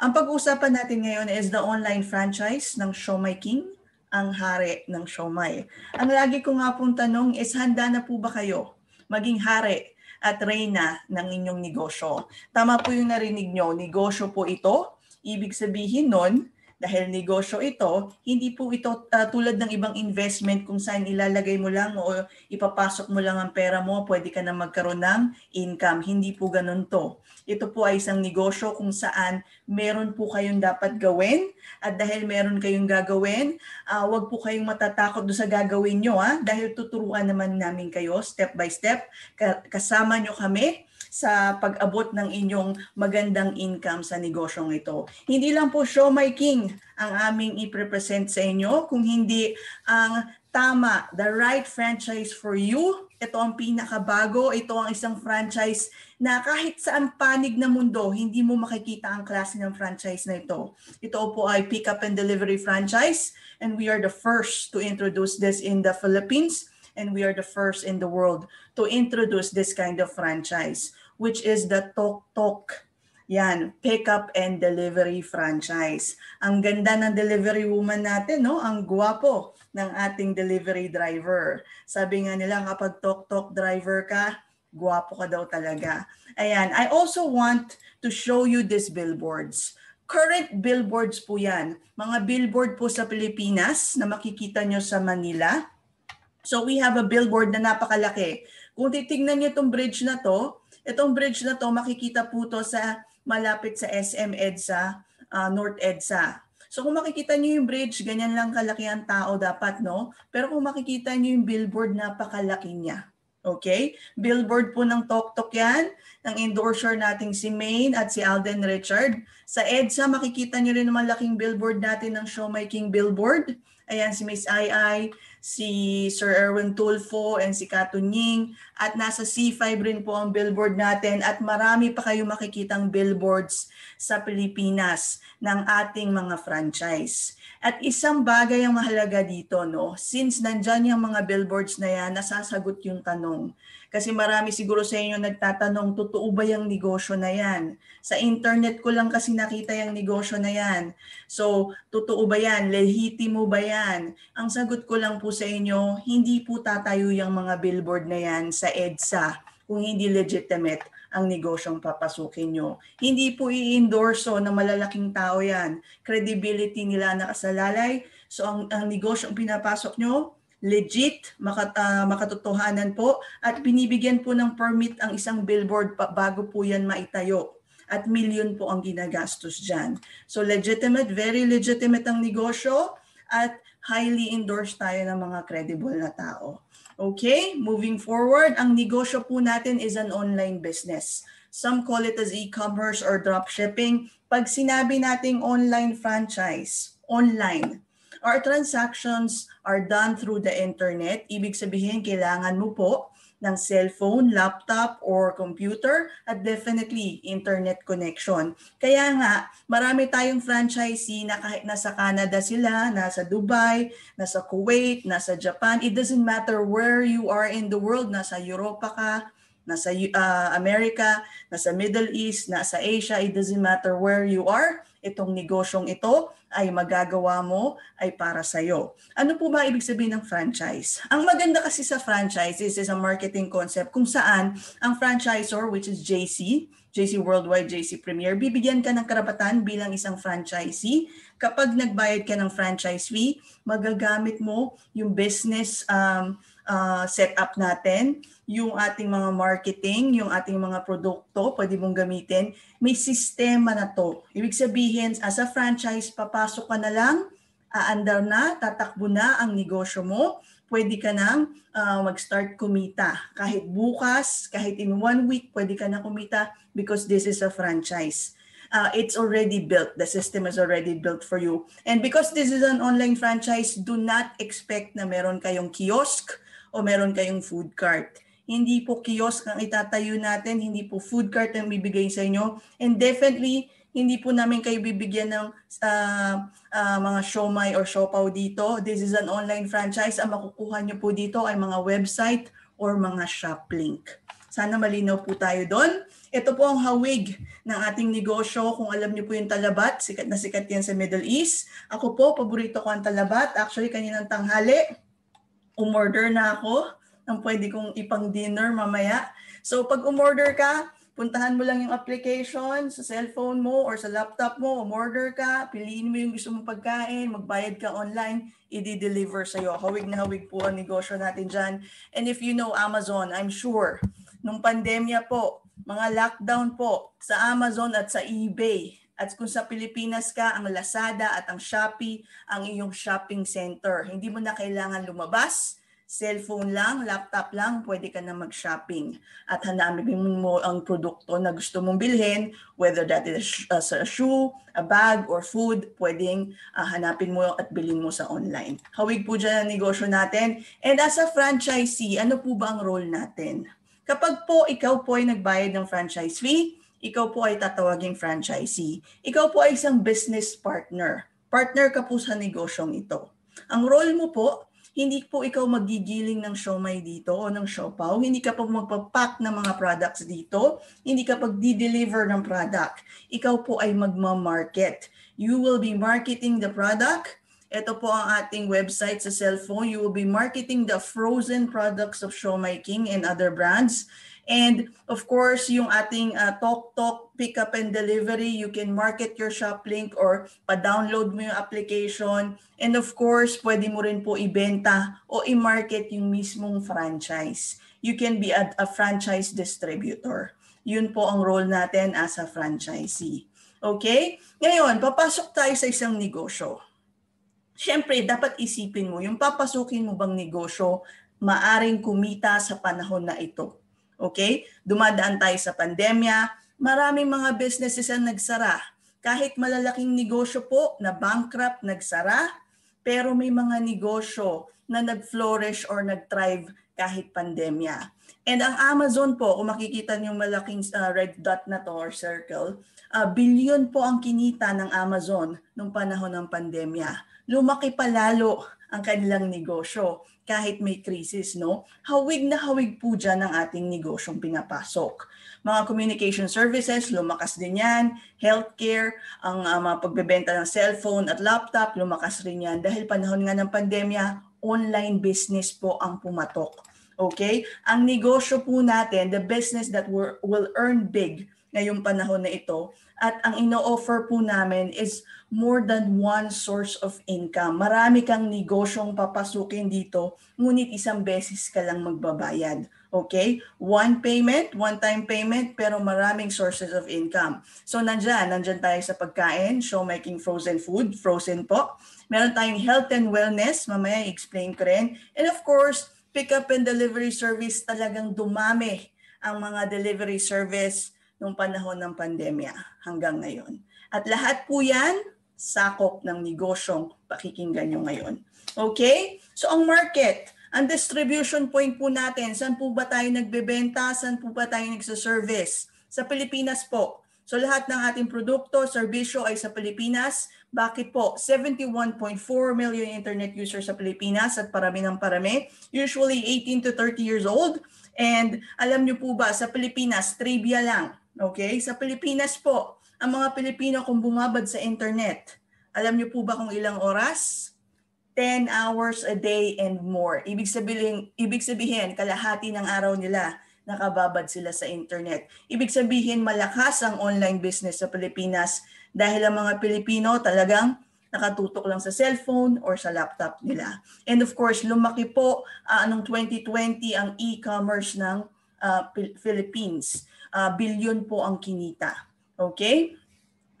Ang pag-uusapan natin ngayon is the online franchise ng Shomai King, ang hari ng Shomai. Ang lagi ko nga pong tanong is handa na po ba kayo maging hari at reyna ng inyong negosyo? Tama po yung narinig nyo, negosyo po ito. Ibig sabihin nun, dahil negosyo ito, hindi po ito uh, tulad ng ibang investment kung saan ilalagay mo lang o ipapasok mo lang ang pera mo, pwede ka na magkaroon ng income. Hindi po ganun to. Ito po ay isang negosyo kung saan meron po kayong dapat gawin at dahil meron kayong gagawin, uh, wag po kayong matatakot do sa gagawin nyo ha? dahil tuturuan naman namin kayo step by step. Kasama nyo kami sa pag-abot ng inyong magandang income sa negosyong ito. Hindi lang po Show My King ang aming i-present sa inyo, kung hindi ang tama, the right franchise for you. Ito ang pinakabago, ito ang isang franchise na kahit saan panig na mundo, hindi mo makikita ang klase ng franchise na ito. Ito po ay pick up and delivery franchise and we are the first to introduce this in the Philippines and we are the first in the world to introduce this kind of franchise which is the Tok Tok. Yan, pick-up and delivery franchise. Ang ganda ng delivery woman natin, no? Ang guwapo ng ating delivery driver. Sabi nga nila kapag Tok Tok driver ka, guwapo ka daw talaga. Ayan, I also want to show you these billboards. Current billboards po yan. Mga billboard po sa Pilipinas na makikita nyo sa Manila. So we have a billboard na napakalaki. Kung titignan nyo itong bridge na to, Itong bridge na to, makikita po to sa malapit sa SM EDSA, uh, North EDSA. So kung makikita niyo yung bridge, ganyan lang kalaki ang tao dapat, no? Pero kung makikita niyo yung billboard, napakalaki niya. Okay? Billboard po ng Tok Tok yan, ng endorser nating si Maine at si Alden Richard. Sa EDSA, makikita niyo rin naman laking billboard natin ng Showmaking Billboard. Ayan si Miss Ai Ai, si Sir Erwin Tulfo, and si Katunying. At nasa C5 rin po ang billboard natin at marami pa kayo makikitang billboards sa Pilipinas ng ating mga franchise. At isang bagay ang mahalaga dito, no? Since nandyan yung mga billboards na yan, nasasagot yung tanong kasi marami siguro sa inyo nagtatanong, totoo ba yung negosyo na yan? Sa internet ko lang kasi nakita yung negosyo na yan. So, totoo ba yan? Lehitimo ba yan? Ang sagot ko lang po sa inyo, hindi po tatayo yung mga billboard na yan sa EDSA kung hindi legitimate ang negosyong papasukin nyo. Hindi po i-endorso ng malalaking tao yan. Credibility nila nakasalalay. So ang, ang negosyong pinapasok nyo, legit, makat, uh, makatotohanan po at binibigyan po ng permit ang isang billboard bago po yan maitayo at milyon po ang ginagastos dyan. So legitimate, very legitimate ang negosyo at highly endorsed tayo ng mga credible na tao. Okay, moving forward, ang negosyo po natin is an online business. Some call it as e-commerce or dropshipping. Pag sinabi nating online franchise, online, Our transactions are done through the internet. Ibig sabihin, kailangan mo po ng cellphone, laptop, or computer at definitely internet connection. Kaya nga, marami tayong franchisee na kahit nasa Canada sila, nasa Dubai, nasa Kuwait, nasa Japan, it doesn't matter where you are in the world, nasa Europa ka, nasa uh, America, nasa Middle East, nasa Asia, it doesn't matter where you are, itong negosyong ito ay magagawa mo ay para sa iyo. Ano po ba ibig sabihin ng franchise? Ang maganda kasi sa franchise is, is a marketing concept kung saan ang franchisor which is JC, JC Worldwide, JC Premier, bibigyan ka ng karapatan bilang isang franchisee. Kapag nagbayad ka ng franchise fee, magagamit mo yung business um, uh, setup natin, yung ating mga marketing, yung ating mga produkto, pwede mong gamitin. May sistema na to. Ibig sabihin, as a franchise, papasok ka na lang, aandar na, tatakbo na ang negosyo mo, pwede ka nang uh, mag-start kumita. Kahit bukas, kahit in one week, pwede ka na kumita because this is a franchise. Uh, it's already built. The system is already built for you. And because this is an online franchise, do not expect na meron kayong kiosk o meron kayong food cart. Hindi po kiosk ang itatayo natin, hindi po food cart ang bibigay sa inyo. And definitely, hindi po namin kayo bibigyan ng uh, uh, mga siomay or siopaw dito. This is an online franchise. Ang makukuha nyo po dito ay mga website or mga shop link. Sana malinaw po tayo doon. Ito po ang hawig ng ating negosyo. Kung alam niyo po yung talabat, sikat na sikat yan sa Middle East. Ako po, paborito ko ang talabat. Actually, kaninang tanghali, umorder na ako ng pwede kong ipang dinner mamaya. So pag umorder ka, puntahan mo lang yung application sa cellphone mo or sa laptop mo, umorder ka, piliin mo yung gusto mong pagkain, magbayad ka online, i-deliver sa'yo. Hawig na hawig po ang negosyo natin dyan. And if you know Amazon, I'm sure, nung pandemya po, mga lockdown po sa Amazon at sa eBay. At kung sa Pilipinas ka, ang Lazada at ang Shopee ang iyong shopping center. Hindi mo na kailangan lumabas cellphone lang, laptop lang, pwede ka na mag-shopping. At hanapin mo ang produkto na gusto mong bilhin, whether that is uh, a shoe, a bag, or food, pwedeng uh, hanapin mo at bilhin mo sa online. Hawig po dyan ang negosyo natin. And as a franchisee, ano po ba ang role natin? Kapag po ikaw po ay nagbayad ng franchise fee, ikaw po ay tatawaging franchisee. Ikaw po ay isang business partner. Partner ka po sa negosyong ito. Ang role mo po hindi po ikaw magigiling ng siomay dito o ng siopaw. Hindi ka pa magpapack ng mga products dito. Hindi ka pag-deliver ng product. Ikaw po ay magma-market. You will be marketing the product. Ito po ang ating website sa cellphone. You will be marketing the frozen products of Siomay King and other brands. And of course, yung ating uh, Talk Talk pick up and delivery, you can market your shop link or pa-download mo yung application. And of course, pwede mo rin po ibenta o i-market yung mismong franchise. You can be a, a franchise distributor. Yun po ang role natin as a franchisee. Okay? Ngayon, papasok tayo sa isang negosyo. Siyempre, dapat isipin mo, yung papasukin mo bang negosyo, maaring kumita sa panahon na ito. Okay? Dumadaan tayo sa pandemya, maraming mga businesses ang nagsara. Kahit malalaking negosyo po na bankrupt, nagsara, pero may mga negosyo na nag-flourish or nag-thrive kahit pandemya. And ang Amazon po, kung makikita niyo malaking uh, red dot na to or circle, uh, billion po ang kinita ng Amazon nung panahon ng pandemya. Lumaki pa lalo ang kanilang negosyo kahit may krisis, no? Hawig na hawig po dyan ang ating negosyong pinapasok. Mga communication services, lumakas din yan. Healthcare, ang uh, mga pagbebenta ng cellphone at laptop, lumakas rin yan. Dahil panahon nga ng pandemya, online business po ang pumatok. Okay? Ang negosyo po natin, the business that will earn big ngayong panahon na ito, at ang ino-offer po namin is more than one source of income. Marami kang negosyong papasukin dito, ngunit isang beses ka lang magbabayad. Okay? One payment, one-time payment, pero maraming sources of income. So nandyan, nandyan tayo sa pagkain, show making frozen food, frozen po. Meron tayong health and wellness, mamaya i-explain ko rin. And of course, pick up and delivery service talagang dumami ang mga delivery service nung panahon ng pandemya hanggang ngayon. At lahat po yan sakop ng negosyong pakikinggan nyo ngayon. Okay? So ang market, ang distribution point po natin, saan po ba tayo nagbebenta, saan po ba tayo nagsaservice? Sa Pilipinas po. So lahat ng ating produkto, serbisyo ay sa Pilipinas. Bakit po? 71.4 million internet users sa Pilipinas at parami ng parami. Usually 18 to 30 years old. And alam nyo po ba, sa Pilipinas, trivia lang. Okay? Sa Pilipinas po, ang mga Pilipino kung bumabad sa internet. Alam niyo po ba kung ilang oras? 10 hours a day and more. Ibig sabihin, ibig sabihin kalahati ng araw nila nakababad sila sa internet. Ibig sabihin malakas ang online business sa Pilipinas dahil ang mga Pilipino talagang nakatutok lang sa cellphone or sa laptop nila. And of course, lumaki po uh, anong 2020 ang e-commerce ng uh, Philippines. Uh, bilyon po ang kinita. Okay?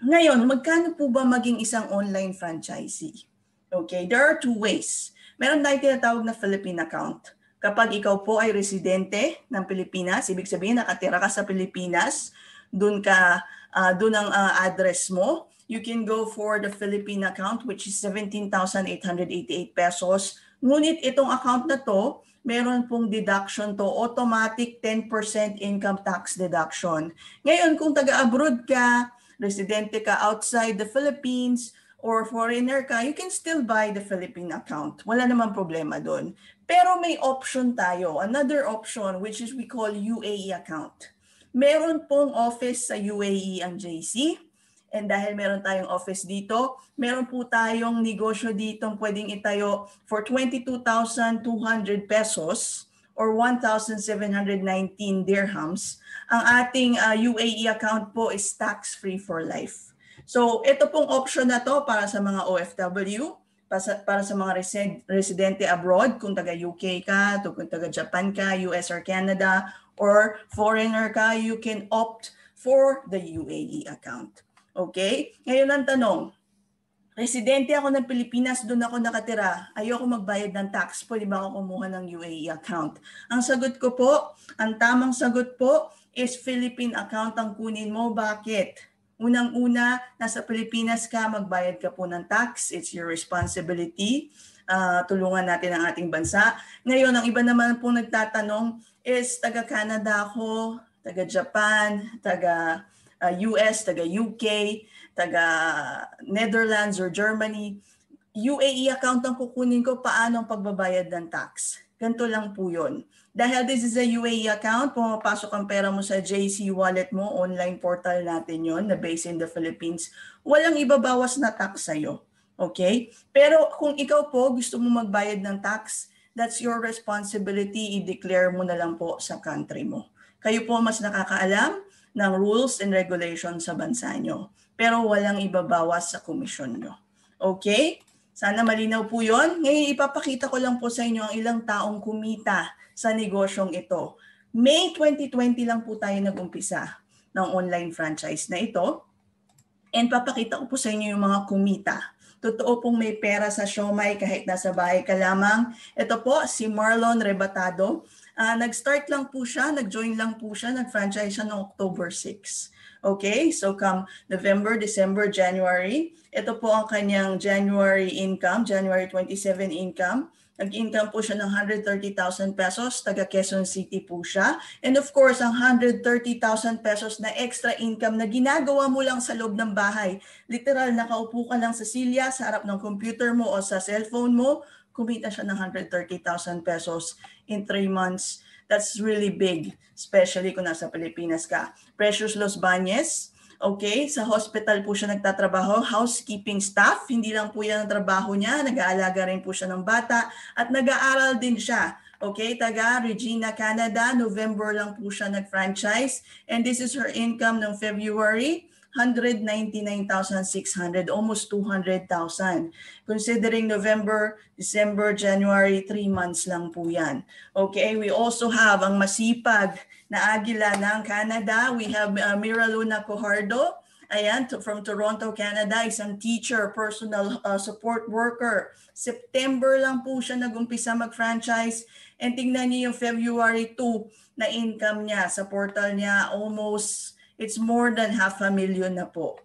Ngayon, magkano po ba maging isang online franchisee? Okay, there are two ways. Meron tayong tinatawag na Philippine account. Kapag ikaw po ay residente ng Pilipinas, ibig sabihin nakatira ka sa Pilipinas, doon ka uh, doon ang uh, address mo, you can go for the Philippine account which is 17,888 pesos. Ngunit itong account na to, meron pong deduction to, automatic 10% income tax deduction. Ngayon, kung taga-abroad ka, residente ka outside the Philippines, or foreigner ka, you can still buy the Philippine account. Wala namang problema doon. Pero may option tayo, another option which is we call UAE account. Meron pong office sa UAE ang JC. And dahil meron tayong office dito, meron po tayong negosyo dito pwedeng itayo for 22,200 pesos or 1,719 dirhams. Ang ating uh, UAE account po is tax-free for life. So ito pong option na to para sa mga OFW, para sa, mga residente abroad, kung taga UK ka, kung taga Japan ka, US or Canada, or foreigner ka, you can opt for the UAE account. Okay? Ngayon ang tanong, residente ako ng Pilipinas, doon ako nakatira, ayoko magbayad ng tax, pwede ba ako kumuha ng UAE account? Ang sagot ko po, ang tamang sagot po is Philippine account ang kunin mo. Bakit? Unang-una, nasa Pilipinas ka, magbayad ka po ng tax. It's your responsibility. Uh, tulungan natin ang ating bansa. Ngayon, ang iba naman po nagtatanong is taga Canada ako, taga Japan, taga uh, US, taga UK, taga Netherlands or Germany. UAE account ang kukunin ko paano ang pagbabayad ng tax. Ganito lang po yun. Dahil this is a UAE account, pumapasok ang pera mo sa JC wallet mo, online portal natin yon na based in the Philippines. Walang ibabawas na tax sa'yo. Okay? Pero kung ikaw po gusto mo magbayad ng tax, that's your responsibility. I-declare mo na lang po sa country mo. Kayo po mas nakakaalam ng rules and regulations sa bansa nyo. Pero walang ibabawas sa komisyon nyo. Okay? Sana malinaw po yon. Ngayon ipapakita ko lang po sa inyo ang ilang taong kumita sa negosyong ito. May 2020 lang po tayo nag-umpisa ng online franchise na ito. And papakita ko po sa inyo yung mga kumita. Totoo pong may pera sa Shomai kahit nasa bahay ka lamang. Ito po si Marlon Rebatado. Uh, nag-start lang po siya, nag-join lang po siya, nag-franchise siya noong October 6. Okay, so come November, December, January. Ito po ang kanyang January income, January 27 income. Nag-income po siya ng 130,000 pesos, taga Quezon City po siya. And of course, ang 130,000 pesos na extra income na ginagawa mo lang sa loob ng bahay. Literal, nakaupo ka lang sa silya, sa harap ng computer mo o sa cellphone mo, kumita siya ng 130,000 pesos in 3 months. That's really big, especially kung nasa Pilipinas ka. Precious Los Bañez, Okay, sa hospital po siya nagtatrabaho, housekeeping staff. Hindi lang po yan ang trabaho niya, nag-aalaga rin po siya ng bata at nag-aaral din siya. Okay, taga Regina, Canada, November lang po siya nag-franchise and this is her income ng February 199,600, almost 200,000. Considering November, December, January, 3 months lang po yan. Okay, we also have ang masipag na agila ng Canada. We have uh, Mira Luna Cojardo. Ayan, to, from Toronto, Canada, isang teacher, personal uh, support worker. September lang po siya nag-umpisa mag-franchise. And tingnan niyo yung February 2 na income niya sa portal niya, almost it's more than half a million na po.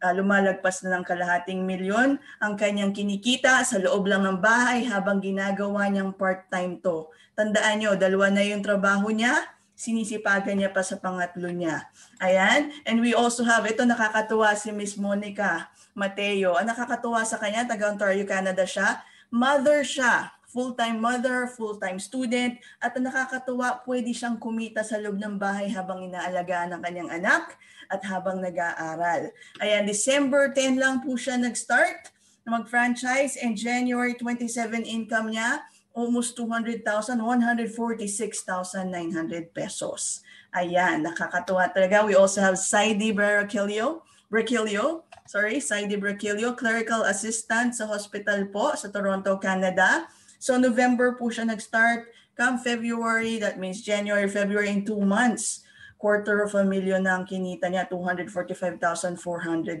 Uh, lumalagpas na ng kalahating milyon ang kanyang kinikita sa loob lang ng bahay habang ginagawa niyang part-time to. Tandaan niyo, dalawa na yung trabaho niya, sinisipagan niya pa sa pangatlo niya. Ayan. And we also have, ito nakakatuwa si Miss Monica Mateo. Ang nakakatuwa sa kanya, taga Ontario, Canada siya. Mother siya full-time mother, full-time student, at ang nakakatuwa, pwede siyang kumita sa loob ng bahay habang inaalagaan ng kanyang anak at habang nag-aaral. Ayan, December 10 lang po siya nag-start na mag-franchise and January 27 income niya, almost 200,000, 146,900 pesos. Ayan, nakakatuwa talaga. We also have Saidi Barraquillo, Braquilio, sorry, Saidi Braquilio, clerical assistant sa hospital po sa Toronto, Canada. So November po siya nag-start. Come February, that means January, February, in two months, quarter of a million na ang kinita niya, 245,400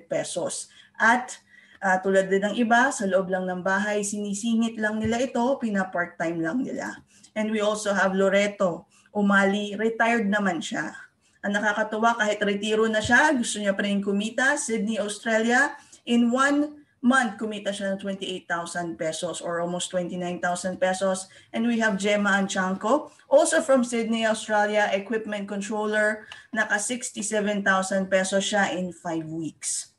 pesos. At uh, tulad din ng iba, sa loob lang ng bahay, sinisingit lang nila ito, pina-part-time lang nila. And we also have Loreto, Umali, retired naman siya. Ang nakakatuwa, kahit retiro na siya, gusto niya pa rin kumita, Sydney, Australia, in one month, kumita siya ng 28,000 pesos or almost 29,000 pesos. And we have Gemma Anchanko, also from Sydney, Australia, equipment controller, naka 67,000 pesos siya in 5 weeks.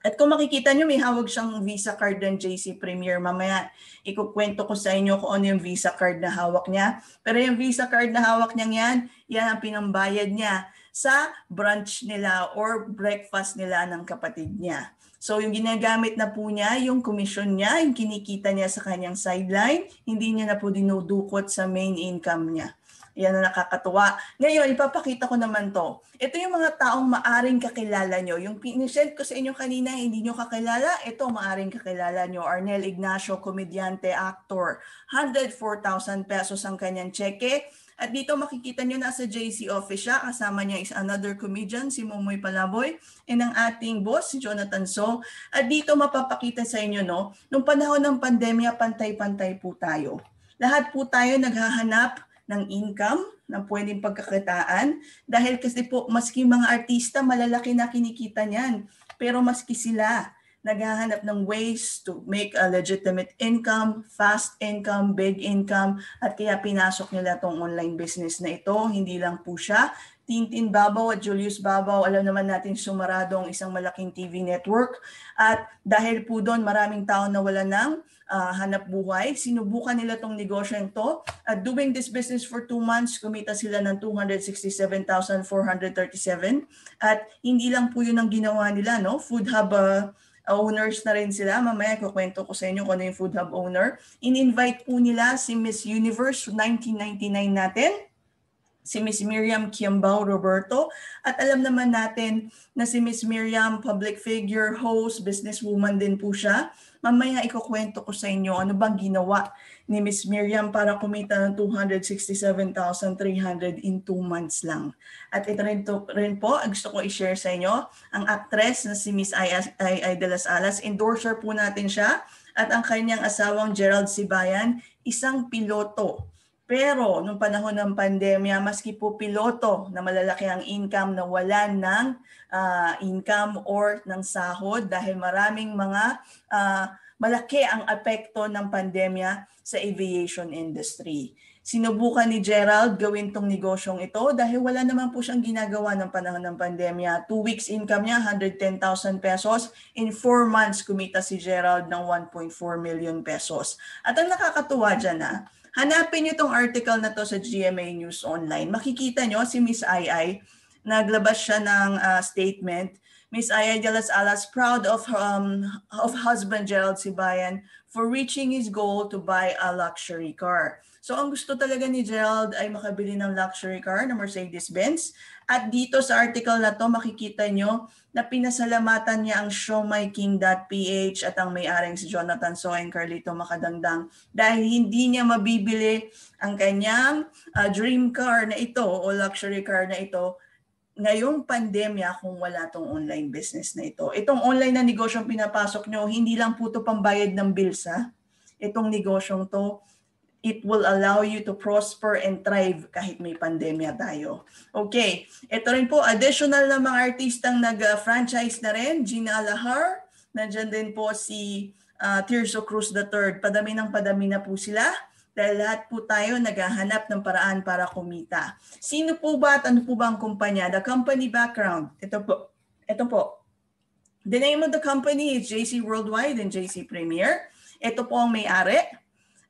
At kung makikita nyo, may hawag siyang Visa card ng JC Premier. Mamaya, ikukwento ko sa inyo kung ano yung Visa card na hawak niya. Pero yung Visa card na hawak niya yan, yan ang pinambayad niya sa brunch nila or breakfast nila ng kapatid niya. So yung ginagamit na po niya, yung commission niya, yung kinikita niya sa kanyang sideline, hindi niya na po dinudukot sa main income niya. Yan na nakakatuwa. Ngayon, ipapakita ko naman to. Ito yung mga taong maaring kakilala nyo. Yung pinisend ko sa inyo kanina, hindi nyo kakilala. Ito, maaring kakilala nyo. Arnel Ignacio, komedyante, actor. 104,000 pesos ang kanyang cheque. At dito makikita nyo nasa JC office siya. Kasama niya is another comedian, si Momoy Palaboy. And ang ating boss, si Jonathan So. At dito mapapakita sa inyo, no, nung panahon ng pandemya, pantay-pantay po tayo. Lahat po tayo naghahanap ng income na pwedeng pagkakitaan dahil kasi po maski mga artista malalaki na kinikita niyan pero maski sila naghahanap ng ways to make a legitimate income, fast income, big income at kaya pinasok nila tong online business na ito. Hindi lang po siya. Tintin Babaw at Julius Babaw, alam naman natin sumarado ang isang malaking TV network at dahil po doon maraming tao na wala ng uh, hanap buhay. Sinubukan nila tong negosyo ito. At doing this business for two months, kumita sila ng 267,437. At hindi lang po yun ang ginawa nila. No? Food Hub uh, owners na rin sila. Mamaya kukwento ko sa inyo kung ano yung Food Hub owner. In-invite po nila si Miss Universe 1999 natin si Miss Miriam Kiambao Roberto. At alam naman natin na si Miss Miriam, public figure, host, businesswoman din po siya. Mamaya ikukwento ko sa inyo ano bang ginawa ni Miss Miriam para kumita ng 267,300 in 2 months lang. At ito rin, to, rin po, gusto ko i-share sa inyo, ang actress na si Miss Ay de las Alas, endorser po natin siya. At ang kanyang asawang Gerald Sibayan, isang piloto pero nung panahon ng pandemya, maski po piloto na malalaki ang income na wala ng uh, income or ng sahod dahil maraming mga uh, malaki ang apekto ng pandemya sa aviation industry. Sinubukan ni Gerald gawin tong negosyong ito dahil wala naman po siyang ginagawa ng panahon ng pandemya. Two weeks income niya, 110,000 pesos. In four months, kumita si Gerald ng 1.4 million pesos. At ang nakakatuwa dyan na, Hanapin niyo itong article na to sa GMA News Online. Makikita niyo si Miss Ai naglabas siya ng uh, statement. Miss Ai de las Alas proud of um, of husband Gerald Sibayan for reaching his goal to buy a luxury car. So ang gusto talaga ni Gerald ay makabili ng luxury car na Mercedes-Benz at dito sa article na to makikita nyo na pinasalamatan niya ang showmyking.ph at ang may-aring si Jonathan So and Carlito Makadangdang dahil hindi niya mabibili ang kanyang uh, dream car na ito o luxury car na ito ngayong pandemya kung wala tong online business na ito. Itong online na negosyong pinapasok nyo, hindi lang po ito pambayad ng bills ha. Itong negosyong to, it will allow you to prosper and thrive kahit may pandemya tayo. Okay, ito rin po, additional na mga artistang nag-franchise na rin, Gina Alahar, nandyan din po si uh, Tirso Cruz III. Padami ng padami na po sila dahil lahat po tayo naghahanap ng paraan para kumita. Sino po ba at ano po ba ang kumpanya? The company background. Ito po. Ito po. The name of the company is JC Worldwide and JC Premier. Ito po ang may-ari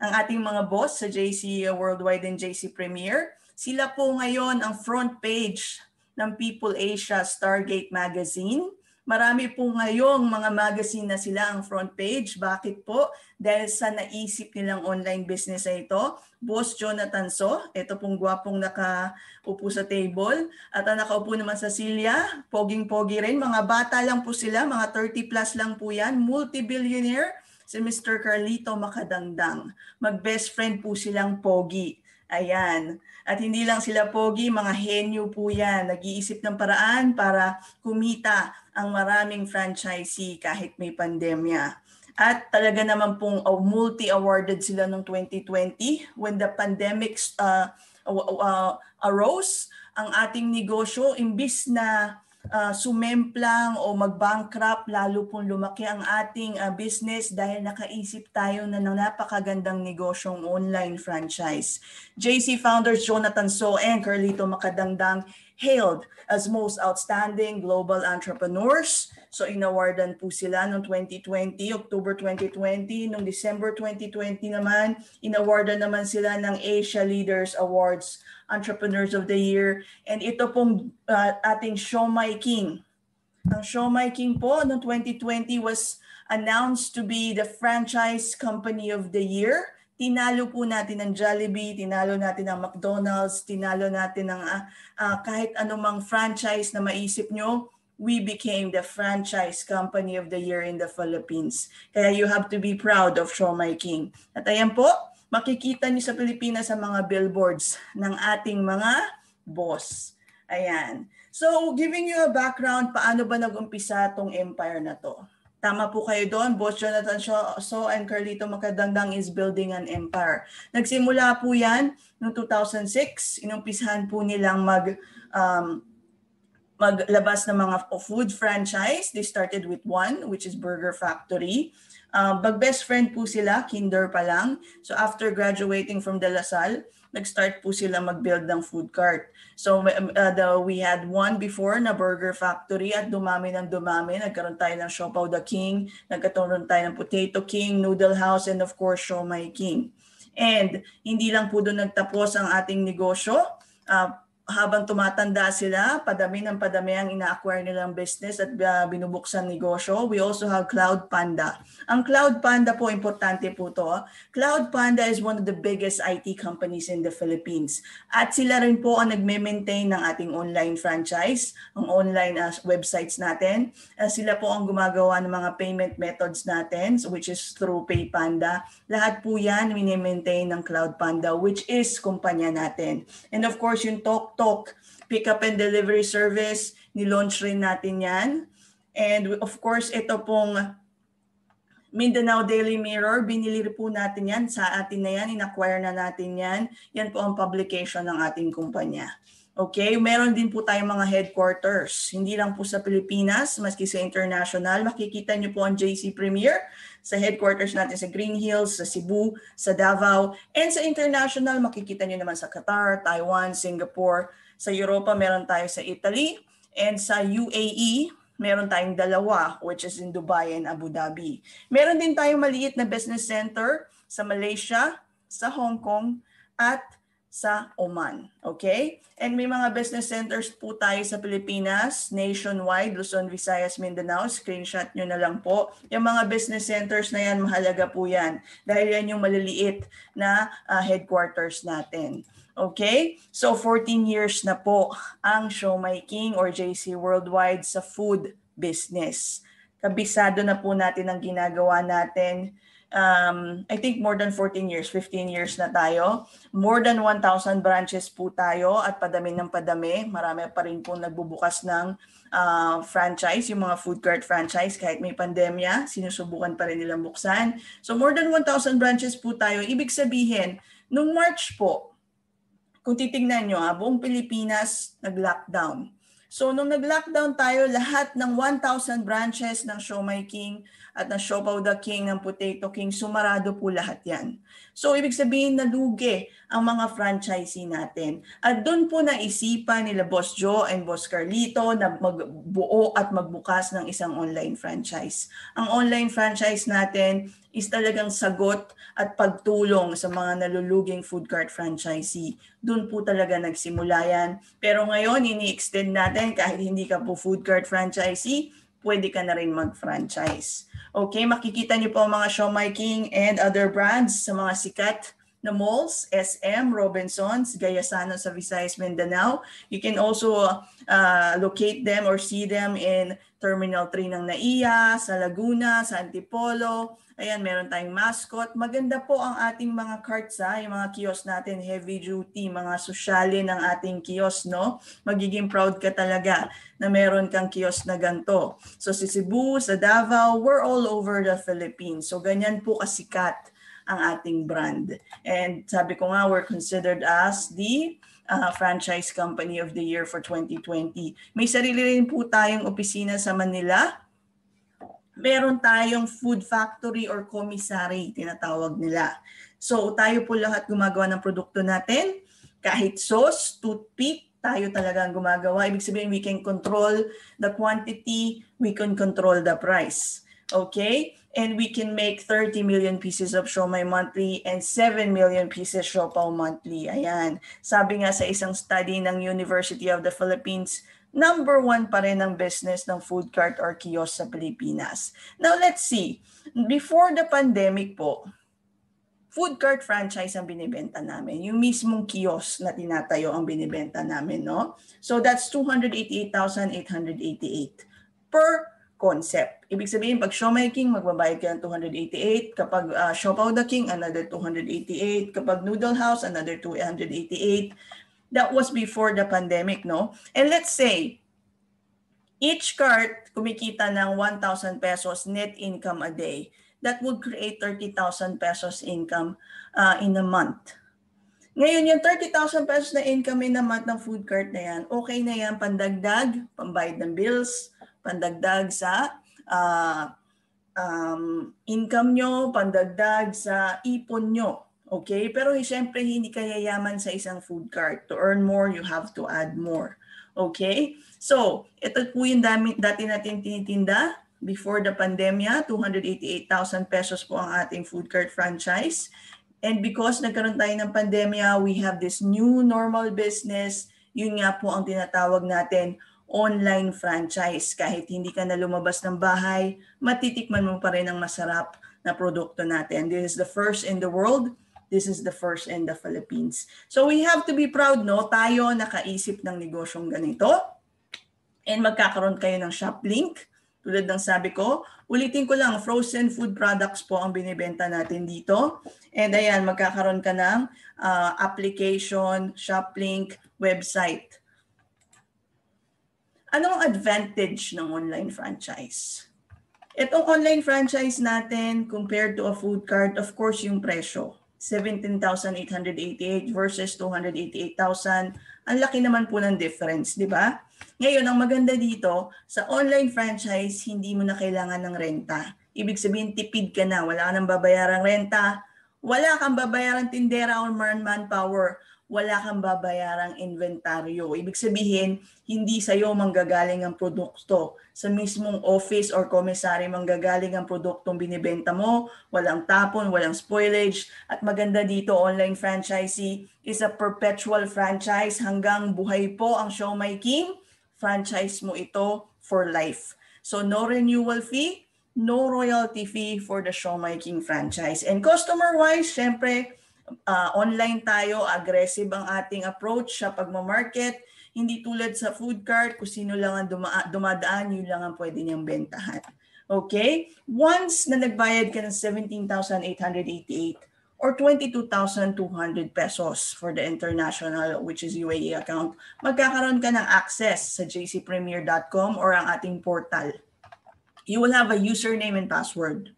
ang ating mga boss sa JC Worldwide and JC Premier. Sila po ngayon ang front page ng People Asia Stargate Magazine. Marami po ngayong mga magazine na sila ang front page. Bakit po? Dahil sa naisip nilang online business na ito. Boss Jonathan So, ito pong gwapong nakaupo sa table. At ang nakaupo naman sa Silya, poging-pogi rin. Mga bata lang po sila, mga 30 plus lang po yan. Multi-billionaire si Mr. Carlito Makadangdang. Mag-best friend po silang Pogi. Ayan. At hindi lang sila pogi, mga henyo po yan. Nag-iisip ng paraan para kumita ang maraming franchisee kahit may pandemya. At talaga naman pong uh, multi-awarded sila noong 2020 when the pandemic uh, uh, arose. Ang ating negosyo, imbis na uh, sumemplang o mag-bankrupt, lalo pong lumaki ang ating uh, business dahil nakaisip tayo na ng napakagandang negosyong online franchise. JC Founders Jonathan So and Carlito Makadangdang hailed as most outstanding global entrepreneurs. So inawardan po sila noong 2020, October 2020. Noong December 2020 naman, inawardan naman sila ng Asia Leaders Awards Entrepreneurs of the Year. And ito pong uh, ating Shomai King. Ang Shomai King po noong 2020 was announced to be the Franchise Company of the Year tinalo po natin ng Jollibee, tinalo natin ng McDonald's, tinalo natin ng uh, uh, kahit anumang franchise na maisip nyo, we became the franchise company of the year in the Philippines. Kaya you have to be proud of Shomai King. At ayan po, makikita niyo sa Pilipinas sa mga billboards ng ating mga boss. Ayan. So, giving you a background, paano ba nag-umpisa tong empire na to? Tama po kayo doon. Both Jonathan So and Carlito Macadangdang is building an empire. Nagsimula po yan noong 2006. Inumpisahan po nilang mag um, maglabas ng mga food franchise. They started with one, which is Burger Factory. Uh, best friend po sila, kinder pa lang. So after graduating from De La Salle, nag-start po sila mag-build ng food cart. So uh, the, we had one before na Burger Factory at dumami ng dumami. Nagkaroon tayo ng Siopaw the King, nagkaroon tayo ng Potato King, Noodle House, and of course, Siomai King. And hindi lang po doon nagtapos ang ating negosyo. Uh, habang tumatanda sila, padami ng padami ang ina-acquire nilang business at uh, binubuksan negosyo. We also have Cloud Panda. Ang Cloud Panda po, importante po to. Cloud Panda is one of the biggest IT companies in the Philippines. At sila rin po ang nagme-maintain ng ating online franchise, ang online uh, websites natin. Uh, sila po ang gumagawa ng mga payment methods natin, which is through PayPanda. Lahat po yan, mini-maintain ng Cloud Panda, which is kumpanya natin. And of course, yung Talk Talk pick-up and delivery service. Nilaunch rin natin yan. And of course, ito pong Mindanao Daily Mirror, binili po natin yan. Sa atin na yan, in-acquire na natin yan. Yan po ang publication ng ating kumpanya. Okay, meron din po tayong mga headquarters. Hindi lang po sa Pilipinas, maski sa international. Makikita niyo po ang JC Premier sa headquarters natin sa Green Hills, sa Cebu, sa Davao. And sa international, makikita niyo naman sa Qatar, Taiwan, Singapore. Sa Europa, meron tayo sa Italy. And sa UAE, meron tayong dalawa, which is in Dubai and Abu Dhabi. Meron din tayong maliit na business center sa Malaysia, sa Hong Kong, at sa Oman. Okay? And may mga business centers po tayo sa Pilipinas, nationwide, Luzon, Visayas, Mindanao. Screenshot nyo na lang po. Yung mga business centers na yan, mahalaga po yan. Dahil yan yung maliliit na uh, headquarters natin. Okay? So 14 years na po ang Showmy King or JC Worldwide sa food business. Kabisado na po natin ang ginagawa natin um, I think more than 14 years, 15 years na tayo. More than 1,000 branches po tayo at padami ng padami. Marami pa rin po nagbubukas ng uh, franchise, yung mga food cart franchise kahit may pandemya, sinusubukan pa rin nilang buksan. So more than 1,000 branches po tayo. Ibig sabihin, nung March po, kung titingnan nyo, ha, buong Pilipinas nag-lockdown. So nung nag-lockdown tayo, lahat ng 1,000 branches ng Shomai King at ng Siopaw the King, ng Potato King, sumarado po lahat yan. So ibig sabihin nalugi ang mga franchisee natin. At doon po naisipan nila Boss Joe and Boss Carlito na magbuo at magbukas ng isang online franchise. Ang online franchise natin is talagang sagot at pagtulong sa mga naluluging food cart franchisee. Doon po talaga nagsimula yan. Pero ngayon, ini-extend natin kahit hindi ka po food cart franchisee, pwede ka na rin mag-franchise. Okay, makikita niyo po ang mga Shomai King and other brands sa mga sikat na malls, SM, Robinsons, Gayasano sa Visayas, Mindanao. You can also uh, locate them or see them in Terminal 3 ng NAIA, sa Laguna, sa Antipolo. Ayan, meron tayong mascot. Maganda po ang ating mga carts, ha? yung mga kiosk natin, heavy duty, mga sosyali ng ating kiosk, no? Magiging proud ka talaga na meron kang kiosk na ganto. So si Cebu, sa Davao, we're all over the Philippines. So ganyan po kasikat ang ating brand. And sabi ko nga, we're considered as the uh, franchise company of the year for 2020. May sarili rin po tayong opisina sa Manila. Meron tayong food factory or commissary, tinatawag nila. So tayo po lahat gumagawa ng produkto natin, kahit sauce, toothpick, tayo talaga ang gumagawa. Ibig sabihin, we can control the quantity, we can control the price. Okay? And we can make 30 million pieces of siomai monthly and 7 million pieces siopaw monthly. Ayan. Sabi nga sa isang study ng University of the Philippines, number one pa rin ang business ng food cart or kiosk sa Pilipinas. Now, let's see. Before the pandemic po, food cart franchise ang binibenta namin. Yung mismong kiosk na tinatayo ang binibenta namin, no? So that's 288,888 per concept. Ibig sabihin, pag Siomai King, magbabayad ka ng 288. Kapag uh, Siopaw the King, another 288. Kapag Noodle House, another 288. That was before the pandemic, no? And let's say, each cart kumikita ng 1,000 pesos net income a day. That would create 30,000 pesos income uh, in a month. Ngayon, yung 30,000 pesos na income in a month ng food cart na yan, okay na yan, pandagdag, pambayad ng bills, pandagdag sa uh, um, income nyo, pandagdag sa ipon nyo. Okay? Pero siyempre, hindi ka yayaman sa isang food cart. To earn more, you have to add more. Okay? So, ito po yung dami, dati natin tinitinda before the pandemya, 288,000 pesos po ang ating food cart franchise. And because nagkaroon tayo ng pandemya, we have this new normal business. Yun nga po ang tinatawag natin online franchise. Kahit hindi ka na lumabas ng bahay, matitikman mo pa rin ang masarap na produkto natin. This is the first in the world. This is the first in the Philippines. So we have to be proud, no? Tayo nakaisip ng negosyong ganito. And magkakaroon kayo ng shop link. Tulad ng sabi ko, ulitin ko lang, frozen food products po ang binibenta natin dito. And ayan, magkakaroon ka ng uh, application, shop link, website. Anong advantage ng online franchise? Itong online franchise natin compared to a food cart, of course, yung presyo. 17,888 versus 288,000. Ang laki naman po ng difference, di ba? Ngayon, ang maganda dito, sa online franchise, hindi mo na kailangan ng renta. Ibig sabihin, tipid ka na. Wala ka nang babayarang renta. Wala kang babayarang tindera or manpower wala kang babayarang inventaryo. Ibig sabihin, hindi sa iyo manggagaling ang produkto. Sa mismong office or commissary manggagaling ang produktong binibenta mo, walang tapon, walang spoilage. At maganda dito, online franchisee is a perpetual franchise hanggang buhay po ang Show My King. Franchise mo ito for life. So no renewal fee, no royalty fee for the Show My King franchise. And customer-wise, syempre, uh, online tayo, aggressive ang ating approach sa pagmamarket. Hindi tulad sa food cart, kung sino lang ang duma- dumadaan, yun lang ang pwede niyang bentahan. Okay? Once na nagbayad ka ng 17,888 or 22,200 pesos for the international, which is UAE account, magkakaroon ka ng access sa jcpremier.com or ang ating portal. You will have a username and password.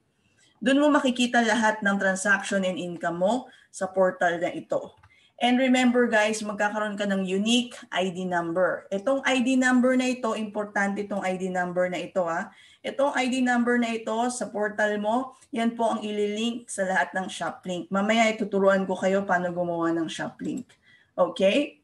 Doon mo makikita lahat ng transaction and income mo sa portal na ito. And remember guys, magkakaroon ka ng unique ID number. Itong ID number na ito, importante itong ID number na ito ha. Itong ID number na ito sa portal mo, yan po ang ililink sa lahat ng shop link. Mamaya ituturuan ko kayo paano gumawa ng shop link. Okay?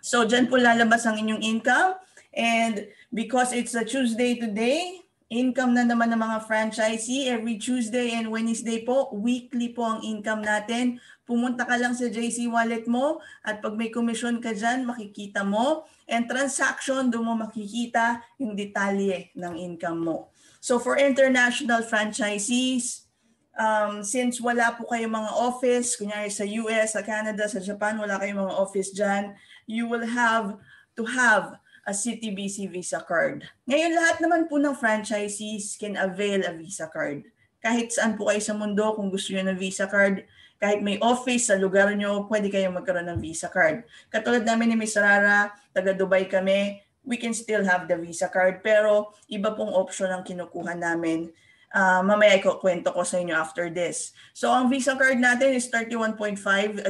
So dyan po lalabas ang inyong income. And because it's a Tuesday today, Income na naman ng mga franchisee every Tuesday and Wednesday po. Weekly po ang income natin. Pumunta ka lang sa JC Wallet mo at pag may commission ka dyan, makikita mo. And transaction, doon mo makikita yung detalye ng income mo. So for international franchisees, um, since wala po kayong mga office, kunyari sa US, sa Canada, sa Japan, wala kayong mga office dyan, you will have to have a CTBC Visa card. Ngayon lahat naman po ng franchisees can avail a Visa card. Kahit saan po kayo sa mundo, kung gusto niyo ng Visa card, kahit may office sa lugar nyo, pwede kayong magkaroon ng Visa card. Katulad namin ni Ms. Rara, taga Dubai kami, we can still have the Visa card. Pero iba pong option ang kinukuha namin. Uh, mamaya kwento ko sa inyo after this. So ang Visa card natin is 31.5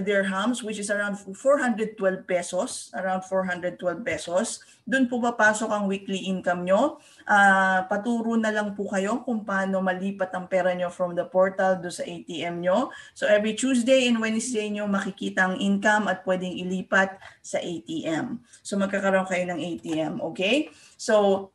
dirhams which is around 412 pesos, around 412 pesos. Doon po papasok ang weekly income nyo. Uh, paturo na lang po kayo kung paano malipat ang pera nyo from the portal do sa ATM nyo. So every Tuesday and Wednesday nyo makikita ang income at pwedeng ilipat sa ATM. So magkakaroon kayo ng ATM, okay? So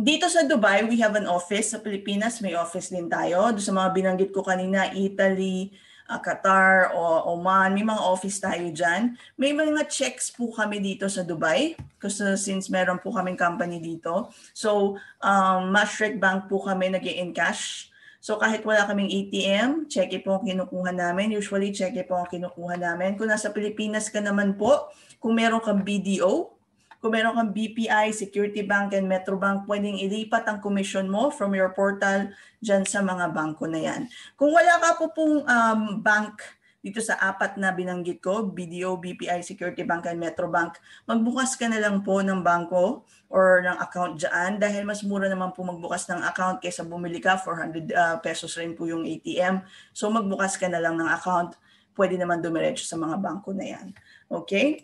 dito sa Dubai, we have an office. Sa Pilipinas, may office din tayo. Doon sa mga binanggit ko kanina, Italy, uh, Qatar, o Oman, may mga office tayo dyan. May mga checks po kami dito sa Dubai kasi uh, since meron po kaming company dito. So, um, Mashreq Bank po kami nag in cash. So kahit wala kaming ATM, cheque po ang kinukuha namin. Usually, cheque po ang kinukuha namin. Kung nasa Pilipinas ka naman po, kung meron kang BDO, kung meron kang BPI, Security Bank, and Metro Bank, pwedeng ilipat ang commission mo from your portal dyan sa mga bangko na yan. Kung wala ka po pong um, bank dito sa apat na binanggit ko, BDO, BPI, Security Bank, and Metro Bank, magbukas ka na lang po ng bangko or ng account dyan dahil mas mura naman po magbukas ng account kaysa bumili ka, 400 uh, pesos rin po yung ATM. So magbukas ka na lang ng account, pwede naman dumiretso sa mga bangko na yan. Okay?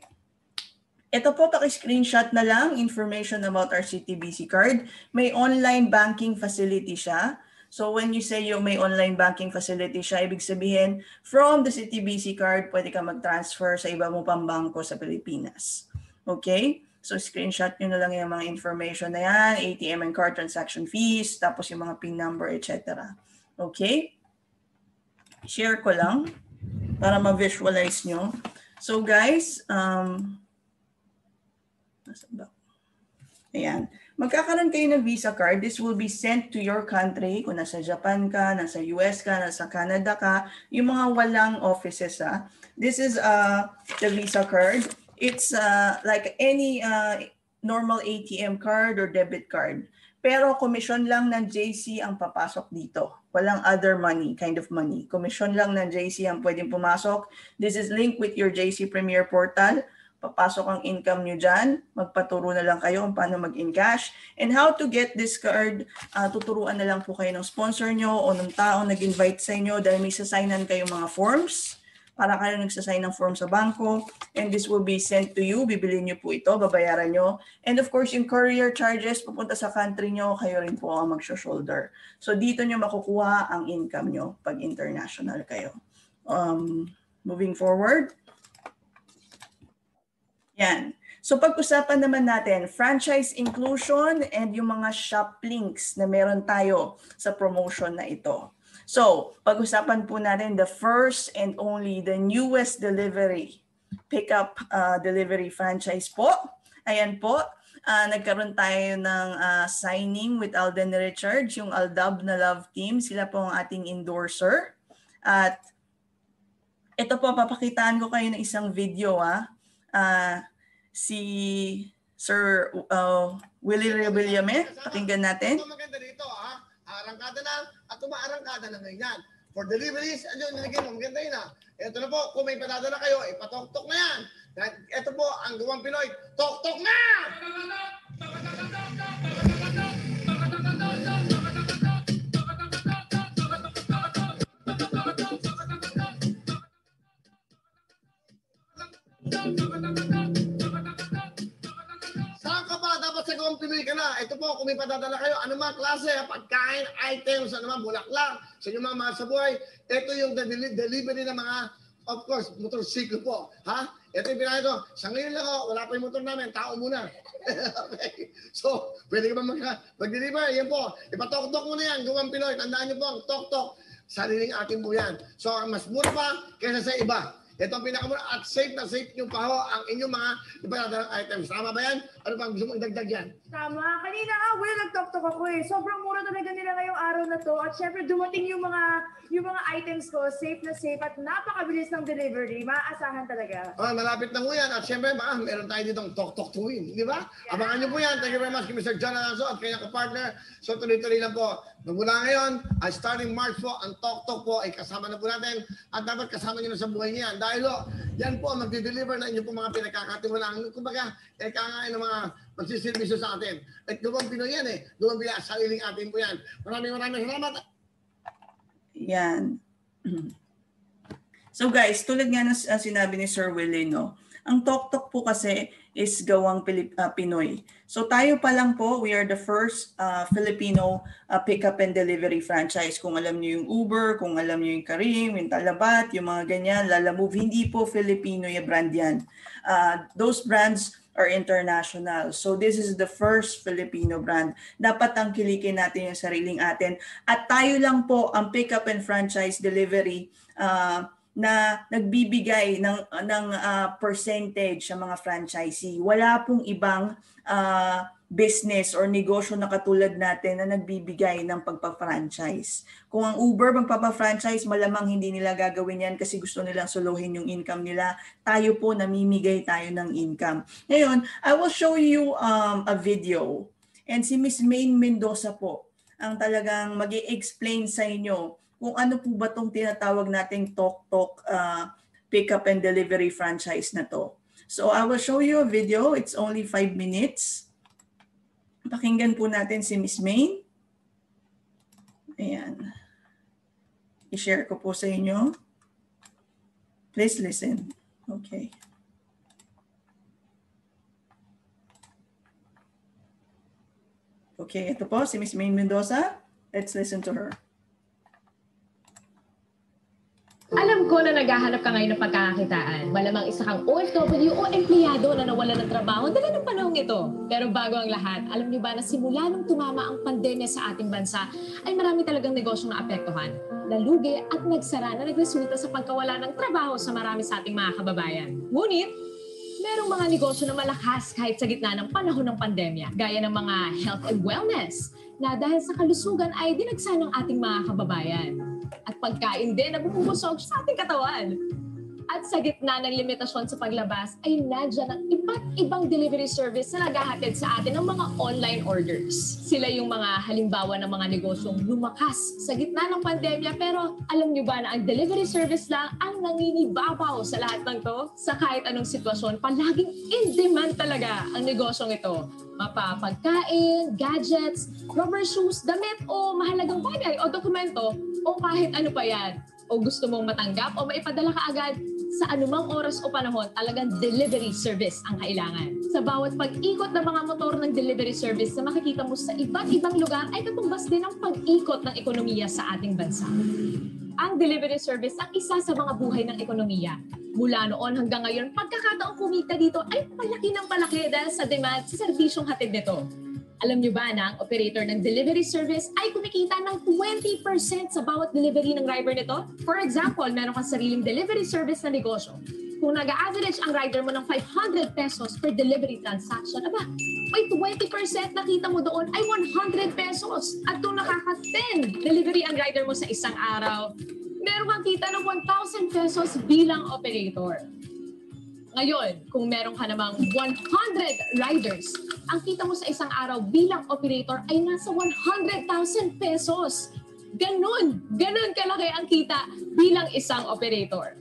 Ito po, paki-screenshot na lang information about our CTBC card. May online banking facility siya. So when you say yung may online banking facility siya, ibig sabihin, from the CTBC card, pwede ka mag-transfer sa iba mo pang bangko sa Pilipinas. Okay? So screenshot nyo na lang yung mga information na yan, ATM and card transaction fees, tapos yung mga PIN number, etc. Okay? Share ko lang para ma-visualize nyo. So guys, um, Nasaan ba? Ayan. Magkakaroon kayo ng visa card. This will be sent to your country. Kung nasa Japan ka, nasa US ka, nasa Canada ka, yung mga walang offices ha. This is uh, the visa card. It's uh, like any uh, normal ATM card or debit card. Pero commission lang ng JC ang papasok dito. Walang other money, kind of money. Commission lang ng JC ang pwedeng pumasok. This is linked with your JC Premier portal papasok ang income nyo dyan, magpaturo na lang kayo kung paano mag-encash. And how to get this card, uh, tuturuan na lang po kayo ng sponsor nyo o ng tao nag-invite sa inyo dahil may sasaynan kayong mga forms para kayo nagsasign ng form sa bangko and this will be sent to you. Bibilin nyo po ito, babayaran nyo. And of course, yung courier charges pupunta sa country nyo, kayo rin po ang mag-shoulder. So dito nyo makukuha ang income nyo pag international kayo. Um, moving forward. Yan. So pag-usapan naman natin, franchise inclusion and yung mga shop links na meron tayo sa promotion na ito. So, pag-usapan po natin the first and only, the newest delivery, pickup uh, delivery franchise po. Ayan po, uh, nagkaroon tayo ng uh, signing with Alden Richards, yung Aldab na Love Team. Sila po ang ating endorser. At ito po, papakitaan ko kayo ng isang video. Ah uh, si Sir uh, Willie Rebillame. Pakinggan natin. Ito maganda dito, ha? Arangkada na at umaarangkada na ngayon For deliveries, ano nilagay mo? Maganda yun, ha? Ito na po, kung may padadala kayo, ipatok-tok na yan. Ito po, ang gawang Pinoy, tok-tok na! Saan ka ba? Dapat sa gawang Pinoy ka na. Ito po, kung may padadala kayo, mga klase, pagkain, items, ano mga bulaklak, sa inyo mga mahal sa buhay, ito yung delivery ng mga, of course, motorcycle po. Ha? Ito yung pinakita ko. Sa ngayon lang ako, wala pa yung motor namin, tao muna. okay. So, pwede ka ba mag- mag-deliver? Yan po. Ipatok-tok mo na yan, gawang Pinoy. Tandaan niyo po, tok-tok, sariling atin po yan. So, mas mura pa kaysa sa iba. Ito ang pinakamura at safe na safe nyo pa ho ang inyong mga ipadadalang items. Tama ba yan? Ano pang gusto mong idagdag yan? Tama. Kanina nga, well, nag-talk-talk ako eh. Sobrang mura talaga nila ngayong araw na to. At syempre, dumating yung mga yung mga items ko, safe na safe at napakabilis ng delivery. Maaasahan talaga. Oh, malapit na po yan. At syempre, baka meron tayo ditong talk-talk to win. Di ba? Yeah. Abangan nyo po yan. Thank you very much Mr. John Alonso at kanyang kapartner. So, tuloy-tuloy lang po. Magmula ngayon, starting March po, ang Tok po ay kasama na po natin at dapat kasama nyo na sa buhay niyan. Dahil o, yan po ang magde-deliver na inyo po mga pinagkakatiwalaan. Kumbaga, eka nga ng mga magsiservisyo sa atin. At gawang Pinoy yan eh. Gawang Pinoy, sariling atin po yan. Maraming maraming salamat. Yan. So guys, tulad nga ng uh, sinabi ni Sir Willie, no, ang Tok Tok po kasi is gawang Pilip, uh, Pinoy. So tayo pa lang po, we are the first uh, Filipino uh, pickup and delivery franchise. Kung alam niyo yung Uber, kung alam niyo yung Karim, yung Talabat, yung mga ganyan, Lalamove, hindi po Filipino yung brand yan. Uh, those brands are international. So this is the first Filipino brand. Dapat tangkilikin natin yung sariling atin. At tayo lang po ang pickup and franchise delivery uh, na nagbibigay ng ng uh, percentage sa mga franchisee. Wala pong ibang uh, business or negosyo na katulad natin na nagbibigay ng pagpa-franchise. Kung ang Uber magpapa-franchise, malamang hindi nila gagawin yan kasi gusto nilang suluhin yung income nila. Tayo po namimigay tayo ng income. Ngayon, I will show you um, a video. And si Miss Maine Mendoza po ang talagang mag explain sa inyo kung ano po ba tong tinatawag nating Tok Tok uh, pickup and delivery franchise na to. So I will show you a video. It's only 5 minutes. Pakinggan po natin si Miss Maine. Ayan. I-share ko po sa inyo. Please listen. Okay. Okay, ito po si Miss Maine Mendoza. Let's listen to her. Alam ko na naghahanap ka ngayon ng pagkakakitaan. Malamang isa kang OFW o empleyado na nawala ng trabaho dala ng panahong ito. Pero bago ang lahat, alam niyo ba na simula nung tumama ang pandemya sa ating bansa, ay marami talagang negosyong naapektuhan, nalugi at nagsara na nagresulta sa pagkawala ng trabaho sa marami sa ating mga kababayan. Ngunit, merong mga negosyo na malakas kahit sa gitna ng panahon ng pandemya, gaya ng mga health and wellness, na dahil sa kalusugan ay dinagsa ng ating mga kababayan at pagkain din na bumubusog sa ating katawan. At sa gitna ng limitasyon sa paglabas ay nandiyan ang iba't ibang delivery service na naghahatid sa atin ng mga online orders. Sila yung mga halimbawa ng mga negosyong lumakas sa gitna ng pandemya pero alam nyo ba na ang delivery service lang ang nangingibabaw sa lahat ng to? Sa kahit anong sitwasyon, palaging in demand talaga ang negosyong ito. Mapapagkain, gadgets, rubber shoes, damit o mahalagang bagay o dokumento o kahit ano pa yan o gusto mong matanggap o maipadala ka agad sa anumang oras o panahon, talagang delivery service ang kailangan. Sa bawat pag-ikot ng mga motor ng delivery service na makikita mo sa iba't ibang lugar ay katumbas din ang pag-ikot ng ekonomiya sa ating bansa. Ang delivery service ang isa sa mga buhay ng ekonomiya. Mula noon hanggang ngayon, pagkakataong kumita dito ay palaki ng palaki dahil sa demand sa serbisyong hatid nito. Alam niyo ba na ang operator ng delivery service ay kumikita ng 20% sa bawat delivery ng driver nito? For example, meron kang sariling delivery service na negosyo. Kung nag-average ang rider mo ng 500 pesos per delivery transaction, aba, may 20% nakita mo doon ay 100 pesos. At kung nakaka-10 delivery ang rider mo sa isang araw, meron kang kita ng 1,000 pesos bilang operator. Ngayon, kung meron ka namang 100 riders, ang kita mo sa isang araw bilang operator ay nasa 100,000 pesos. Ganon, ganon kalaki ang kita bilang isang operator.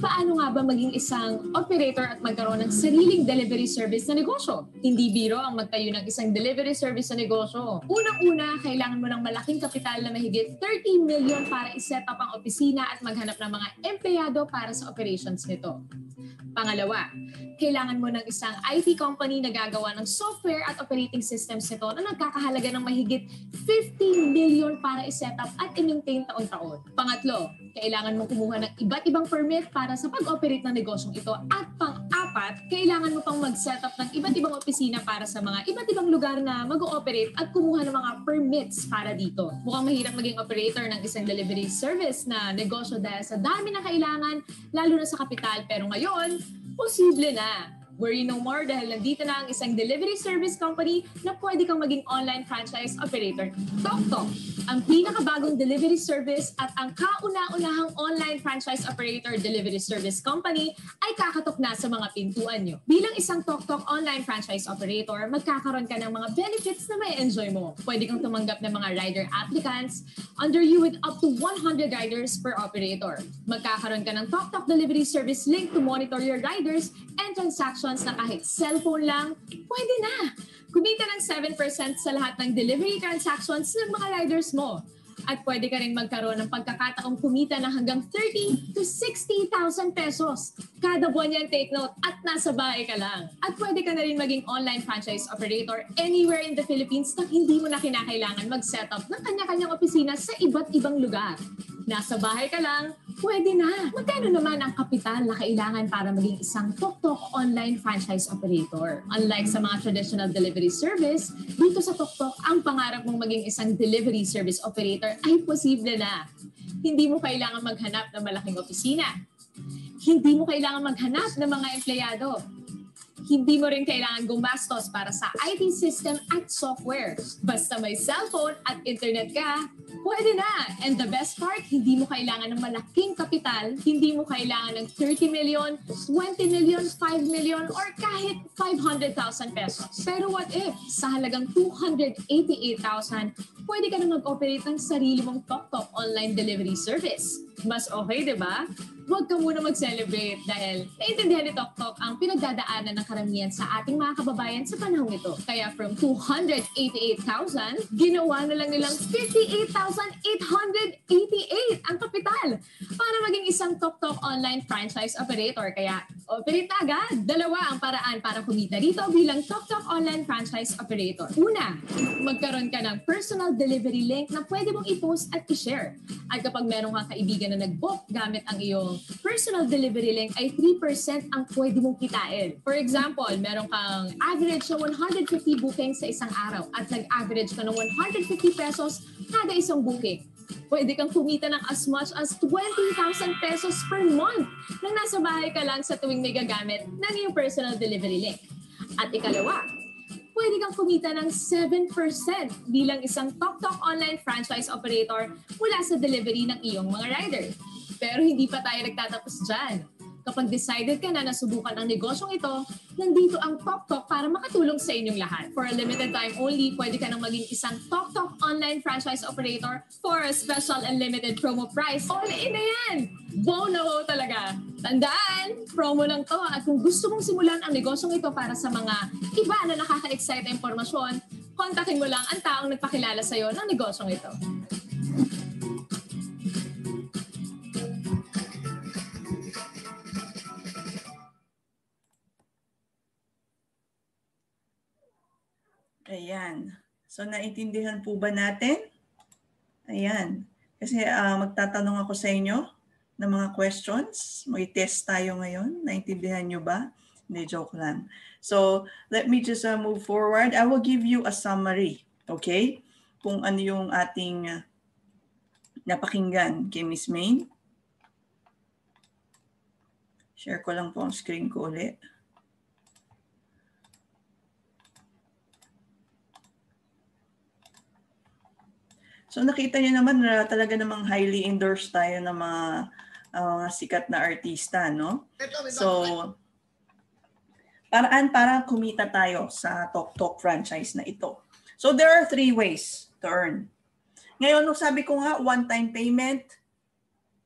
Paano nga ba maging isang operator at magkaroon ng sariling delivery service na negosyo? Hindi biro ang magtayo ng isang delivery service na negosyo. Unang-una, kailangan mo ng malaking kapital na mahigit 30 million para iset up ang opisina at maghanap ng mga empleyado para sa operations nito. Pangalawa, kailangan mo ng isang IT company na gagawa ng software at operating systems nito na nagkakahalaga ng mahigit 50 million para i-set up at i-maintain taon-taon. Pangatlo, kailangan mo kumuha ng iba't ibang permit para sa pag-operate ng negosyong ito. At pang-apat, kailangan mo pang mag-set up ng iba't ibang opisina para sa mga iba't ibang lugar na mag-ooperate at kumuha ng mga permits para dito. Mukhang mahirap maging operator ng isang delivery service na negosyo dahil sa dami na kailangan, lalo na sa kapital. Pero ngayon, posible na. Worry no more dahil nandito na ang isang delivery service company na pwede kang maging online franchise operator. TokTok, ang pinakabagong delivery service at ang kauna-unahang online franchise operator delivery service company ay kakatok na sa mga pintuan nyo. Bilang isang TokTok online franchise operator, magkakaroon ka ng mga benefits na may enjoy mo. Pwede kang tumanggap ng mga rider applicants, under you with up to 100 riders per operator. Magkakaroon ka ng TokTok delivery service link to monitor your riders and transactions na kahit cellphone lang, pwede na. Kumita ng 7% sa lahat ng delivery transactions ng mga riders mo. At pwede ka rin magkaroon ng pagkakataong kumita ng hanggang 30 to 60,000 pesos. Kada buwan yan, take note, at nasa bahay ka lang. At pwede ka na rin maging online franchise operator anywhere in the Philippines na hindi mo na kinakailangan mag-set up ng kanya-kanyang opisina sa iba't ibang lugar. Nasa bahay ka lang, pwede na. Magkano naman ang kapital na kailangan para maging isang TokTok online franchise operator? Unlike sa mga traditional delivery service, dito sa TokTok, ang pangarap mong maging isang delivery service operator ay posible na. Hindi mo kailangan maghanap ng malaking opisina. Hindi mo kailangan maghanap ng mga empleyado hindi mo rin kailangan gumastos para sa IT system at software. Basta may cellphone at internet ka, pwede na. And the best part, hindi mo kailangan ng malaking kapital, hindi mo kailangan ng 30 million, 20 million, 5 million, or kahit 500,000 pesos. Pero what if, sa halagang 288,000, pwede ka na mag-operate ng sarili mong TokTok online delivery service. Mas okay, di ba? Huwag ka muna mag-celebrate dahil naintindihan ni TokTok ang pinagdadaanan ng karamihan sa ating mga kababayan sa panahong ito. Kaya from 288,000, ginawa na lang nilang 58,888 ang kapital para maging isang TokTok online franchise operator. Kaya operate na agad. Dalawa ang paraan para kumita dito bilang TokTok online franchise operator. Una, magkaroon ka ng personal delivery link na pwede mong i-post at i-share. At kapag meron kang kaibigan na nag-book gamit ang iyong personal delivery link ay 3% ang pwede mong kitain. For example, meron kang average na 150 bookings sa isang araw at nag-average ka ng 150 pesos kada isang booking. Pwede kang kumita ng as much as 20,000 pesos per month nang nasa bahay ka lang sa tuwing may gagamit ng iyong personal delivery link. At ikalawa, pwede kang kumita ng 7% bilang isang TokTok online franchise operator mula sa delivery ng iyong mga rider. Pero hindi pa tayo nagtatapos dyan. Kapag decided ka na na subukan ang negosyong ito, nandito ang TokTok para makatulong sa inyong lahat. For a limited time only, pwede ka nang maging isang TokTok online franchise operator for a special and limited promo price. In na yan! Wow talaga! Tandaan, promo lang to at kung gusto mong simulan ang negosyong ito para sa mga iba na nakaka-excite na impormasyon, kontakin mo lang ang taong nagpakilala sa'yo ng negosyong ito. Ayan. So, naintindihan po ba natin? Ayan. Kasi uh, magtatanong ako sa inyo ng mga questions. May test tayo ngayon. Naintindihan nyo ba? Hindi, joke lang. So, let me just uh, move forward. I will give you a summary. Okay? Kung ano yung ating napakinggan kay Miss Main. Share ko lang po ang screen ko ulit. So nakita niyo naman na talaga namang highly endorsed tayo ng mga uh, sikat na artista, no? So paraan para kumita tayo sa Tok Tok franchise na ito. So there are three ways to earn. Ngayon, nung sabi ko nga, one-time payment,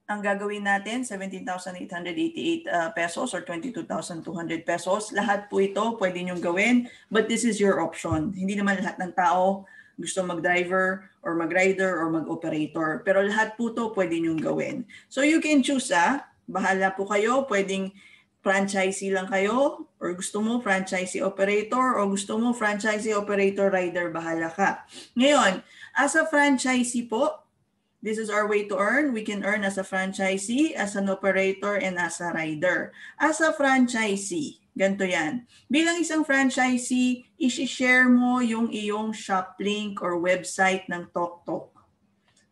ang gagawin natin, 17,888 uh, pesos or 22,200 pesos. Lahat po ito pwede niyong gawin, but this is your option. Hindi naman lahat ng tao gusto mag-driver or mag-rider or mag-operator. Pero lahat po to pwede nyong gawin. So you can choose ah, bahala po kayo, pwedeng franchisee lang kayo or gusto mo franchisee operator o gusto mo franchisee operator rider, bahala ka. Ngayon, as a franchisee po, this is our way to earn. We can earn as a franchisee, as an operator, and as a rider. As a franchisee, Ganto yan. Bilang isang franchisee, isi-share mo yung iyong shop link or website ng TokTok.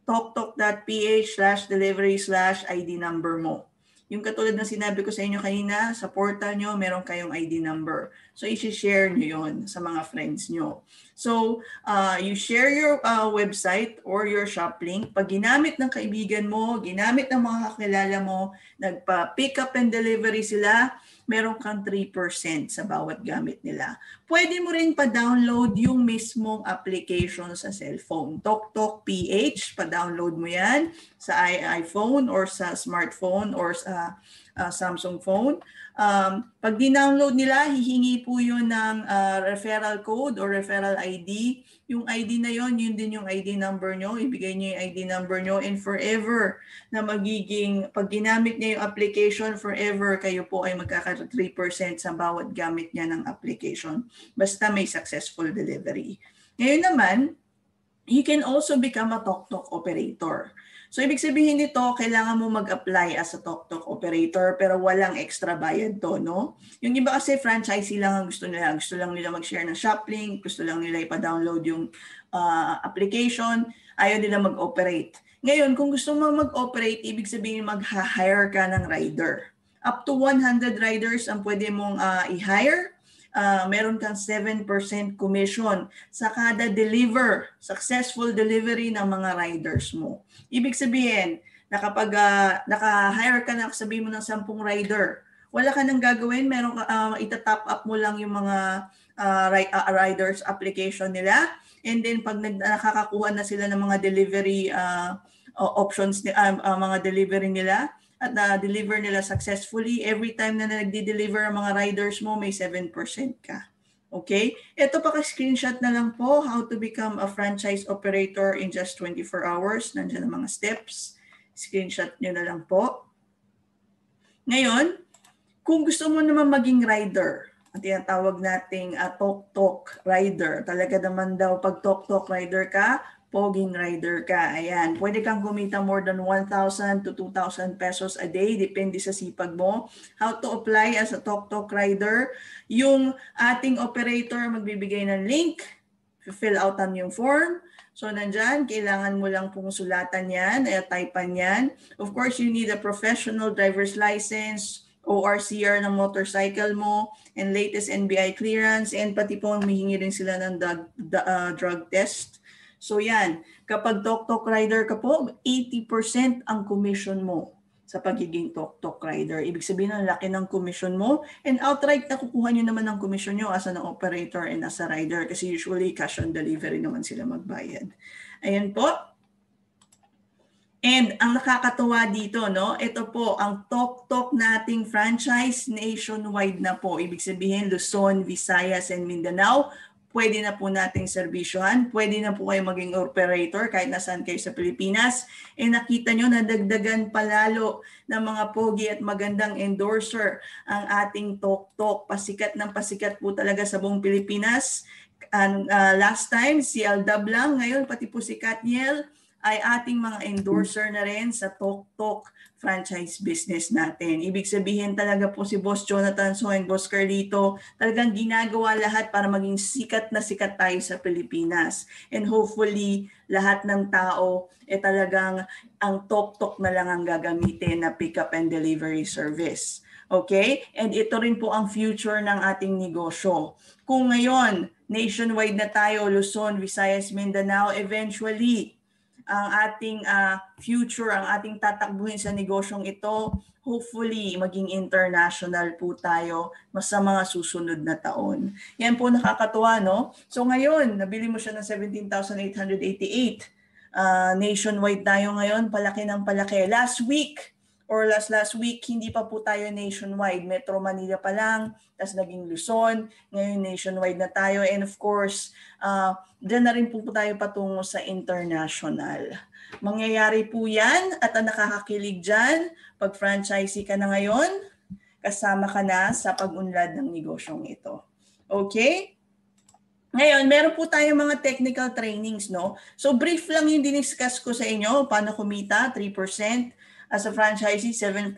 TokTok.ph slash delivery slash ID number mo. Yung katulad ng sinabi ko sa inyo kanina, sa portal nyo, meron kayong ID number. So, isi-share nyo yon sa mga friends nyo. So, uh, you share your uh, website or your shop link. Pag ginamit ng kaibigan mo, ginamit ng mga kakilala mo, nagpa-pick up and delivery sila, meron kang 3% sa bawat gamit nila. Pwede mo rin pa-download yung mismong application sa cellphone. TokTok PH, pa-download mo yan sa iPhone or sa smartphone or sa uh, Samsung phone. Um, pag di-download nila, hihingi po yun ng uh, referral code or referral ID. Yung ID na yon, yun din yung ID number nyo. Ibigay nyo yung ID number nyo and forever na magiging, pag ginamit niya yung application, forever kayo po ay magkaka 3% sa bawat gamit niya ng application. Basta may successful delivery. Ngayon naman, you can also become a TokTok operator. So ibig sabihin nito, kailangan mo mag-apply as a TokTok operator pero walang extra bayad to, no? Yung iba kasi franchisee lang ang gusto nila. Gusto lang nila mag-share ng shop link, gusto lang nila ipa-download yung uh, application, ayaw nila mag-operate. Ngayon, kung gusto mo mag-operate, ibig sabihin mag-hire ka ng rider. Up to 100 riders ang pwede mong uh, i-hire uh, meron kang 7% commission sa kada deliver, successful delivery ng mga riders mo. Ibig sabihin, na kapag uh, naka-hire ka na, sabihin mo ng 10 rider, wala ka nang gagawin, meron ka, uh, itatop up mo lang yung mga uh, riders application nila. And then pag nakakakuha na sila ng mga delivery uh, options, uh, uh, mga delivery nila, at na-deliver nila successfully, every time na nagdi-deliver ang mga riders mo, may 7% ka. Okay? Ito pa screenshot na lang po how to become a franchise operator in just 24 hours. Nandiyan ang mga steps. Screenshot nyo na lang po. Ngayon, kung gusto mo naman maging rider, ang tinatawag nating uh, talk-talk rider, talaga naman daw pag talk-talk rider ka, poging rider ka. Ayan, pwede kang kumita more than 1,000 to 2,000 pesos a day, depende sa sipag mo. How to apply as a Tok Tok rider? Yung ating operator magbibigay ng link, fill outan yung form. So nandyan, kailangan mo lang pong sulatan yan, eh, typean yan. Of course, you need a professional driver's license, ORCR ng motorcycle mo, and latest NBI clearance, and pati po humihingi rin sila ng drug, uh, drug test. So yan, kapag tok-tok rider ka po, 80% ang commission mo sa pagiging tok-tok rider. Ibig sabihin, ang laki ng commission mo and outright na kukuha nyo naman ng commission nyo as an operator and as a rider kasi usually cash on delivery naman sila magbayad. Ayan po. And ang nakakatuwa dito, no, ito po ang Tok Tok nating franchise nationwide na po. Ibig sabihin Luzon, Visayas, and Mindanao pwede na po nating serbisyohan, pwede na po kayo maging operator kahit nasaan kayo sa Pilipinas. E nakita nyo na dagdagan palalo ng mga pogi at magandang endorser ang ating Tok Tok. Pasikat ng pasikat po talaga sa buong Pilipinas. And, uh, last time, si Aldab lang, ngayon pati po si Katniel ay ating mga endorser na rin sa Tok Tok franchise business natin. Ibig sabihin talaga po si Boss Jonathan So and Boss Carlito talagang ginagawa lahat para maging sikat na sikat tayo sa Pilipinas. And hopefully, lahat ng tao eh talagang ang tok-tok na lang ang gagamitin na pick up and delivery service. Okay? And ito rin po ang future ng ating negosyo. Kung ngayon, nationwide na tayo, Luzon, Visayas, Mindanao, eventually, ang ating uh, future, ang ating tatakbuhin sa negosyong ito, hopefully maging international po tayo sa mga susunod na taon. Yan po nakakatuwa, no? So ngayon, nabili mo siya ng 17,888. Uh, nationwide tayo ngayon, palaki ng palaki. Last week, or last last week, hindi pa po tayo nationwide. Metro Manila pa lang, tapos naging Luzon, ngayon nationwide na tayo. And of course, uh, dyan na rin po, po tayo patungo sa international. Mangyayari po yan at ang nakakakilig dyan, pag franchisee ka na ngayon, kasama ka na sa pag-unlad ng negosyong ito. Okay? Ngayon, meron po tayong mga technical trainings, no? So brief lang yung diniscuss ko sa inyo, paano kumita, 3%, as a franchisee, 7%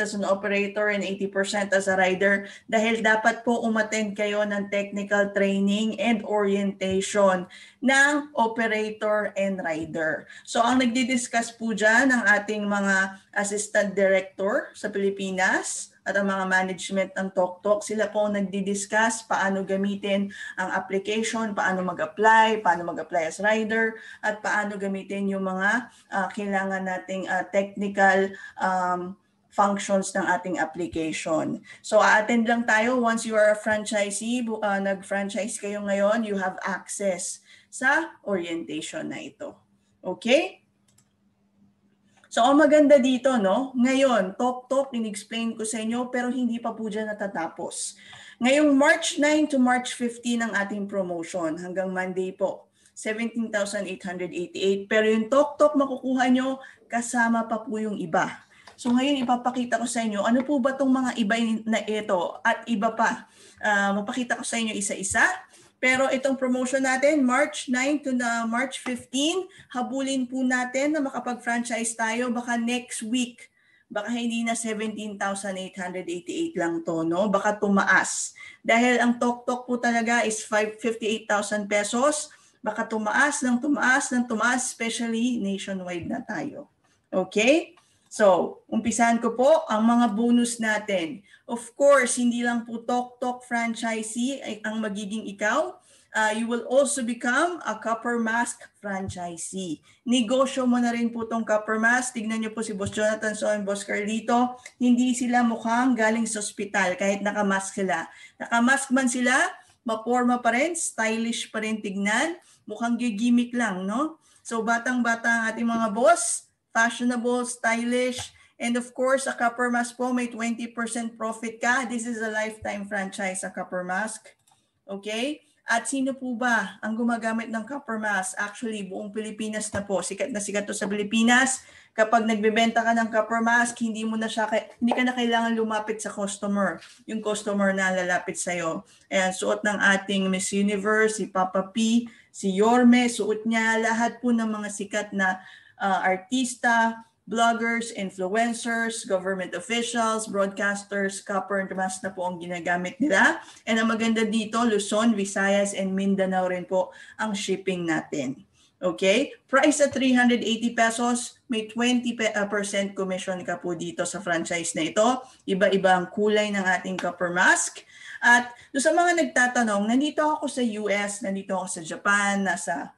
as an operator, and 80% as a rider dahil dapat po umattend kayo ng technical training and orientation ng operator and rider. So ang nagdi-discuss po dyan ng ating mga assistant director sa Pilipinas, at ang mga management ng TokTok. Sila po nagdi-discuss paano gamitin ang application, paano mag-apply, paano mag-apply as rider, at paano gamitin yung mga uh, kailangan nating uh, technical um, functions ng ating application. So attend lang tayo once you are a franchisee, uh, nag-franchise kayo ngayon, you have access sa orientation na ito. Okay? So ang maganda dito, no? Ngayon, talk-talk, in-explain ko sa inyo, pero hindi pa po dyan natatapos. Ngayong March 9 to March 15 ang ating promotion hanggang Monday po. 17,888. Pero yung talk-talk makukuha nyo, kasama pa po yung iba. So ngayon ipapakita ko sa inyo ano po ba tong mga iba na ito at iba pa. Uh, mapakita ko sa inyo isa-isa. Pero itong promotion natin, March 9 to na March 15, habulin po natin na makapag-franchise tayo baka next week. Baka hindi na 17,888 lang to, no? Baka tumaas. Dahil ang tok-tok po talaga is 58,000 pesos. Baka tumaas ng tumaas ng tumaas, especially nationwide na tayo. Okay? So, umpisahan ko po ang mga bonus natin. Of course, hindi lang po Tok Tok franchisee ang magiging ikaw. Uh, you will also become a Copper Mask franchisee. Negosyo mo na rin po tong Copper Mask. Tignan niyo po si Boss Jonathan So and Boss Carlito. Hindi sila mukhang galing sa ospital kahit nakamask sila. Nakamask man sila, maporma pa rin, stylish pa rin tignan. Mukhang gimmick lang, no? So batang-bata ang ating mga boss fashionable, stylish, and of course, a Copper Mask po, may 20% profit ka. This is a lifetime franchise, a Copper Mask. Okay? At sino po ba ang gumagamit ng Copper Mask? Actually, buong Pilipinas na po. Sikat na sikat to sa Pilipinas. Kapag nagbebenta ka ng Copper Mask, hindi mo na siya, hindi ka na kailangan lumapit sa customer. Yung customer na lalapit sa'yo. Ayan, suot ng ating Miss Universe, si Papa P, si Yorme, suot niya lahat po ng mga sikat na uh, artista, bloggers, influencers, government officials, broadcasters, copper and mask na po ang ginagamit nila. And ang maganda dito, Luzon, Visayas, and Mindanao rin po ang shipping natin. Okay? Price at 380 pesos, may 20% uh, commission ka po dito sa franchise na ito. Iba-iba ang kulay ng ating copper mask. At do sa mga nagtatanong, nandito ako sa US, nandito ako sa Japan, nasa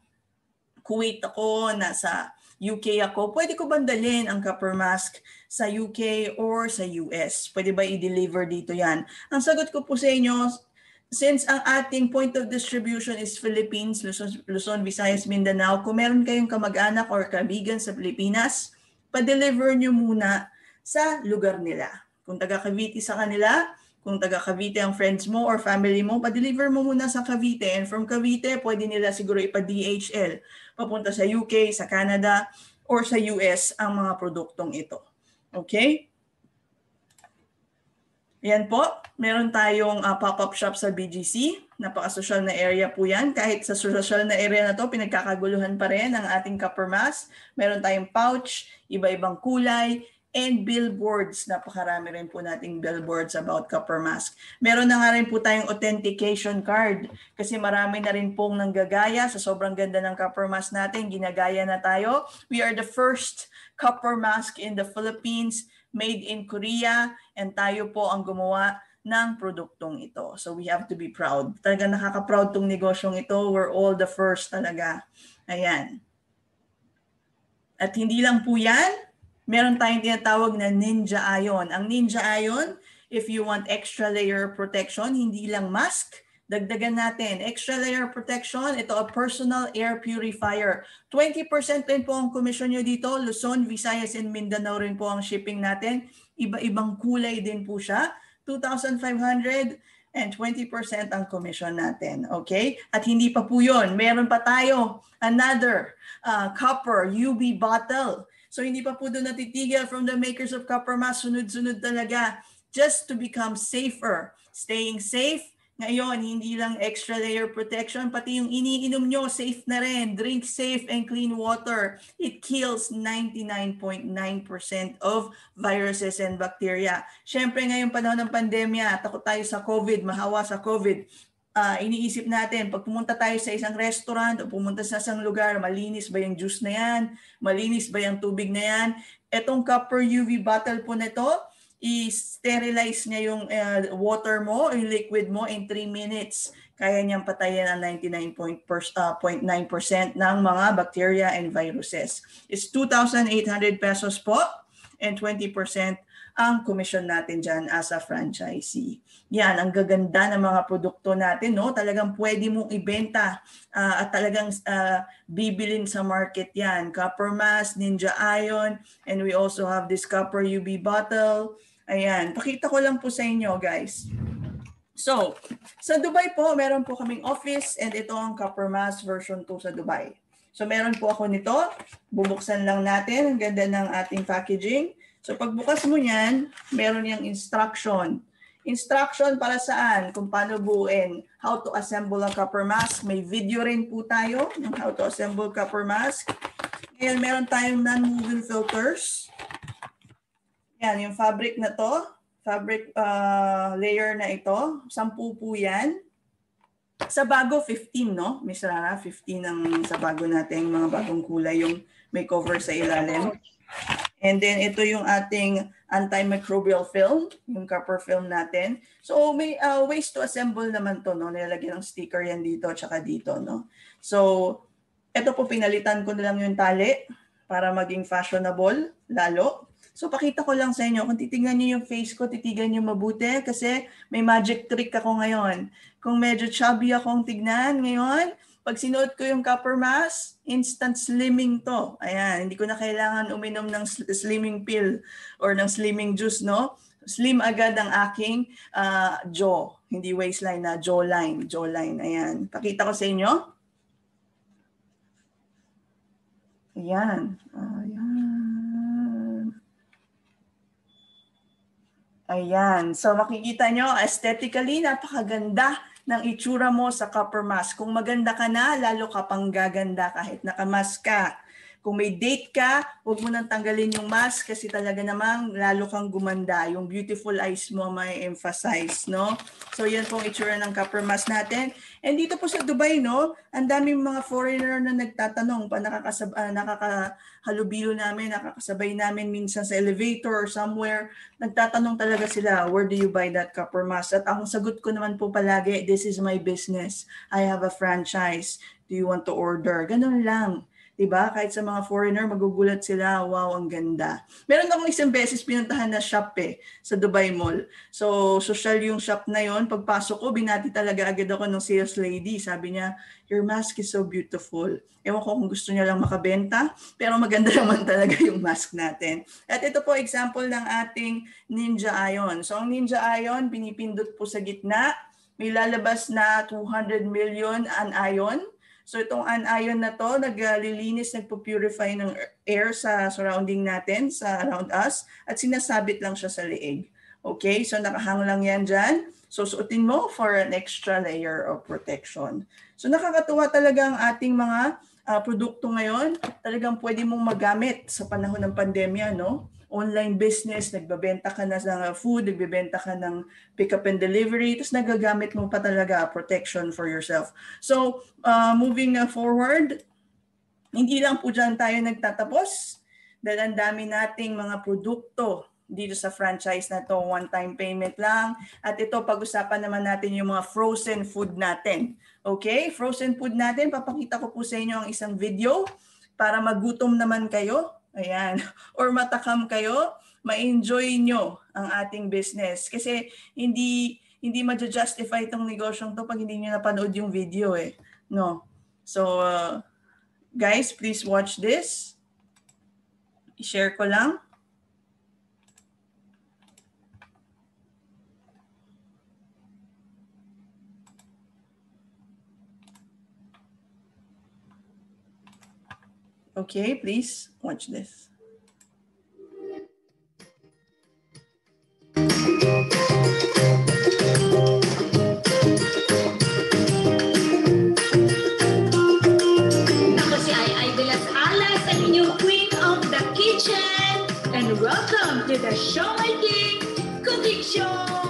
Kuwait ako, nasa UK ako, pwede ko bandalin ang copper mask sa UK or sa US? Pwede ba i-deliver dito yan? Ang sagot ko po sa inyo, since ang ating point of distribution is Philippines, Luzon, Luzon Visayas, Mindanao, kung meron kayong kamag-anak or kabigan sa Pilipinas, pa-deliver nyo muna sa lugar nila. Kung taga Cavite sa kanila, kung taga Cavite ang friends mo or family mo, pa-deliver mo muna sa Cavite. And from Cavite, pwede nila siguro ipa-DHL papunta sa UK, sa Canada, or sa US ang mga produktong ito. Okay? Yan po, meron tayong uh, pop-up shop sa BGC. Napaka-social na area po yan. Kahit sa social na area na to, pinagkakaguluhan pa rin ang ating copper mask. Meron tayong pouch, iba-ibang kulay, and billboards. Napakarami rin po nating billboards about copper mask. Meron na nga rin po tayong authentication card kasi marami na rin pong nanggagaya sa sobrang ganda ng copper mask natin. Ginagaya na tayo. We are the first copper mask in the Philippines made in Korea and tayo po ang gumawa ng produktong ito. So we have to be proud. Talaga nakaka-proud tong negosyong ito. We're all the first talaga. Ayan. At hindi lang po yan, meron tayong tinatawag na Ninja Ion. Ang Ninja Ion, if you want extra layer protection, hindi lang mask, dagdagan natin. Extra layer protection, ito a personal air purifier. 20% din po ang commission nyo dito. Luzon, Visayas, and Mindanao rin po ang shipping natin. Iba-ibang kulay din po siya. 2,500 and 20% ang commission natin. Okay? At hindi pa po yun. Meron pa tayo another uh, copper UV bottle. So hindi pa po doon natitigil from the makers of copper mask, sunod-sunod talaga just to become safer. Staying safe, ngayon, hindi lang extra layer protection, pati yung iniinom nyo, safe na rin. Drink safe and clean water. It kills 99.9% of viruses and bacteria. Siyempre, ngayong panahon ng pandemya, takot tayo sa COVID, mahawa sa COVID uh, iniisip natin, pag pumunta tayo sa isang restaurant o pumunta sa isang lugar, malinis ba yung juice na yan? Malinis ba yung tubig na yan? Etong copper UV bottle po nito, i-sterilize niya yung uh, water mo, yung liquid mo in 3 minutes. Kaya niyang patayin ang 99.9% uh, ng mga bacteria and viruses. It's 2,800 pesos po and 20% ang commission natin dyan as a franchisee. Yan, ang gaganda ng mga produkto natin, no? Talagang pwede mong ibenta uh, at talagang uh, bibilin sa market yan. Copper Mask, Ninja Ion, and we also have this Copper UV bottle. Ayan, pakita ko lang po sa inyo, guys. So, sa Dubai po, meron po kaming office and ito ang Copper Mask version 2 sa Dubai. So, meron po ako nito. Bubuksan lang natin. Ang ganda ng ating packaging. So pagbukas mo niyan, meron yung instruction. Instruction para saan? Kung paano buuin. How to assemble a copper mask. May video rin po tayo ng how to assemble copper mask. Ngayon, meron tayong non-moving filters. Yan, yung fabric na to. Fabric uh, layer na ito. Sampu po yan. Sa bago, 15, no? Miss Rara, 15 ang sa bago natin, mga bagong kulay yung may cover sa ilalim. And then ito yung ating antimicrobial film, yung copper film natin. So may uh, ways to assemble naman to, no? Nilalagyan ng sticker yan dito tsaka dito, no? So ito po pinalitan ko na lang yung tali para maging fashionable lalo. So pakita ko lang sa inyo, kung titingnan niyo yung face ko, titigan niyo mabuti kasi may magic trick ako ngayon. Kung medyo chubby akong tignan ngayon, pag sinuot ko yung copper mask, instant slimming to. Ayan, hindi ko na kailangan uminom ng slimming pill or ng slimming juice, no? Slim agad ang aking uh, jaw. Hindi waistline na jawline. Jawline. Ayan. Pakita ko sa inyo. Ayan. Ayan. Ayan. So makikita nyo, aesthetically, napakaganda ng itsura mo sa copper mask. Kung maganda ka na, lalo ka pang gaganda kahit nakamask ka. Kung may date ka, huwag mo nang tanggalin yung mask kasi talaga namang lalo kang gumanda. Yung beautiful eyes mo may emphasize, no? So yan pong itsura ng copper mask natin. And dito po sa Dubai, no, ang daming mga foreigner na nagtatanong pa nakakasab uh, nakakahalubilo namin, nakakasabay namin minsan sa elevator or somewhere. Nagtatanong talaga sila, where do you buy that copper mask? At ang sagot ko naman po palagi, this is my business. I have a franchise. Do you want to order? Ganun lang. 'Di ba? Kahit sa mga foreigner magugulat sila, wow, ang ganda. Meron akong isang beses pinuntahan na shop eh sa Dubai Mall. So, social yung shop na 'yon. Pagpasok ko, binati talaga agad ako ng sales lady. Sabi niya, "Your mask is so beautiful." Ewan ko kung gusto niya lang makabenta, pero maganda naman talaga yung mask natin. At ito po example ng ating Ninja Ion. So, ang Ninja Ion, pinipindot po sa gitna. May lalabas na 200 million an ion So itong anion na to, naglilinis, nagpo-purify ng air sa surrounding natin, sa around us, at sinasabit lang siya sa leeg. Okay, so nakahang lang yan dyan. So suotin mo for an extra layer of protection. So nakakatuwa talaga ang ating mga uh, produkto ngayon. Talagang pwede mong magamit sa panahon ng pandemya, no? Online business, nagbebenta ka na ng food, nagbebenta ka ng pick up and delivery, tapos nagagamit mo pa talaga protection for yourself. So, uh, moving forward, hindi lang po dyan tayo nagtatapos dahil ang dami nating mga produkto dito sa franchise na to, one-time payment lang. At ito, pag-usapan naman natin yung mga frozen food natin. Okay, frozen food natin, papakita ko po sa inyo ang isang video para magutom naman kayo Ayan. Or matakam kayo, ma-enjoy nyo ang ating business. Kasi hindi hindi ma-justify itong negosyong to pag hindi nyo napanood yung video eh. No. So, uh, guys, please watch this. I-share ko lang. Okay, please watch this. Queen of the kitchen. And welcome to the Show My King Cooking Show!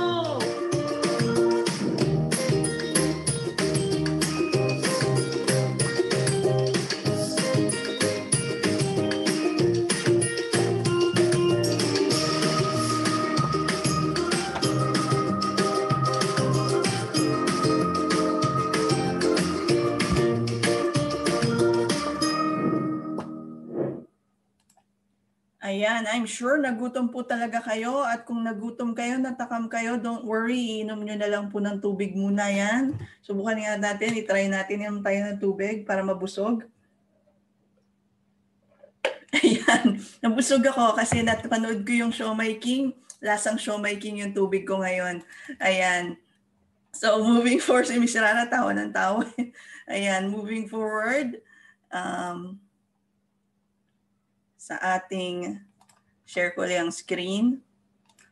Ayan, I'm sure nagutom po talaga kayo at kung nagutom kayo, natakam kayo, don't worry, inom nyo na lang po ng tubig muna yan. Subukan nga natin, itry natin yung tayo ng tubig para mabusog. Ayan, nabusog ako kasi napanood ko yung Show My King. Lasang Show My King yung tubig ko ngayon. Ayan. So moving forward, si Miss Rana, tawa ng tawa. Ayan, moving forward. Um, sa ating share ko lang screen.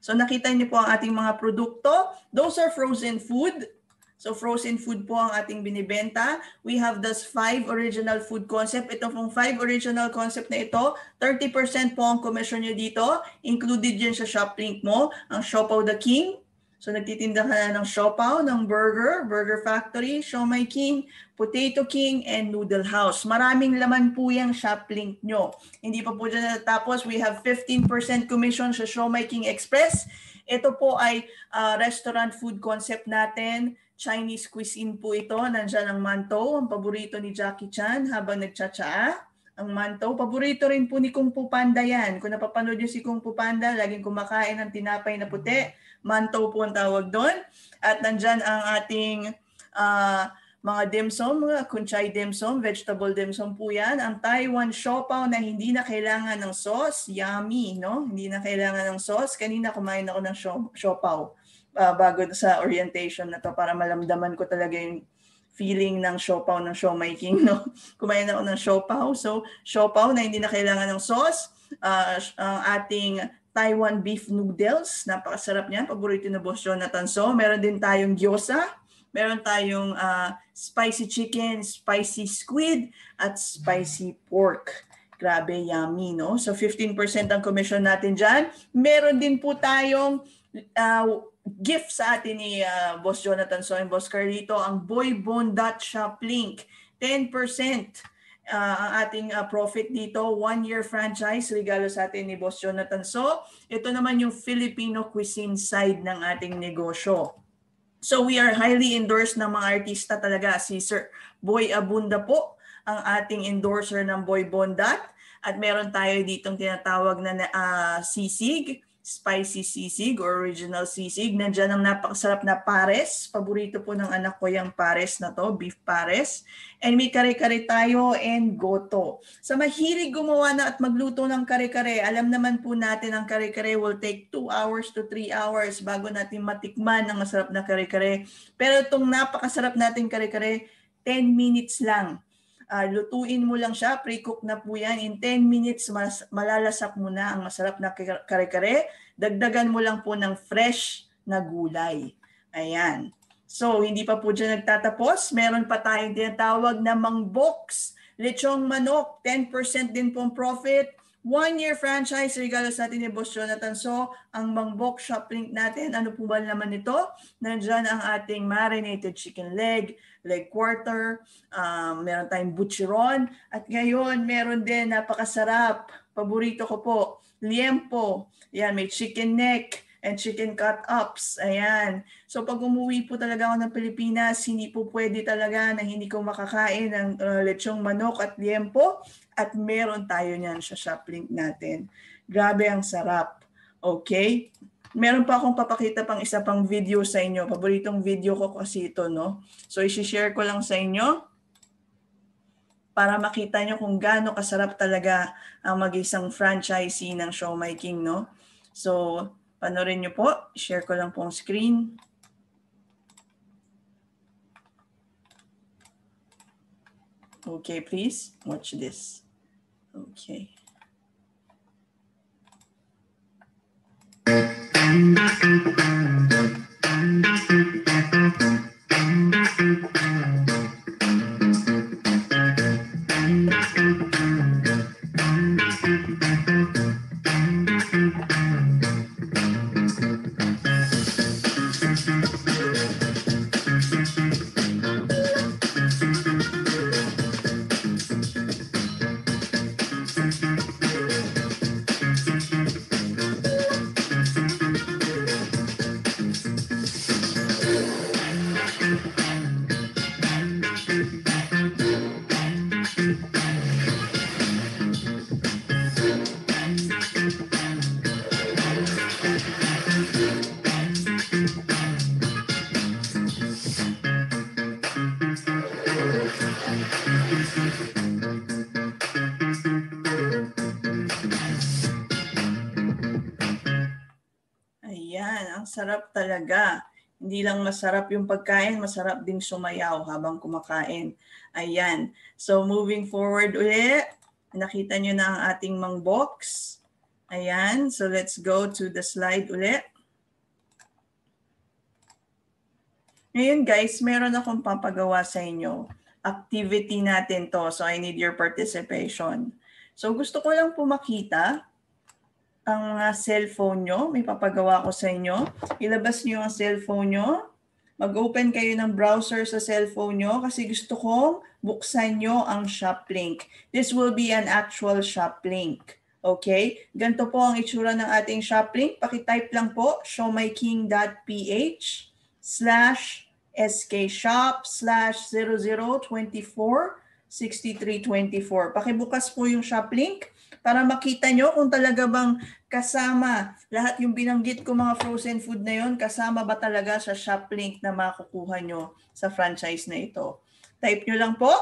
So nakita niyo po ang ating mga produkto. Those are frozen food. So frozen food po ang ating binibenta. We have this five original food concept. Ito pong five original concept na ito, 30% po ang commission nyo dito. Included yan sa shop link mo, ang Shopaw the King. So nagtitinda ka na ng siopaw, ng burger, Burger Factory, Siomai King, Potato King, and Noodle House. Maraming laman po yung shop link nyo. Hindi pa po dyan natapos. We have 15% commission sa Siomai King Express. Ito po ay uh, restaurant food concept natin. Chinese cuisine po ito. Nandyan ang mantou, ang paborito ni Jackie Chan habang nagtsatsaa ang mantou. Paborito rin po ni Kung Fu Panda yan. Kung napapanood niyo si Kung Fu Panda, laging kumakain ng tinapay na puti manto po ang tawag doon. At nandyan ang ating uh, mga dimsum, mga kunchay dimsum, vegetable dimsum po yan. Ang Taiwan siopaw na hindi na kailangan ng sauce, yummy, no? Hindi na kailangan ng sauce. Kanina kumain ako ng siopaw uh, bago sa orientation na to para malamdaman ko talaga yung feeling ng siopaw ng show making, no? Kumain ako ng siopaw. So, siopaw na hindi na kailangan ng sauce. Uh, ang ating Taiwan beef noodles. Napakasarap niyan. Paborito na Boss Jonathan. So, meron din tayong gyoza. Meron tayong uh, spicy chicken, spicy squid, at spicy pork. Grabe, yummy, no? So, 15% ang commission natin dyan. Meron din po tayong uh, gift sa atin ni uh, Boss Jonathan So, and Boss Carlito, ang Boy Bone Dot Shop link. 10% uh, ang ating uh, profit dito. One-year franchise, regalo sa atin ni Boss Jonathan. So, ito naman yung Filipino cuisine side ng ating negosyo. So, we are highly endorsed ng mga artista talaga. Si Sir Boy Abunda po, ang ating endorser ng Boy Bondat. At meron tayo ditong tinatawag na uh, sisig spicy sisig or original sisig. Nandiyan ang napakasarap na pares. Paborito po ng anak ko yung pares na to, beef pares. And may kare-kare tayo and goto. Sa mahilig gumawa na at magluto ng kare-kare, alam naman po natin ang kare-kare will take 2 hours to 3 hours bago natin matikman ang masarap na kare-kare. Pero itong napakasarap nating kare-kare, 10 minutes lang uh, lutuin mo lang siya, pre-cook na po yan. In 10 minutes, mas, malalasak mo na ang masarap na kare-kare. Dagdagan mo lang po ng fresh na gulay. Ayan. So, hindi pa po dyan nagtatapos. Meron pa tayong tinatawag na box. Lechong manok, 10% din pong profit. One-year franchise regalo sa atin ni Boss Jonathan. So, ang Mangbok shop link natin, ano po ba naman ito? Nandyan ang ating marinated chicken leg, leg quarter, um, meron tayong butcheron, at ngayon meron din napakasarap, paborito ko po, liempo, yan, may chicken neck, and chicken cut-ups. Ayan. So pag umuwi po talaga ako ng Pilipinas, hindi po pwede talaga na hindi ko makakain ng uh, lechong manok at liempo. At meron tayo niyan sa shop link natin. Grabe ang sarap. Okay? Meron pa akong papakita pang isa pang video sa inyo. Paboritong video ko kasi ito, no? So, isi-share ko lang sa inyo para makita nyo kung gaano kasarap talaga ang mag-isang franchisee ng Show My King, no? So, Panorin niyo po. Share ko lang po ang screen. Okay, please watch this. Okay. Thank you. Sarap talaga. Hindi lang masarap yung pagkain, masarap ding sumayaw habang kumakain. Ayan. So moving forward ulit, nakita nyo na ang ating mang box. Ayan. So let's go to the slide ulit. Ngayon guys, meron akong papagawa sa inyo. Activity natin to. So I need your participation. So gusto ko lang po makita ang uh, cellphone nyo. May papagawa ko sa inyo. Ilabas nyo ang cellphone nyo. Mag-open kayo ng browser sa cellphone nyo kasi gusto kong buksan nyo ang shop link. This will be an actual shop link. Okay? Ganito po ang itsura ng ating shop link. Pakitype lang po showmyking.ph slash skshop slash 0024 6324. Pakibukas po yung shop link para makita nyo kung talaga bang kasama lahat yung binanggit ko mga frozen food na yon kasama ba talaga sa shop link na makukuha nyo sa franchise na ito. Type nyo lang po.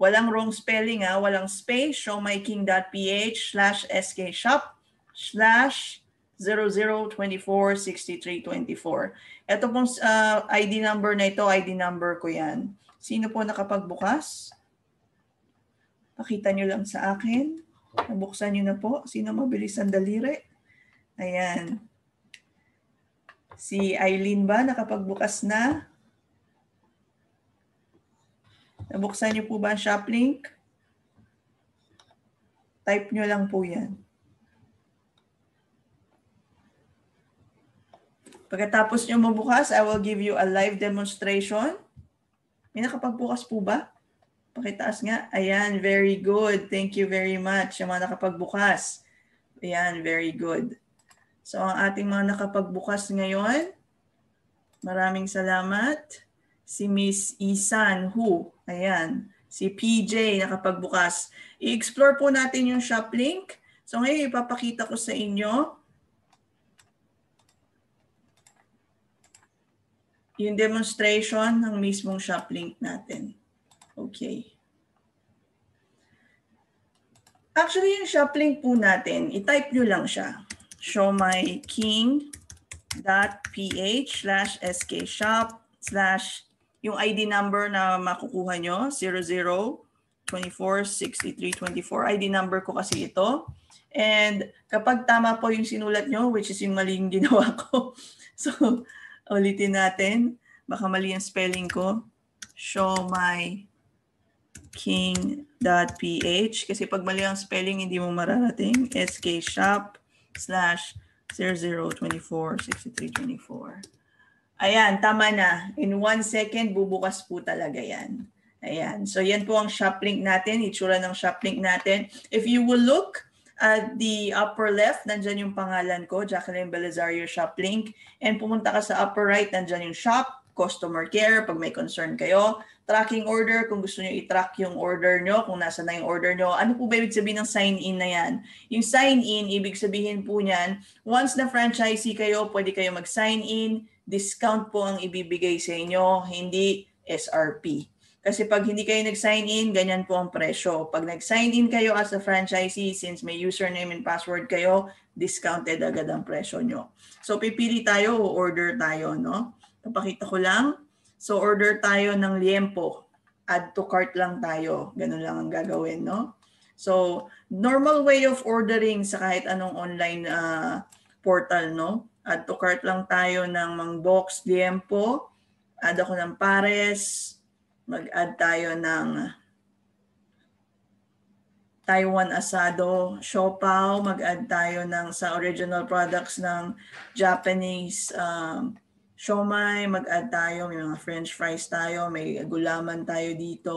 Walang wrong spelling ha. Walang space. showmyking.ph slash skshop slash 00246324. Ito pong uh, ID number na ito, ID number ko yan. Sino po nakapagbukas? Pakita nyo lang sa akin. Nabuksan nyo na po. Sino mabilis ang daliri? Ayan. Si Eileen ba nakapagbukas na? Nabuksan nyo po ba ang shop link? Type nyo lang po yan. Pagkatapos nyo mabukas, I will give you a live demonstration. May nakapagbukas po ba? Pakitaas nga. Ayan, very good. Thank you very much. Yung mga nakapagbukas. Ayan, very good. So, ang ating mga nakapagbukas ngayon, maraming salamat. Si Miss Isan Hu. Ayan. Si PJ nakapagbukas. I-explore po natin yung shop link. So, ngayon ipapakita ko sa inyo yung demonstration ng mismong shop link natin. Okay. Actually, yung shop link po natin, i-type nyo lang siya. showmyking.ph slash skshop slash yung ID number na makukuha nyo, 00246324. ID number ko kasi ito. And kapag tama po yung sinulat nyo, which is yung mali yung ginawa ko. So, ulitin natin. Baka mali yung spelling ko. Show king.ph kasi pag mali ang spelling hindi mo mararating. Skshop slash 00246324 ayan tama na. In one second bubukas po talaga yan. Ayan. So yan po ang shop link natin itsura ng shop link natin. If you will look at the upper left, nandyan yung pangalan ko, Jacqueline Belizario Shop Link. And pumunta ka sa upper right, nandyan yung shop, customer care, pag may concern kayo tracking order, kung gusto niyo i-track yung order nyo, kung nasa na yung order nyo. Ano po ba ibig sabihin ng sign-in na yan? Yung sign-in, ibig sabihin po niyan, once na franchisee kayo, pwede kayo mag-sign in, discount po ang ibibigay sa inyo, hindi SRP. Kasi pag hindi kayo nag-sign in, ganyan po ang presyo. Pag nag-sign in kayo as a franchisee, since may username and password kayo, discounted agad ang presyo nyo. So pipili tayo o order tayo, no? Papakita ko lang So order tayo ng liempo. Add to cart lang tayo. Ganun lang ang gagawin, no? So normal way of ordering sa kahit anong online uh, portal, no? Add to cart lang tayo ng mang box liempo. Add ako ng pares. Mag-add tayo ng Taiwan asado, siopaw, mag-add tayo ng sa original products ng Japanese um, siomay, mag-add tayo, may mga french fries tayo, may gulaman tayo dito,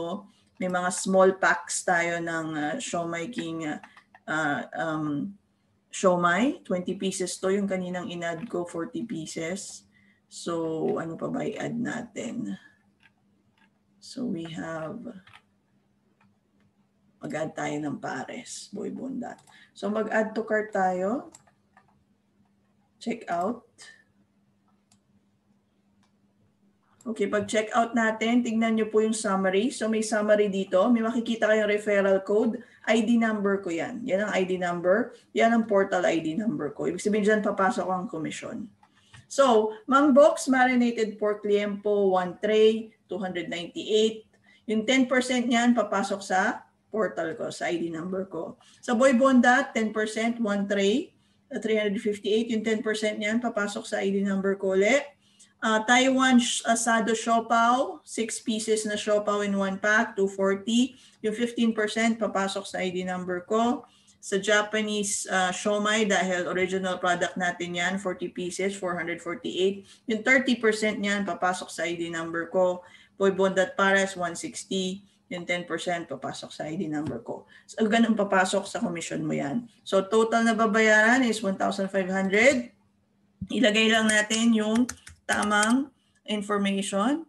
may mga small packs tayo ng uh, siomay king uh, um, siomay, 20 pieces to, yung kaninang inad ko, 40 pieces. So, ano pa ba i-add natin? So, we have, mag-add tayo ng pares, boy bundat. So, mag-add to cart tayo. Check out. Okay, pag check out natin, tingnan nyo po yung summary. So may summary dito. May makikita kayong referral code. ID number ko yan. Yan ang ID number. Yan ang portal ID number ko. Ibig sabihin dyan papasok ang commission. So, Mang Box marinated pork liempo, 1 tray, 298. Yung 10% niyan papasok sa portal ko, sa ID number ko. Sa Boy Bonda, 10%, 1 tray, uh, 358. Yung 10% niyan papasok sa ID number ko ulit. Uh, Taiwan asado siopaw, 6 pieces na siopaw in 1 pack, 240. Yung 15% papasok sa ID number ko. Sa Japanese uh, siomai, dahil original product natin yan, 40 pieces, 448. Yung 30% niyan papasok sa ID number ko. Boy Bondat Pares, 160. Yung 10% papasok sa ID number ko. So, ganun papasok sa commission mo yan. So, total na babayaran is 1,500. Ilagay lang natin yung tamang information.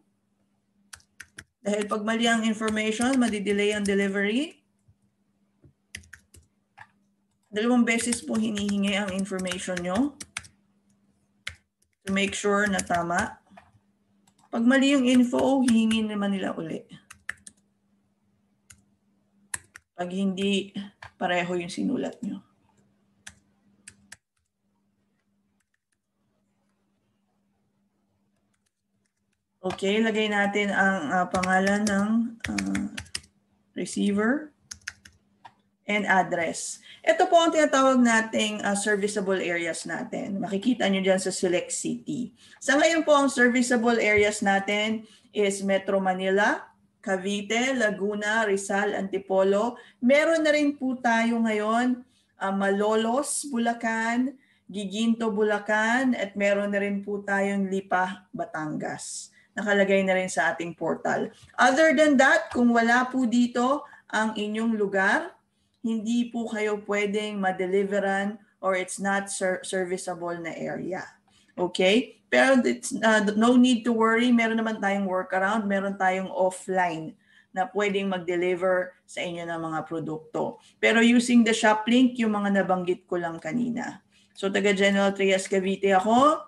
Dahil pag mali ang information, madidelay ang delivery. Dalawang beses po hinihingi ang information nyo to make sure na tama. Pag mali yung info, hihingi naman nila uli. Pag hindi pareho yung sinulat nyo. Okay, lagay natin ang uh, pangalan ng uh, receiver and address. Ito po ang tinatawag nating uh, serviceable areas natin. Makikita nyo dyan sa Select City. Sa ngayon po, ang serviceable areas natin is Metro Manila, Cavite, Laguna, Rizal, Antipolo. Meron na rin po tayo ngayon uh, Malolos, Bulacan, Giginto, Bulacan, at meron na rin po tayong Lipa, Batangas. Nakalagay na rin sa ating portal. Other than that, kung wala po dito ang inyong lugar, hindi po kayo pwedeng ma-deliveran or it's not ser- serviceable na area. Okay? Pero it's, uh, no need to worry. Meron naman tayong workaround. Meron tayong offline na pwedeng mag-deliver sa inyo ng mga produkto. Pero using the shop link, yung mga nabanggit ko lang kanina. So taga General Trias Cavite ako.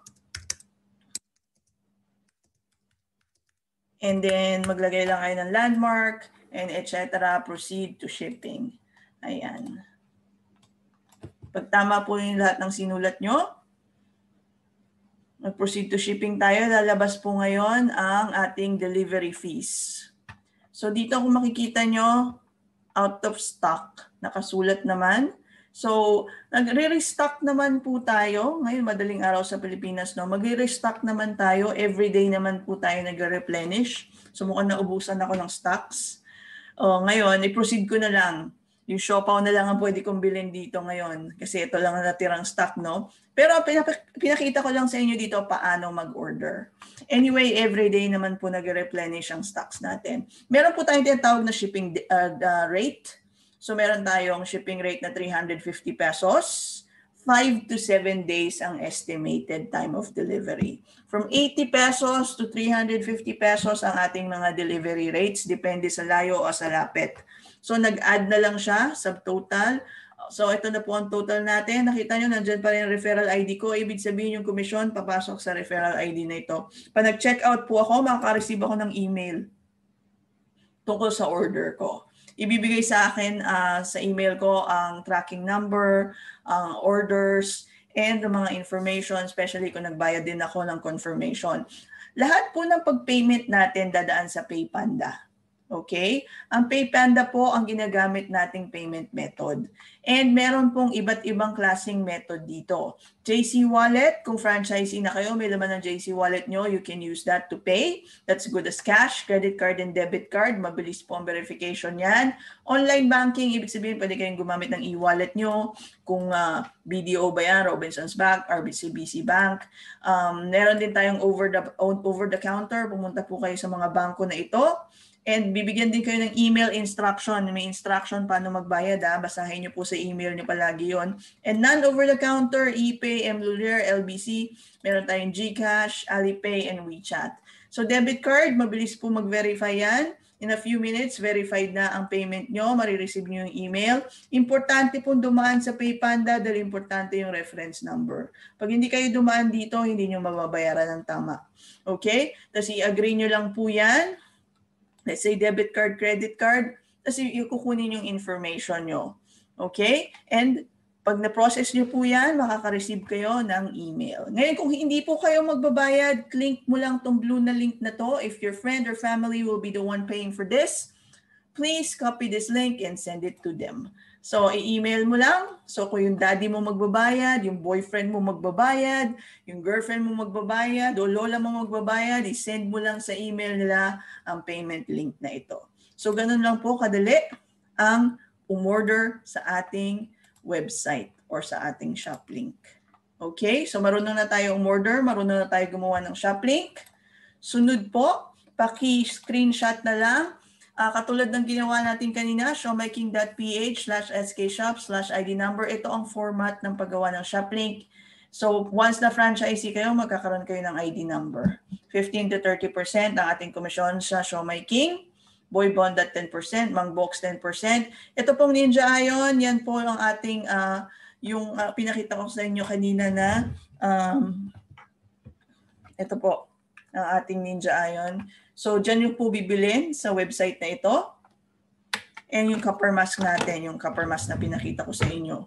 And then maglagay lang kayo ng landmark and etc. Proceed to shipping. Ayan. Pag tama po yung lahat ng sinulat nyo, mag-proceed to shipping tayo. Lalabas po ngayon ang ating delivery fees. So dito kung makikita nyo, out of stock. Nakasulat naman. So, nagre-restock naman po tayo. Ngayon, madaling araw sa Pilipinas, no? Magre-restock naman tayo. Everyday naman po tayo nagre-replenish. So, mukhang naubusan ako ng stocks. Oh, ngayon, i-proceed ko na lang. Yung siopaw na lang ang pwede kong bilhin dito ngayon. Kasi ito lang ang natirang stock, no? Pero pinakita ko lang sa inyo dito paano mag-order. Anyway, everyday naman po nag-replenish ang stocks natin. Meron po tayong tinatawag na shipping uh, uh, rate. So meron tayong shipping rate na 350 pesos. 5 to 7 days ang estimated time of delivery. From 80 pesos to 350 pesos ang ating mga delivery rates, depende sa layo o sa lapit. So nag-add na lang siya, subtotal. So ito na po ang total natin. Nakita nyo, nandyan pa rin referral ID ko. Ibig sabihin yung commission, papasok sa referral ID na ito. Pag nag-check out po ako, makaka-receive ako ng email tungkol sa order ko ibibigay sa akin uh, sa email ko ang tracking number, ang orders, and the mga information, especially kung nagbayad din ako ng confirmation. Lahat po ng pag-payment natin dadaan sa PayPanda. Okay? Ang PayPanda po ang ginagamit nating payment method. And meron pong iba't ibang klaseng method dito. JC Wallet, kung franchisee na kayo, may laman ng JC Wallet nyo, you can use that to pay. That's good as cash, credit card and debit card. Mabilis po ang verification yan. Online banking, ibig sabihin pwede kayong gumamit ng e-wallet nyo. Kung uh, BDO ba yan, Robinsons Bank, RBCBC Bank. Um, meron din tayong over the, over the counter. Pumunta po kayo sa mga bangko na ito And bibigyan din kayo ng email instruction. May instruction paano magbayad. Ha? Basahin niyo po sa email niyo palagi yon. And non-over-the-counter, ePay, Mlulier, LBC. Meron tayong GCash, Alipay, and WeChat. So debit card, mabilis po mag-verify yan. In a few minutes, verified na ang payment nyo. Marireceive nyo yung email. Importante po dumaan sa PayPanda dahil importante yung reference number. Pag hindi kayo dumaan dito, hindi nyo mababayaran ng tama. Okay? Tapos i-agree nyo lang po yan let's say debit card, credit card, tapos yung kukunin yung information nyo. Okay? And Pag na-process nyo po yan, makaka-receive kayo ng email. Ngayon, kung hindi po kayo magbabayad, click mo lang tong blue na link na to. If your friend or family will be the one paying for this, please copy this link and send it to them. So, i-email mo lang. So, kung yung daddy mo magbabayad, yung boyfriend mo magbabayad, yung girlfriend mo magbabayad, o lola mo magbabayad, i-send mo lang sa email nila ang payment link na ito. So, ganun lang po kadali ang umorder sa ating website or sa ating shop link. Okay, so marunong na tayo umorder, marunong na tayo gumawa ng shop link. Sunod po, paki-screenshot na lang. Uh, katulad ng ginawa natin kanina, showmaking.ph slash skshop slash ID number. Ito ang format ng paggawa ng shop link. So once na franchisee kayo, magkakaroon kayo ng ID number. 15 to 30% ang ating komisyon sa Showmaking. Boy Bond at 10%, Mang Box 10%. Ito pong Ninja Ion, yan po ang ating uh, yung uh, pinakita ko sa inyo kanina na um, ito po ang ating Ninja Ion. So dyan yung po bibilin sa website na ito. And yung copper mask natin, yung copper mask na pinakita ko sa inyo.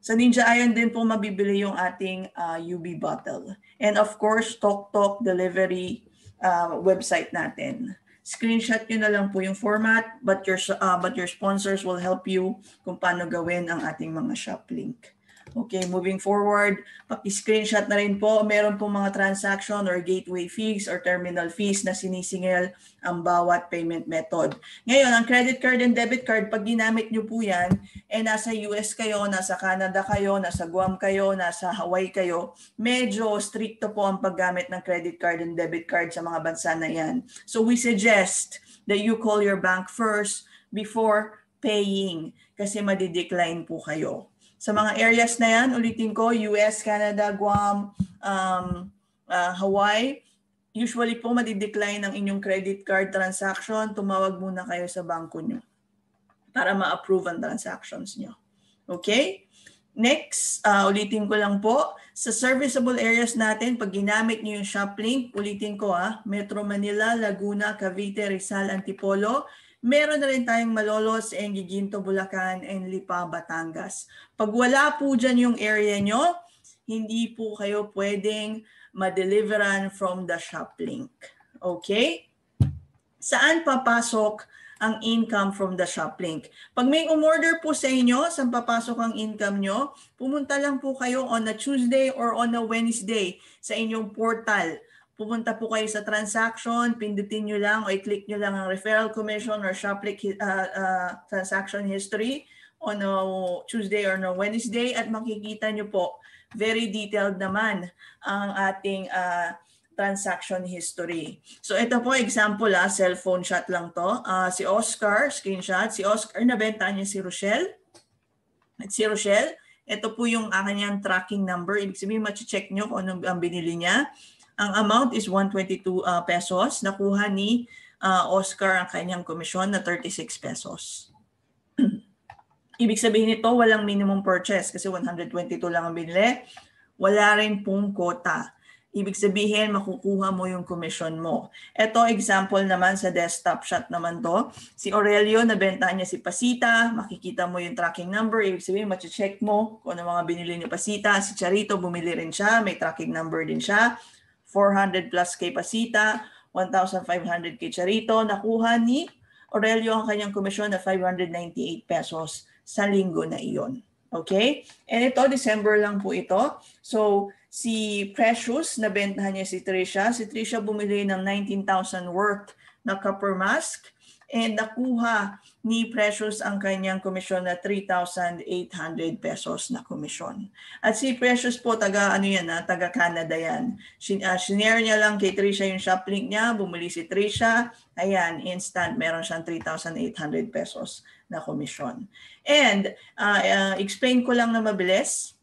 Sa Ninja Ion din po mabibili yung ating uh, UV bottle. And of course, Tok Tok delivery uh, website natin screenshot nyo na lang po yung format but your, uh, but your sponsors will help you kung paano gawin ang ating mga shop link. Okay, moving forward, paki-screenshot na rin po. Meron po mga transaction or gateway fees or terminal fees na sinisingil ang bawat payment method. Ngayon, ang credit card and debit card, pag ginamit nyo po yan, eh nasa US kayo, nasa Canada kayo, nasa Guam kayo, nasa Hawaii kayo, medyo stricto po ang paggamit ng credit card and debit card sa mga bansa na yan. So we suggest that you call your bank first before paying kasi madidecline po kayo. Sa mga areas na yan, ulitin ko, US, Canada, Guam, um, uh, Hawaii, usually po madidecline ang inyong credit card transaction, tumawag muna kayo sa bangko nyo para ma-approve ang transactions nyo. Okay? Next, uh, ulitin ko lang po, sa serviceable areas natin, pag ginamit nyo yung shop link, ulitin ko ah, Metro Manila, Laguna, Cavite, Rizal, Antipolo, Meron na rin tayong Malolos, Engiginto, Bulacan, and Lipa, Batangas. Pag wala po dyan yung area nyo, hindi po kayo pwedeng ma-deliveran from the shop link. Okay? Saan papasok ang income from the shop link? Pag may umorder po sa inyo, saan papasok ang income nyo, pumunta lang po kayo on a Tuesday or on a Wednesday sa inyong portal pumunta po kayo sa transaction, pindutin nyo lang o i-click nyo lang ang referral commission or shoplick uh, uh, transaction history on a Tuesday or no Wednesday at makikita nyo po very detailed naman ang ating uh, transaction history. So ito po example ah, cellphone shot lang to. Uh, si Oscar, screenshot, si Oscar nabenta niya si Rochelle. At si Rochelle, ito po yung kanyang tracking number. Ibig sabihin, check nyo kung ano ang binili niya. Ang amount is 122 uh, pesos. Nakuha ni uh, Oscar ang kanyang komisyon na 36 pesos. Ibig sabihin nito, walang minimum purchase kasi 122 lang ang binili. Wala rin pong quota. Ibig sabihin, makukuha mo yung commission mo. Ito, example naman sa desktop shot naman to. Si Aurelio, nabenta niya si Pasita. Makikita mo yung tracking number. Ibig sabihin, check mo kung ano mga binili ni Pasita. Si Charito, bumili rin siya. May tracking number din siya. 400 plus kay Pasita, 1,500 kay Charito. Nakuha ni Aurelio ang kanyang komisyon na 598 pesos sa linggo na iyon. Okay? And ito, December lang po ito. So, si Precious, nabentahan niya si Trisha. Si Trisha bumili ng 19,000 worth na copper mask and nakuha ni Precious ang kanyang komisyon na 3,800 pesos na komisyon. At si Precious po, taga ano yan, ha? Ah, taga Canada yan. Sin, uh, sinare niya lang kay Trisha yung shop link niya, bumili si Trisha, ayan, instant, meron siyang 3,800 pesos na komisyon. And uh, uh, explain ko lang na mabilis,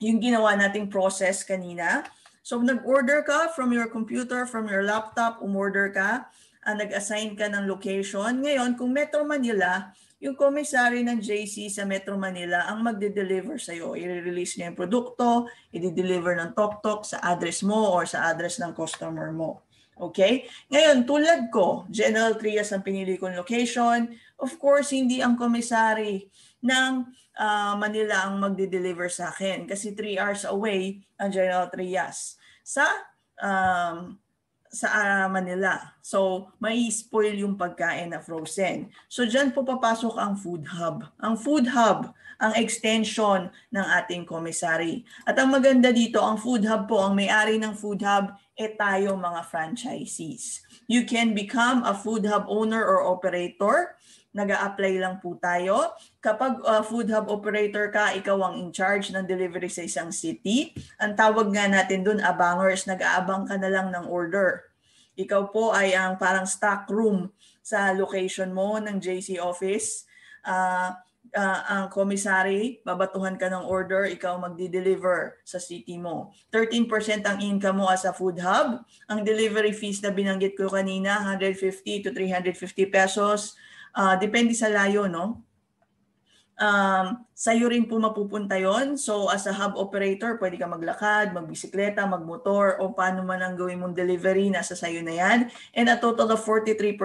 yung ginawa nating process kanina. So nag-order ka from your computer, from your laptop, umorder ka, uh, nag-assign ka ng location. Ngayon, kung Metro Manila, yung commissary ng JC sa Metro Manila ang magde-deliver sa iyo. I-release niya yung produkto, i-deliver ng tok-tok sa address mo or sa address ng customer mo. Okay? Ngayon, tulad ko, General Trias ang pinili kong location. Of course, hindi ang commissary ng uh, Manila ang magde-deliver sa akin kasi 3 hours away ang General Trias sa um, sa uh, Manila. So, may spoil yung pagkain na frozen. So, dyan po papasok ang food hub. Ang food hub, ang extension ng ating commissary. At ang maganda dito, ang food hub po, ang may-ari ng food hub, e tayo mga franchisees. You can become a food hub owner or operator nag apply lang po tayo. Kapag uh, food hub operator ka, ikaw ang in charge ng delivery sa isang city. Ang tawag nga natin dun, abangers, nag-aabang ka na lang ng order. Ikaw po ay ang parang stock room sa location mo ng JC office. Uh, uh, ang commissary, babatuhan ka ng order, ikaw magdi-deliver sa city mo. 13% ang income mo as a food hub. Ang delivery fees na binanggit ko kanina, 150 to 350 pesos Uh, depende sa layo, no? Um, sa'yo rin po mapupunta yon. So as a hub operator, pwede ka maglakad, magbisikleta, magmotor, o paano man ang gawin mong delivery, nasa sa'yo na yan. And a total of 43%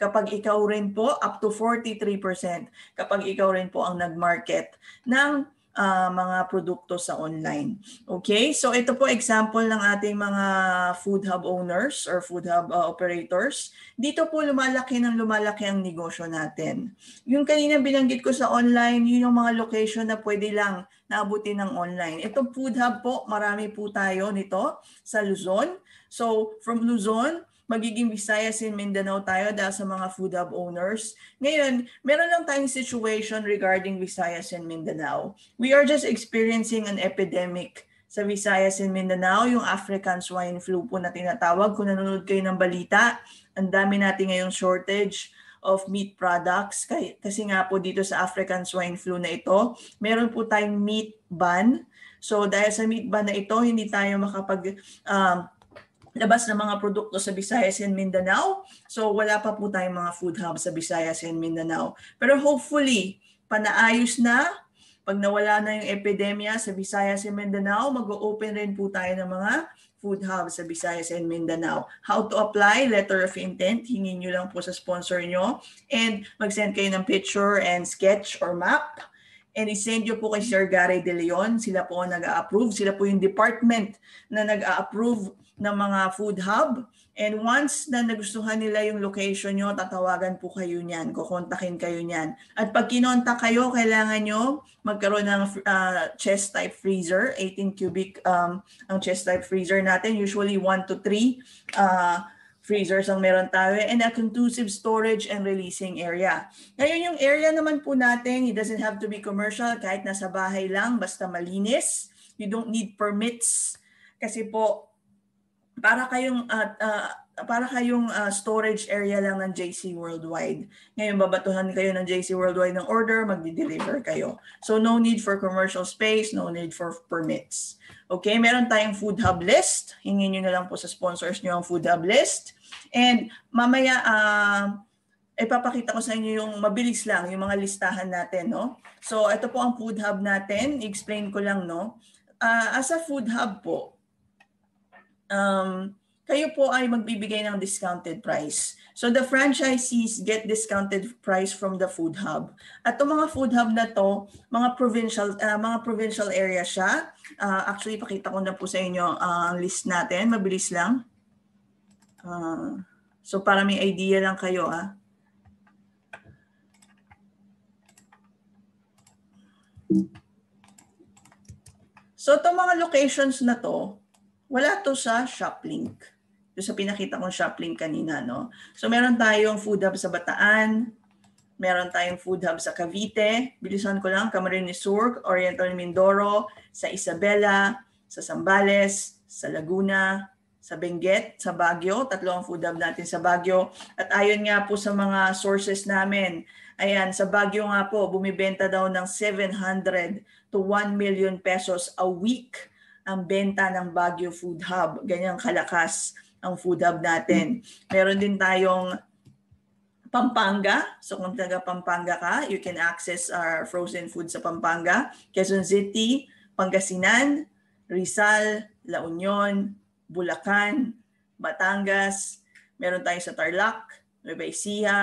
kapag ikaw rin po, up to 43% kapag ikaw rin po ang nag-market ng uh, mga produkto sa online. Okay? So ito po example ng ating mga food hub owners or food hub uh, operators. Dito po lumalaki ng lumalaki ang negosyo natin. Yung kanina binanggit ko sa online, yun yung mga location na pwede lang naabutin ng online. Itong food hub po, marami po tayo nito sa Luzon. So from Luzon, magiging Visayas in Mindanao tayo dahil sa mga food hub owners. Ngayon, meron lang tayong situation regarding Visayas and Mindanao. We are just experiencing an epidemic sa Visayas and Mindanao, yung African swine flu po na tinatawag. Kung nanonood kayo ng balita, ang dami natin ngayong shortage of meat products. Kasi nga po dito sa African swine flu na ito, meron po tayong meat ban. So dahil sa meat ban na ito, hindi tayo makapag um, labas ng mga produkto sa Visayas and Mindanao. So wala pa po tayong mga food hub sa Visayas and Mindanao. Pero hopefully, panaayos na. Pag nawala na yung epidemya sa Visayas and Mindanao, mag-open rin po tayo ng mga food hub sa Visayas and Mindanao. How to apply? Letter of intent. Hingin nyo lang po sa sponsor nyo. And mag-send kayo ng picture and sketch or map. And isend nyo po kay Sir Gary De Leon. Sila po ang nag-approve. Sila po yung department na nag-approve ng mga food hub. And once na nagustuhan nila yung location nyo, tatawagan po kayo niyan, kukontakin kayo niyan. At pag kinontak kayo, kailangan nyo magkaroon ng uh, chest type freezer, 18 cubic um, ang chest type freezer natin, usually 1 to 3 uh, freezers ang meron tayo, and a conducive storage and releasing area. Ngayon yung area naman po natin, it doesn't have to be commercial, kahit nasa bahay lang, basta malinis. You don't need permits kasi po para kayong uh, uh, para kayong uh, storage area lang ng JC Worldwide. Ngayon babatuhan kayo ng JC Worldwide ng order, magdi-deliver kayo. So no need for commercial space, no need for permits. Okay, meron tayong food hub list. Hingin niyo na lang po sa sponsors niyo ang food hub list. And mamaya uh, ipapakita ko sa inyo yung mabilis lang, yung mga listahan natin, no? So ito po ang food hub natin. I-explain ko lang, no? Uh, as a food hub po, um, kayo po ay magbibigay ng discounted price. So the franchisees get discounted price from the food hub. At itong mga food hub na to, mga provincial uh, mga provincial area siya. Uh, actually pakita ko na po sa inyo ang uh, list natin, mabilis lang. Uh, so para may idea lang kayo ah. So itong mga locations na to, wala to sa shop link. Ito sa pinakita kong shop link kanina. No? So meron tayong food hub sa Bataan, meron tayong food hub sa Cavite, bilisan ko lang, Camarines Sur, Oriental Mindoro, sa Isabela, sa Sambales, sa Laguna, sa Benguet, sa Baguio. Tatlo ang food hub natin sa Baguio. At ayon nga po sa mga sources namin, ayan, sa Baguio nga po, bumibenta daw ng 700 to 1 million pesos a week ang benta ng Baguio Food Hub. Ganyang kalakas ang food hub natin. Meron din tayong Pampanga. So kung taga Pampanga ka, you can access our frozen food sa Pampanga. Quezon City, Pangasinan, Rizal, La Union, Bulacan, Batangas. Meron tayo sa Tarlac, Nueva Ecija,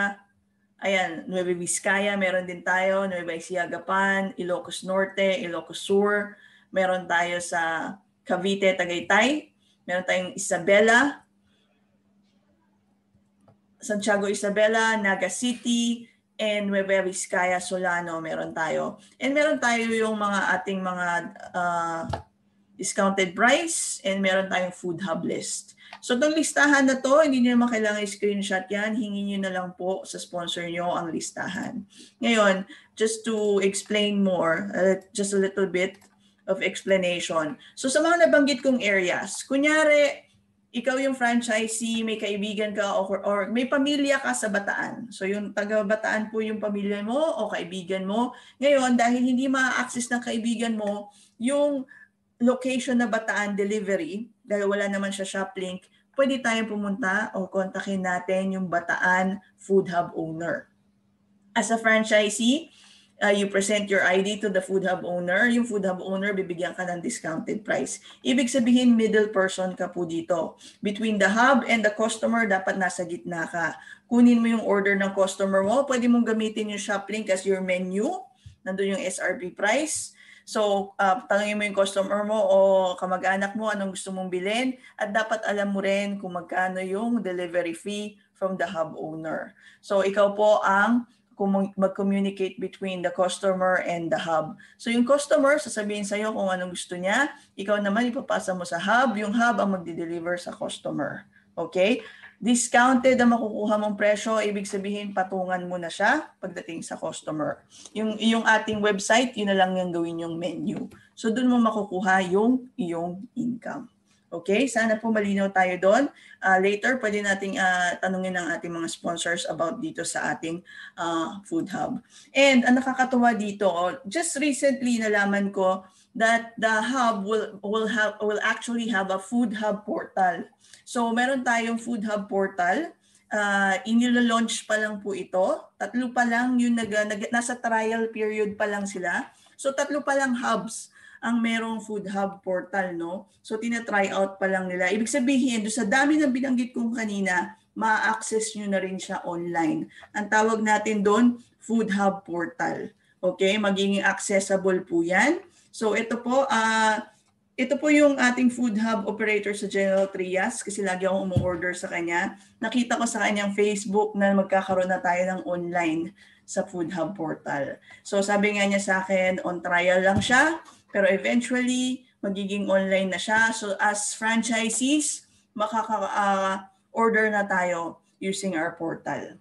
Ayan, Nueva Vizcaya, meron din tayo. Nueva Ecija, Gapan, Ilocos Norte, Ilocos Sur. Meron tayo sa Cavite, Tagaytay. Meron tayong Isabela, Santiago Isabela, Naga City, and Nueva Vizcaya, Solano, meron tayo. And meron tayo yung mga ating mga uh, discounted price and meron tayong food hub list. So itong listahan na to, hindi nyo naman kailangan screenshot yan. Hingin nyo na lang po sa sponsor nyo ang listahan. Ngayon, just to explain more, uh, just a little bit of explanation. So sa mga nabanggit kong areas, kunyari, ikaw yung franchisee, may kaibigan ka or, or may pamilya ka sa Bataan. So yung taga Bataan po yung pamilya mo o kaibigan mo. Ngayon, dahil hindi ma-access ng kaibigan mo yung location na Bataan delivery, dahil wala naman siya shop link, pwede tayong pumunta o kontakin natin yung Bataan Food Hub owner. As a franchisee, uh, you present your ID to the food hub owner. Yung food hub owner, bibigyan ka ng discounted price. Ibig sabihin, middle person ka po dito. Between the hub and the customer, dapat nasa gitna ka. Kunin mo yung order ng customer mo. Pwede mong gamitin yung shop link as your menu. Nandun yung SRP price. So, uh, tanongin mo yung customer mo o kamag-anak mo anong gusto mong bilhin at dapat alam mo rin kung magkano yung delivery fee from the hub owner. So, ikaw po ang mag-communicate between the customer and the hub. So yung customer, sasabihin sa'yo kung anong gusto niya. Ikaw naman ipapasa mo sa hub. Yung hub ang magde-deliver sa customer. Okay? Discounted ang makukuha mong presyo, ibig sabihin patungan mo na siya pagdating sa customer. Yung, yung ating website, yun na lang yung gawin yung menu. So doon mo makukuha yung iyong income. Okay, sana po malinaw tayo doon. Uh, later, pwede nating uh, tanungin ang ating mga sponsors about dito sa ating uh, food hub. And ang nakakatuwa dito, oh, just recently nalaman ko that the hub will will have will actually have a food hub portal. So meron tayong food hub portal. Uh, inilo-launch pa lang po ito. Tatlo pa lang yung nag, nag, nasa trial period pa lang sila. So tatlo pa lang hubs ang merong food hub portal, no? So tina-try out pa lang nila. Ibig sabihin, do sa dami ng binanggit kong kanina, ma-access nyo na rin siya online. Ang tawag natin doon, food hub portal. Okay, magiging accessible po yan. So ito po, uh, ito po yung ating food hub operator sa General Trias kasi lagi akong umu-order sa kanya. Nakita ko sa kanyang Facebook na magkakaroon na tayo ng online sa food hub portal. So sabi nga niya sa akin, on trial lang siya. Pero eventually, magiging online na siya. So as franchisees, makaka-order uh, na tayo using our portal.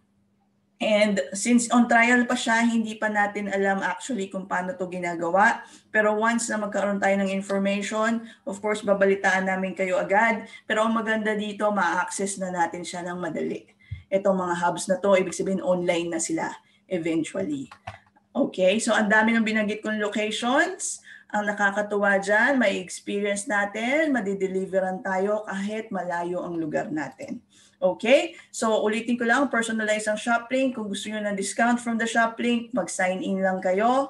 And since on trial pa siya, hindi pa natin alam actually kung paano to ginagawa. Pero once na magkaroon tayo ng information, of course, babalitaan namin kayo agad. Pero ang maganda dito, ma-access na natin siya ng madali. Itong mga hubs na to, ibig sabihin online na sila eventually. Okay, so ang dami ng binanggit kong locations. Ang nakakatuwa dyan, may experience natin, madideliveran tayo kahit malayo ang lugar natin. Okay? So ulitin ko lang, personalize ang shop link. Kung gusto nyo ng discount from the shop link, mag-sign in lang kayo.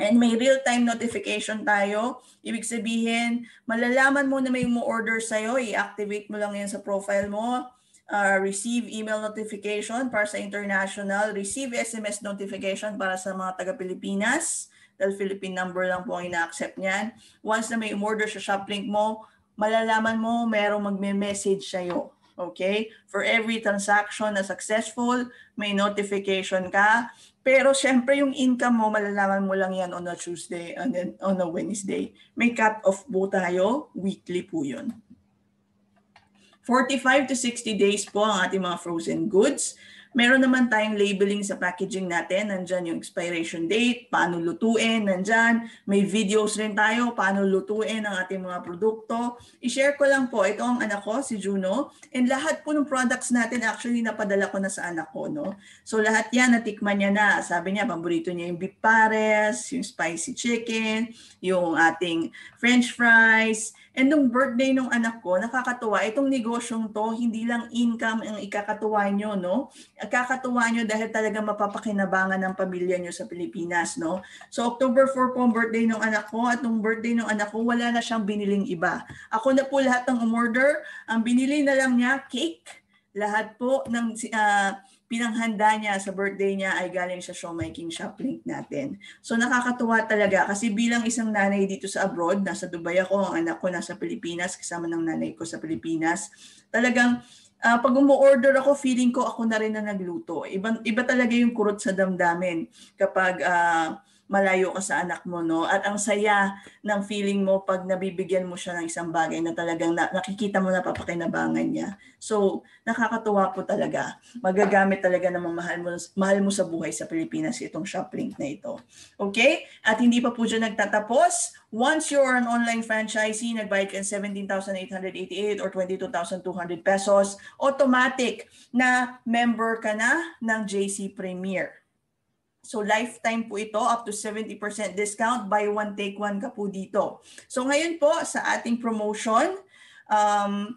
And may real-time notification tayo. Ibig sabihin, malalaman mo na may mo-order sa'yo, i-activate mo lang yan sa profile mo. Uh, receive email notification para sa international, receive SMS notification para sa mga taga-Pilipinas dahil Philippine number lang po ang ina-accept niyan. Once na may order sa shop link mo, malalaman mo merong magme-message sa'yo. Okay? For every transaction na successful, may notification ka. Pero syempre yung income mo, malalaman mo lang yan on a Tuesday and then on a Wednesday. May cut-off po tayo. Weekly po yun. 45 to 60 days po ang ating mga frozen goods. Meron naman tayong labeling sa packaging natin. Nandyan yung expiration date, paano lutuin, nandyan. May videos rin tayo, paano lutuin ang ating mga produkto. I-share ko lang po, ito ang anak ko, si Juno. And lahat po ng products natin, actually napadala ko na sa anak ko. No? So lahat yan, natikman niya na. Sabi niya, paborito niya yung beef pares, yung spicy chicken, yung ating french fries, And nung birthday nung anak ko, nakakatuwa, itong negosyong to, hindi lang income ang ikakatuwa nyo, no? Kakatuwa nyo dahil talaga mapapakinabangan ng pamilya nyo sa Pilipinas, no? So October 4 po ang birthday ng anak ko at nung birthday ng anak ko, wala na siyang biniling iba. Ako na po lahat ng umorder, ang binili na lang niya, cake. Lahat po ng uh, pinanghanda niya sa birthday niya ay galing sa Show My King Shop link natin. So nakakatuwa talaga kasi bilang isang nanay dito sa abroad, nasa Dubai ako, ang anak ko nasa Pilipinas, kasama ng nanay ko sa Pilipinas, talagang uh, pag umu-order ako, feeling ko ako na rin na nagluto. Iba, iba talaga yung kurot sa damdamin kapag uh, malayo ka sa anak mo, no? At ang saya ng feeling mo pag nabibigyan mo siya ng isang bagay na talagang na, nakikita mo na papakinabangan niya. So, nakakatuwa po talaga. Magagamit talaga ng mahal mo, mahal mo sa buhay sa Pilipinas itong shop link na ito. Okay? At hindi pa po dyan nagtatapos. Once you're an online franchisee, nagbayad ka ng 17,888 or 22,200 pesos, automatic na member ka na ng JC Premier. So lifetime po ito, up to 70% discount, buy one, take one ka po dito. So ngayon po sa ating promotion, um,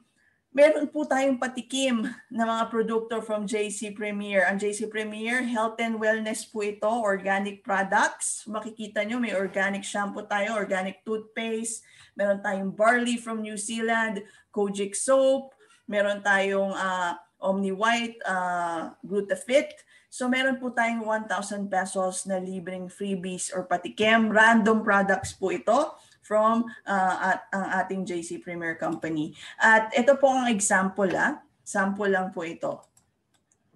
meron po tayong patikim ng mga produkto from JC Premier. Ang JC Premier, health and wellness po ito, organic products. Makikita nyo, may organic shampoo tayo, organic toothpaste, meron tayong barley from New Zealand, Kojic soap, meron tayong uh, Omni White, uh, Glutafit, So meron po tayong 1,000 pesos na libreng freebies or patikim. Random products po ito from uh, at, ang ating JC Premier Company. At ito po ang example ah. Sample lang po ito.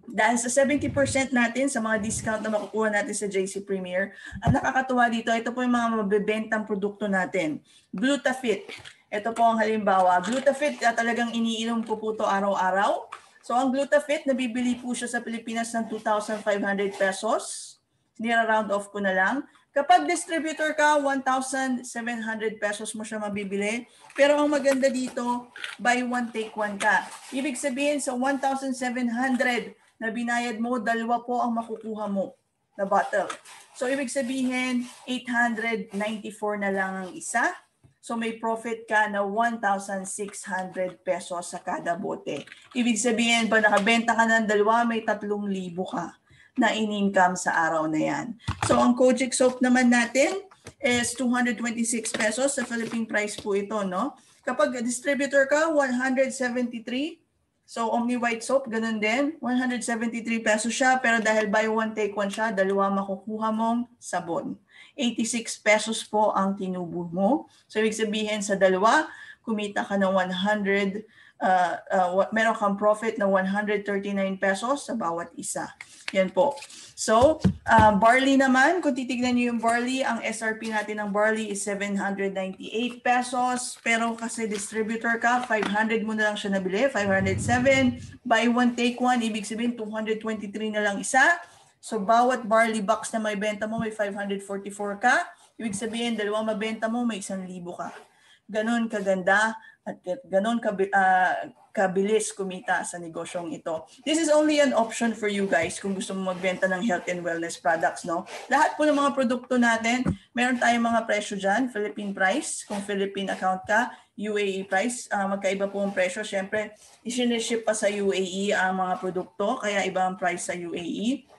Dahil sa 70% natin sa mga discount na makukuha natin sa JC Premier, ang nakakatuwa dito, ito po yung mga mabibentang produkto natin. Glutafit. Ito po ang halimbawa. Glutafit, ah, talagang iniinom ko po ito araw-araw So ang Glutafit, nabibili po siya sa Pilipinas ng 2,500 pesos. Nira-round off ko na lang. Kapag distributor ka, 1,700 pesos mo siya mabibili. Pero ang maganda dito, buy one, take one ka. Ibig sabihin sa 1,700 na binayad mo, dalawa po ang makukuha mo na bottle. So ibig sabihin, 894 na lang ang isa. So may profit ka na 1,600 pesos sa kada bote. Ibig sabihin, pag nakabenta ka ng dalawa, may 3,000 ka na in-income sa araw na yan. So ang Kojic soap naman natin is 226 pesos sa Philippine price po ito. no? Kapag distributor ka, 173 So, Omni White Soap, ganun din. 173 pesos siya, pero dahil buy one, take one siya, dalawa makukuha mong sabon. 86 pesos po ang tinubo mo. So, ibig sabihin sa dalawa, kumita ka ng 100, uh, uh, meron kang profit na 139 pesos sa bawat isa. Yan po. So, uh, barley naman, kung titignan niyo yung barley, ang SRP natin ng barley is 798 pesos. Pero kasi distributor ka, 500 mo na lang siya nabili, 507. Buy one, take one, ibig sabihin 223 na lang isa. So bawat barley box na may benta mo may 544 ka. Ibig sabihin, dalawang mabenta mo may 1,000 ka. Ganon kaganda at ganon uh, kabilis kumita sa negosyong ito. This is only an option for you guys kung gusto mo magbenta ng health and wellness products. no Lahat po ng mga produkto natin, meron tayong mga presyo dyan. Philippine price, kung Philippine account ka, UAE price, uh, magkaiba po ang presyo. Siyempre, isiniship pa sa UAE ang mga produkto, kaya iba ang price sa UAE.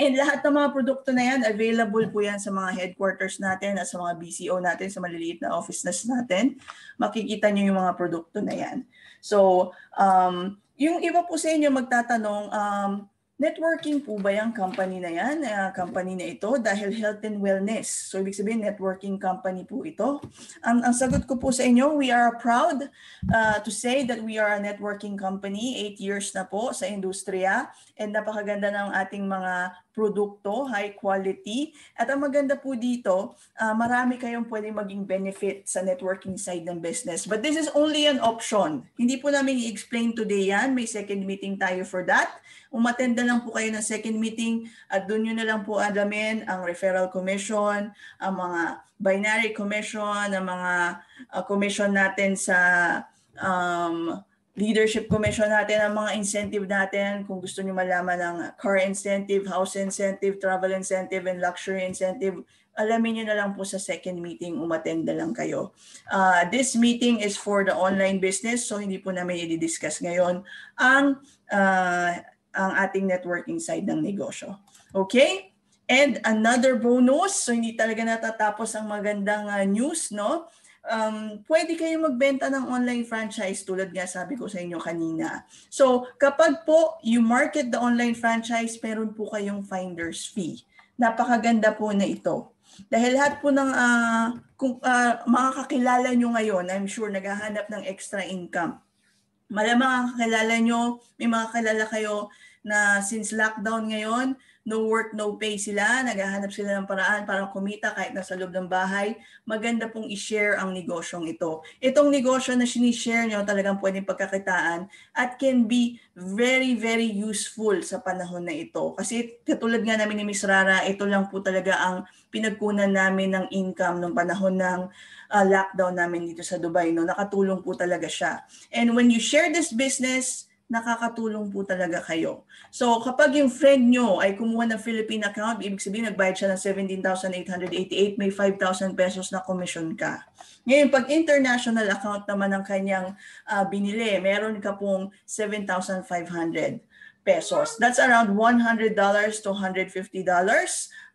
And lahat ng mga produkto na yan, available po yan sa mga headquarters natin at sa mga BCO natin, sa maliliit na offices natin. Makikita nyo yung mga produkto na yan. So, um, yung iba po sa inyo magtatanong, um, Networking po ba yung company na yan, uh, company na ito dahil health and wellness. So ibig sabihin networking company po ito. Ang, ang sagot ko po sa inyo, we are proud uh, to say that we are a networking company. Eight years na po sa industriya and napakaganda ng ating mga produkto, high quality. At ang maganda po dito, uh, marami kayong pwedeng maging benefit sa networking side ng business. But this is only an option. Hindi po namin i-explain today yan. May second meeting tayo for that. Umattend lang po kayo ng second meeting at doon nyo na lang po alamin ang referral commission, ang mga binary commission, ang mga uh, commission natin sa um, leadership commission natin, ang mga incentive natin, kung gusto niyo malaman ng car incentive, house incentive, travel incentive, and luxury incentive, alamin niyo na lang po sa second meeting, umattend lang kayo. Uh, this meeting is for the online business, so hindi po namin i-discuss ngayon ang, uh, ang ating networking side ng negosyo. Okay? And another bonus, so hindi talaga natatapos ang magandang uh, news, no? um, pwede kayo magbenta ng online franchise tulad nga sabi ko sa inyo kanina. So kapag po you market the online franchise, meron po kayong finder's fee. Napakaganda po na ito. Dahil lahat po ng uh, kung, uh, mga kakilala nyo ngayon, I'm sure naghahanap ng extra income. Malamang ang kakilala nyo, may mga kakilala kayo na since lockdown ngayon, no work, no pay sila, naghahanap sila ng paraan para kumita kahit nasa loob ng bahay, maganda pong i-share ang negosyong ito. Itong negosyo na sinishare nyo talagang pwedeng pagkakitaan at can be very, very useful sa panahon na ito. Kasi katulad nga namin ni Ms. Rara, ito lang po talaga ang pinagkunan namin ng income nung panahon ng uh, lockdown namin dito sa Dubai. No? Nakatulong po talaga siya. And when you share this business, nakakatulong po talaga kayo. So kapag yung friend nyo ay kumuha ng Philippine account, ibig sabihin nagbayad siya ng 17,888, may 5,000 pesos na commission ka. Ngayon, pag international account naman ang kanyang uh, binili, meron ka pong 7,500 pesos. That's around $100 to $150.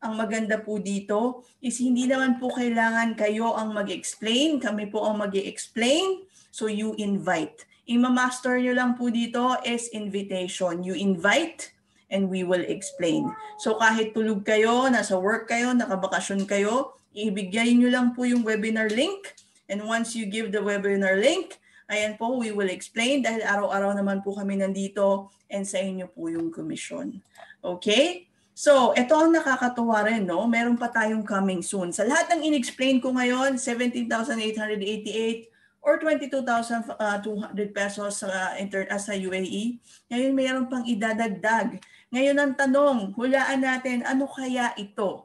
Ang maganda po dito is hindi naman po kailangan kayo ang mag-explain, kami po ang mag-explain, so you invite Ima-master nyo lang po dito is invitation. You invite and we will explain. So kahit tulog kayo, nasa work kayo, nakabakasyon kayo, ibigay nyo lang po yung webinar link. And once you give the webinar link, ayan po, we will explain dahil araw-araw naman po kami nandito and sa inyo po yung commission. Okay? So, ito ang nakakatuwa rin, no? Meron pa tayong coming soon. Sa lahat ng in-explain ko ngayon, 17,888, or 22,200 uh, pesos sa, inter, uh, sa UAE. Ngayon mayroon pang idadagdag. Ngayon ang tanong, hulaan natin, ano kaya ito?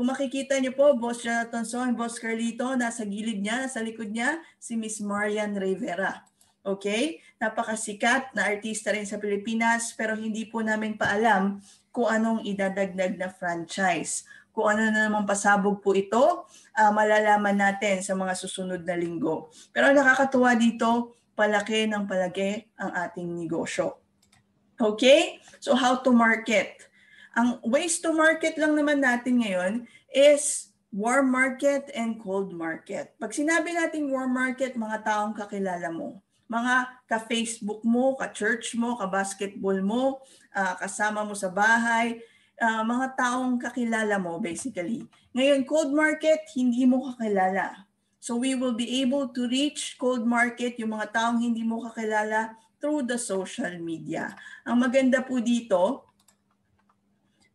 Kung makikita niyo po, Boss Jonathan Son, Boss Carlito, nasa gilid niya, nasa likod niya, si Miss Marian Rivera. Okay? Napakasikat na artista rin sa Pilipinas, pero hindi po namin paalam kung anong idadagdag na franchise. Kung ano na naman pasabog po ito, uh, malalaman natin sa mga susunod na linggo. Pero nakakatuwa dito, palaki ng palagi ang ating negosyo. Okay? So how to market? Ang ways to market lang naman natin ngayon is warm market and cold market. Pag sinabi nating warm market, mga taong kakilala mo, mga ka-Facebook mo, ka-church mo, ka-basketball mo, uh, kasama mo sa bahay, uh, mga taong kakilala mo basically. Ngayon, cold market, hindi mo kakilala. So we will be able to reach cold market, yung mga taong hindi mo kakilala through the social media. Ang maganda po dito,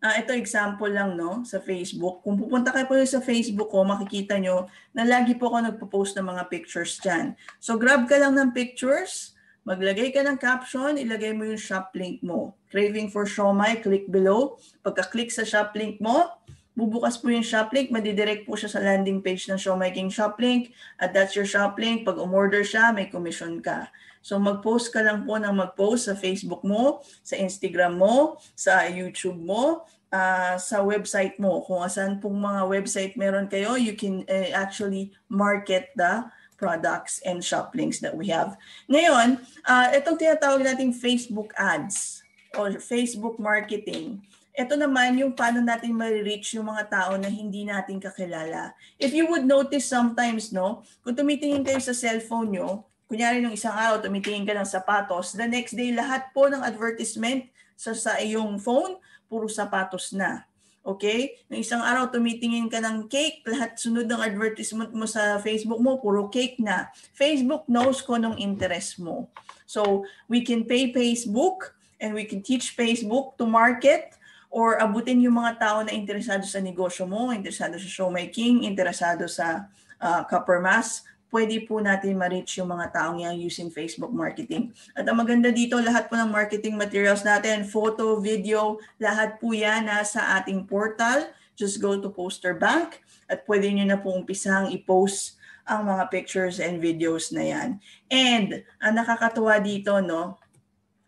uh, ito example lang no sa Facebook. Kung pupunta kayo po sa Facebook ko, makikita nyo na lagi po ako nagpo-post ng mga pictures dyan. So grab ka lang ng pictures, Maglagay ka ng caption, ilagay mo yung shop link mo. Craving for Shomai, click below. Pagka-click sa shop link mo, bubukas po yung shop link, madidirect po siya sa landing page ng Shomai King shop link. At that's your shop link. Pag umorder siya, may commission ka. So mag-post ka lang po ng mag-post sa Facebook mo, sa Instagram mo, sa YouTube mo, uh, sa website mo. Kung asan pong mga website meron kayo, you can uh, actually market the products and shop links that we have. Ngayon, uh, itong tinatawag nating Facebook ads or Facebook marketing. Ito naman yung paano natin ma-reach yung mga tao na hindi natin kakilala. If you would notice sometimes, no, kung tumitingin kayo sa cellphone nyo, kunyari nung isang araw tumitingin ka ng sapatos, the next day lahat po ng advertisement sa, sa iyong phone, puro sapatos na. Okay? Nung isang araw, tumitingin ka ng cake, lahat sunod ng advertisement mo sa Facebook mo, puro cake na. Facebook knows kung anong interest mo. So, we can pay Facebook and we can teach Facebook to market or abutin yung mga tao na interesado sa negosyo mo, interesado sa showmaking, interesado sa uh, copper mass, pwede po natin ma-reach yung mga taong yan using Facebook marketing. At ang maganda dito, lahat po ng marketing materials natin, photo, video, lahat po yan nasa ating portal. Just go to Poster Bank at pwede nyo na po umpisang i-post ang mga pictures and videos na yan. And ang nakakatuwa dito, no,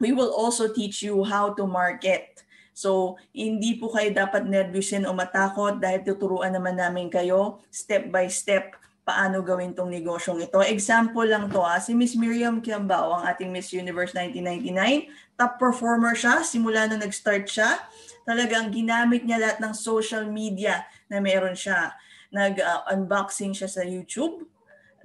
we will also teach you how to market. So, hindi po kayo dapat nervyusin o matakot dahil tuturuan naman namin kayo step by step paano gawin tong negosyong ito. Example lang to, ah. si Miss Miriam Kiambao, ang ating Miss Universe 1999, top performer siya, simula na nag-start siya, talagang ginamit niya lahat ng social media na meron siya. Nag-unboxing uh, siya sa YouTube,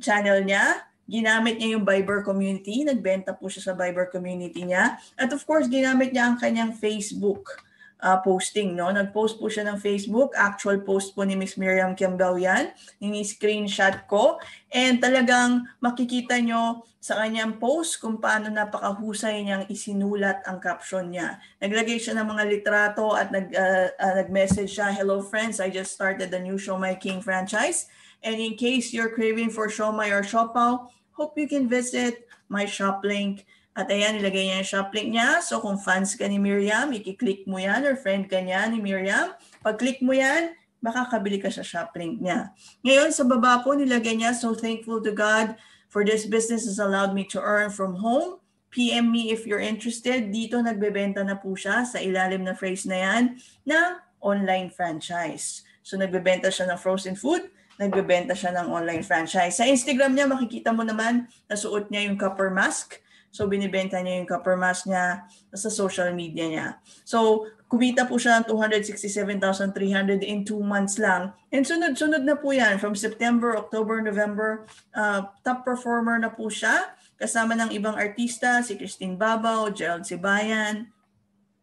channel niya. Ginamit niya yung Viber community. Nagbenta po siya sa Viber community niya. At of course, ginamit niya ang kanyang Facebook uh, posting. No? Nag-post po siya ng Facebook. Actual post po ni Miss Miriam Campbell yan. Nini-screenshot ko. And talagang makikita nyo sa kanyang post kung paano napakahusay niyang isinulat ang caption niya. Naglagay siya ng mga litrato at nag, uh, uh, nag-message siya, Hello friends, I just started the new Show My King franchise. And in case you're craving for Shomai or Shopaw, hope you can visit my shop link. At ayan, nilagay niya yung shop link niya. So kung fans ka ni Miriam, i-click mo yan or friend ka niya ni Miriam. Pag-click mo yan, makakabili ka sa shop link niya. Ngayon, sa baba po, nilagay niya, so thankful to God for this business has allowed me to earn from home. PM me if you're interested. Dito nagbebenta na po siya sa ilalim na phrase na yan na online franchise. So nagbebenta siya ng frozen food nagbebenta siya ng online franchise. Sa Instagram niya, makikita mo naman, nasuot niya yung copper mask. So, binibenta niya yung copper mask niya sa social media niya. So, kumita po siya ng 267,300 in two months lang. And sunod-sunod na po yan. From September, October, November, uh, top performer na po siya. Kasama ng ibang artista, si Christine Babaw, Gerald Sibayan,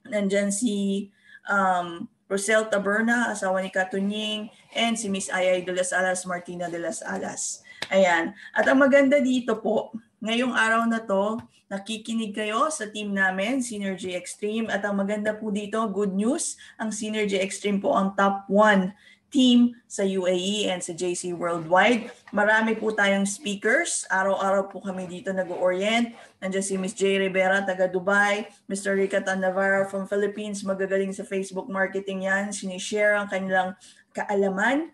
nandyan si um, Rosel Taberna, asawa ni Katunying, and si Miss Ayay de las Alas, Martina de las Alas. Ayan. At ang maganda dito po, ngayong araw na to, nakikinig kayo sa team namin, Synergy Extreme. At ang maganda po dito, good news, ang Synergy Extreme po ang top 1 team sa UAE and sa JC Worldwide. Marami po tayong speakers. Araw-araw po kami dito nag-orient. Nandiyan si Ms. J. Rivera, taga Dubai. Mr. Ricatan Navarro from Philippines. Magagaling sa Facebook marketing yan. Sinishare ang kanilang kaalaman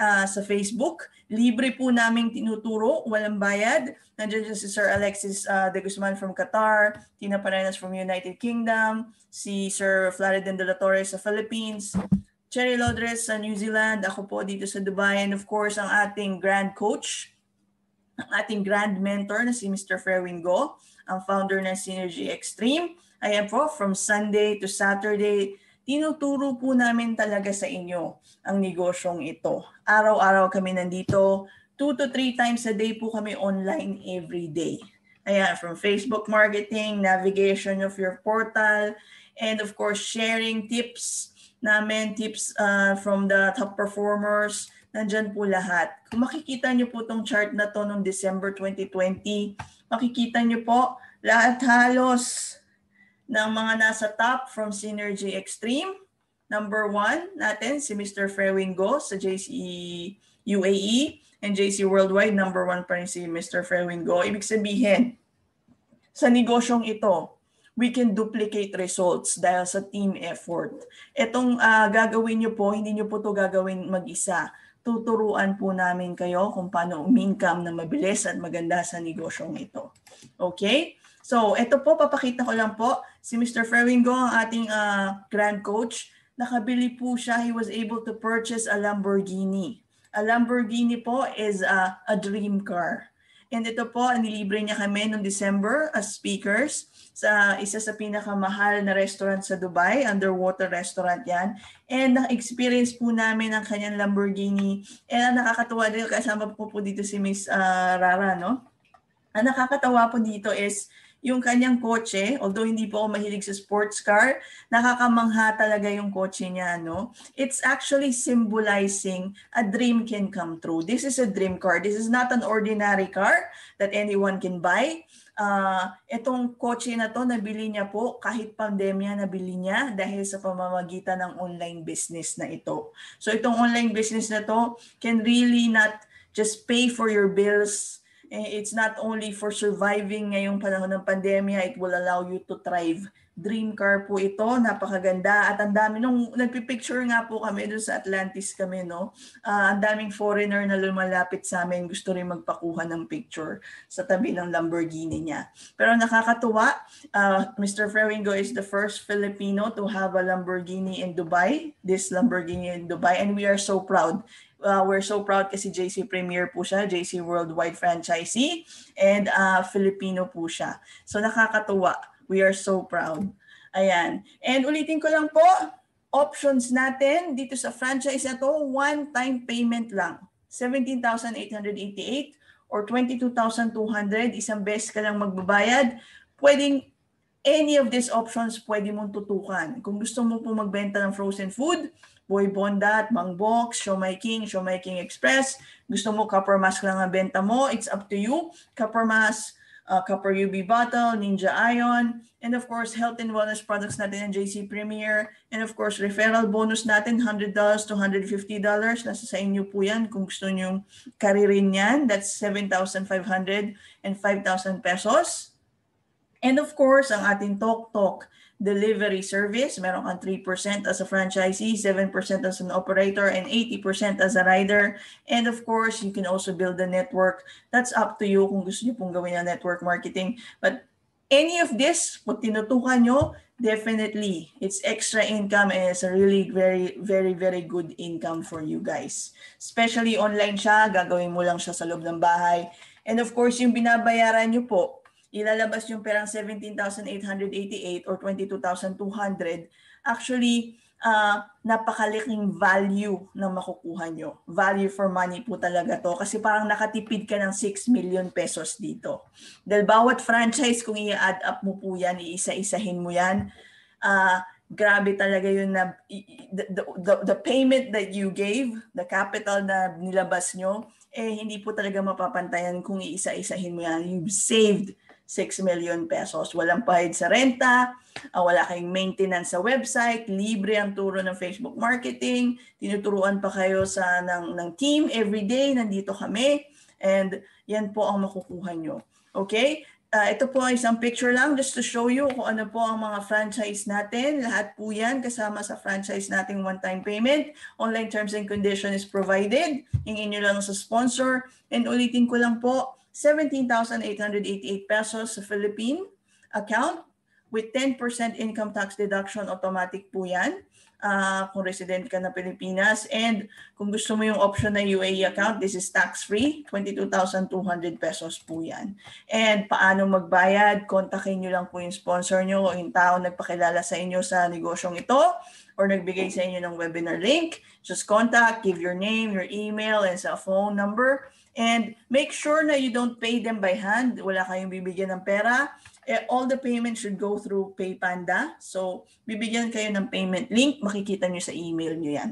uh, sa Facebook. Libre po naming tinuturo, walang bayad. Nandiyan si Sir Alexis uh, de Guzman from Qatar, Tina Parenas from United Kingdom, si Sir Flaridin de la Torre sa Philippines, Cherry Lodres sa New Zealand, ako po dito sa Dubai, and of course ang ating grand coach, ang ating grand mentor na si Mr. Ferwin Go, ang founder ng Synergy Extreme. Ayan po, from Sunday to Saturday, tinuturo po namin talaga sa inyo ang negosyong ito. Araw-araw kami nandito, 2 to 3 times a day po kami online every day. Ayan, from Facebook marketing, navigation of your portal, and of course, sharing tips namin, tips uh, from the top performers, nandyan po lahat. Kung makikita nyo po itong chart na to noong December 2020, makikita nyo po lahat halos ng mga nasa top from Synergy Extreme. Number one natin, si Mr. Frewing Go sa JC UAE and JC Worldwide. Number one pa rin si Mr. Frewing Go. Ibig sabihin, sa negosyong ito, we can duplicate results dahil sa team effort. Itong uh, gagawin nyo po, hindi nyo po to gagawin mag-isa. Tuturuan po namin kayo kung paano umingkam na mabilis at maganda sa negosyong ito. Okay? So, ito po, papakita ko lang po. Si Mr. Ferwingo, ang ating uh, grand coach, nakabili po siya. He was able to purchase a Lamborghini. A Lamborghini po is uh, a dream car. And ito po, nilibre niya kami noong December as speakers sa isa sa pinakamahal na restaurant sa Dubai, underwater restaurant yan. And na-experience po namin ang kanyang Lamborghini. And nakakatuwa din, kasama po po dito si Miss uh, Rara, no? Ang nakakatawa po dito is yung kanyang kotse, although hindi po ako mahilig sa sports car, nakakamangha talaga yung kotse niya, no? It's actually symbolizing a dream can come true. This is a dream car. This is not an ordinary car that anyone can buy uh, itong kotse na to nabili niya po kahit pandemya nabili niya dahil sa pamamagitan ng online business na ito. So itong online business na to can really not just pay for your bills. Eh, it's not only for surviving ngayong panahon ng pandemya, it will allow you to thrive dream car po ito, napakaganda at ang dami nung nagpi-picture nga po kami doon sa Atlantis kami no. Uh, ang daming foreigner na lumalapit sa amin, gusto rin magpakuha ng picture sa tabi ng Lamborghini niya. Pero nakakatuwa, uh, Mr. Freringo is the first Filipino to have a Lamborghini in Dubai, this Lamborghini in Dubai and we are so proud uh, we're so proud kasi JC Premier po siya, JC Worldwide Franchisee, and uh, Filipino po siya. So nakakatuwa We are so proud. Ayan. And ulitin ko lang po, options natin dito sa franchise na to, one-time payment lang. 17,888 or 22,200, isang beses ka lang magbabayad, pwedeng any of these options pwede mong tutukan. Kung gusto mo po magbenta ng frozen food, Boy Bondat, Mang Box, Show My King, Show My King Express, gusto mo copper mask lang ang benta mo, it's up to you. Copper mask, uh, copper UV bottle, Ninja Ion, and of course, health and wellness products natin ng JC Premier, and of course, referral bonus natin, $100 to $150. Nasa sa inyo po yan kung gusto nyo karirin yan. That's 7,500 and 5,000 pesos. And of course, ang ating Talk Talk delivery service, meron kang 3% as a franchisee, 7% as an operator, and 80% as a rider. And of course, you can also build a network. That's up to you kung gusto niyo pong gawin na network marketing. But any of this, kung tinutukan nyo, definitely, it's extra income and it's a really very, very, very good income for you guys. Especially online siya, gagawin mo lang siya sa loob ng bahay. And of course, yung binabayaran nyo po, ilalabas yung perang 17,888 or 22,200, actually, uh, napakaliking value na makukuha nyo. Value for money po talaga to. Kasi parang nakatipid ka ng 6 million pesos dito. Dahil bawat franchise, kung i-add up mo po yan, iisa-isahin mo yan, uh, grabe talaga yun na the, the, the payment that you gave, the capital na nilabas nyo, eh hindi po talaga mapapantayan kung iisa-isahin mo yan. You've saved 6 million pesos. Walang pahid sa renta, uh, wala kayong maintenance sa website, libre ang turo ng Facebook marketing, tinuturuan pa kayo sa ng, ng team every day, nandito kami, and yan po ang makukuha nyo. Okay? Uh, ito po ay isang picture lang just to show you kung ano po ang mga franchise natin. Lahat po yan kasama sa franchise nating one-time payment. Online terms and conditions is provided. Hingin nyo lang sa sponsor. And ulitin ko lang po, 17,888 pesos sa Philippine account with 10% income tax deduction automatic po yan uh, kung resident ka na Pilipinas. And kung gusto mo yung option na UAE account, this is tax-free, 22,200 pesos po yan. And paano magbayad, kontakin nyo lang po yung sponsor nyo o yung tao nagpakilala sa inyo sa negosyong ito or nagbigay sa inyo ng webinar link. Just contact, give your name, your email, and sa phone number And make sure na you don't pay them by hand. Wala kayong bibigyan ng pera. Eh, all the payments should go through PayPanda. So, bibigyan kayo ng payment link. Makikita nyo sa email nyo yan.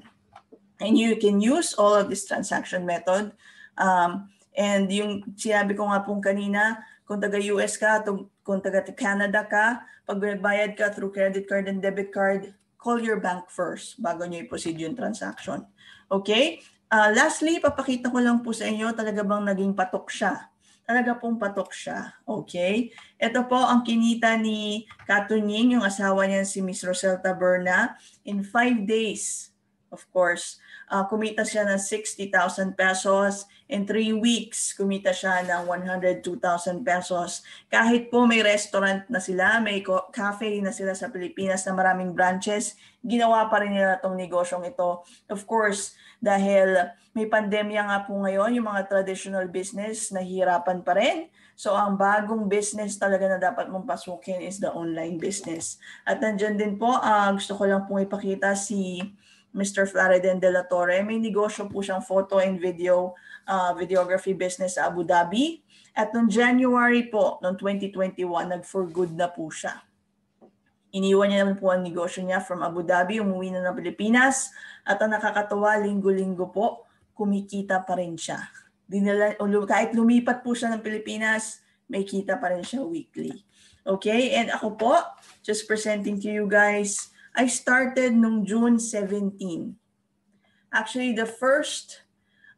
And you can use all of this transaction method. Um, and yung sinabi ko nga pong kanina, kung taga-US ka, kung taga-Canada ka, pag bayad ka through credit card and debit card, call your bank first bago nyo i-proceed yung transaction. Okay? Uh, lastly, papakita ko lang po sa inyo talaga bang naging patok siya. Talaga pong patok siya. Okay? Ito po ang kinita ni Katunying, yung asawa niya si Miss Rosel Taberna. In five days, of course, uh, kumita siya ng 60,000 pesos. In three weeks, kumita siya ng 102,000 pesos. Kahit po may restaurant na sila, may cafe na sila sa Pilipinas na maraming branches, ginawa pa rin nila itong negosyong ito. Of course, dahil may pandemya nga po ngayon, yung mga traditional business nahihirapan pa rin. So ang bagong business talaga na dapat mong pasukin is the online business. At nandiyan din po, uh, gusto ko lang pong ipakita si Mr. Flariden de la Torre. May negosyo po siyang photo and video uh, videography business sa Abu Dhabi. At noong January po, noong 2021, nag-for good na po siya. Iniwan niya naman po ang negosyo niya from Abu Dhabi, umuwi na ng Pilipinas. At ang nakakatawa, linggo-linggo po, kumikita pa rin siya. Dinala, kahit lumipat po siya ng Pilipinas, may kita pa rin siya weekly. Okay, and ako po, just presenting to you guys, I started nung June 17. Actually, the first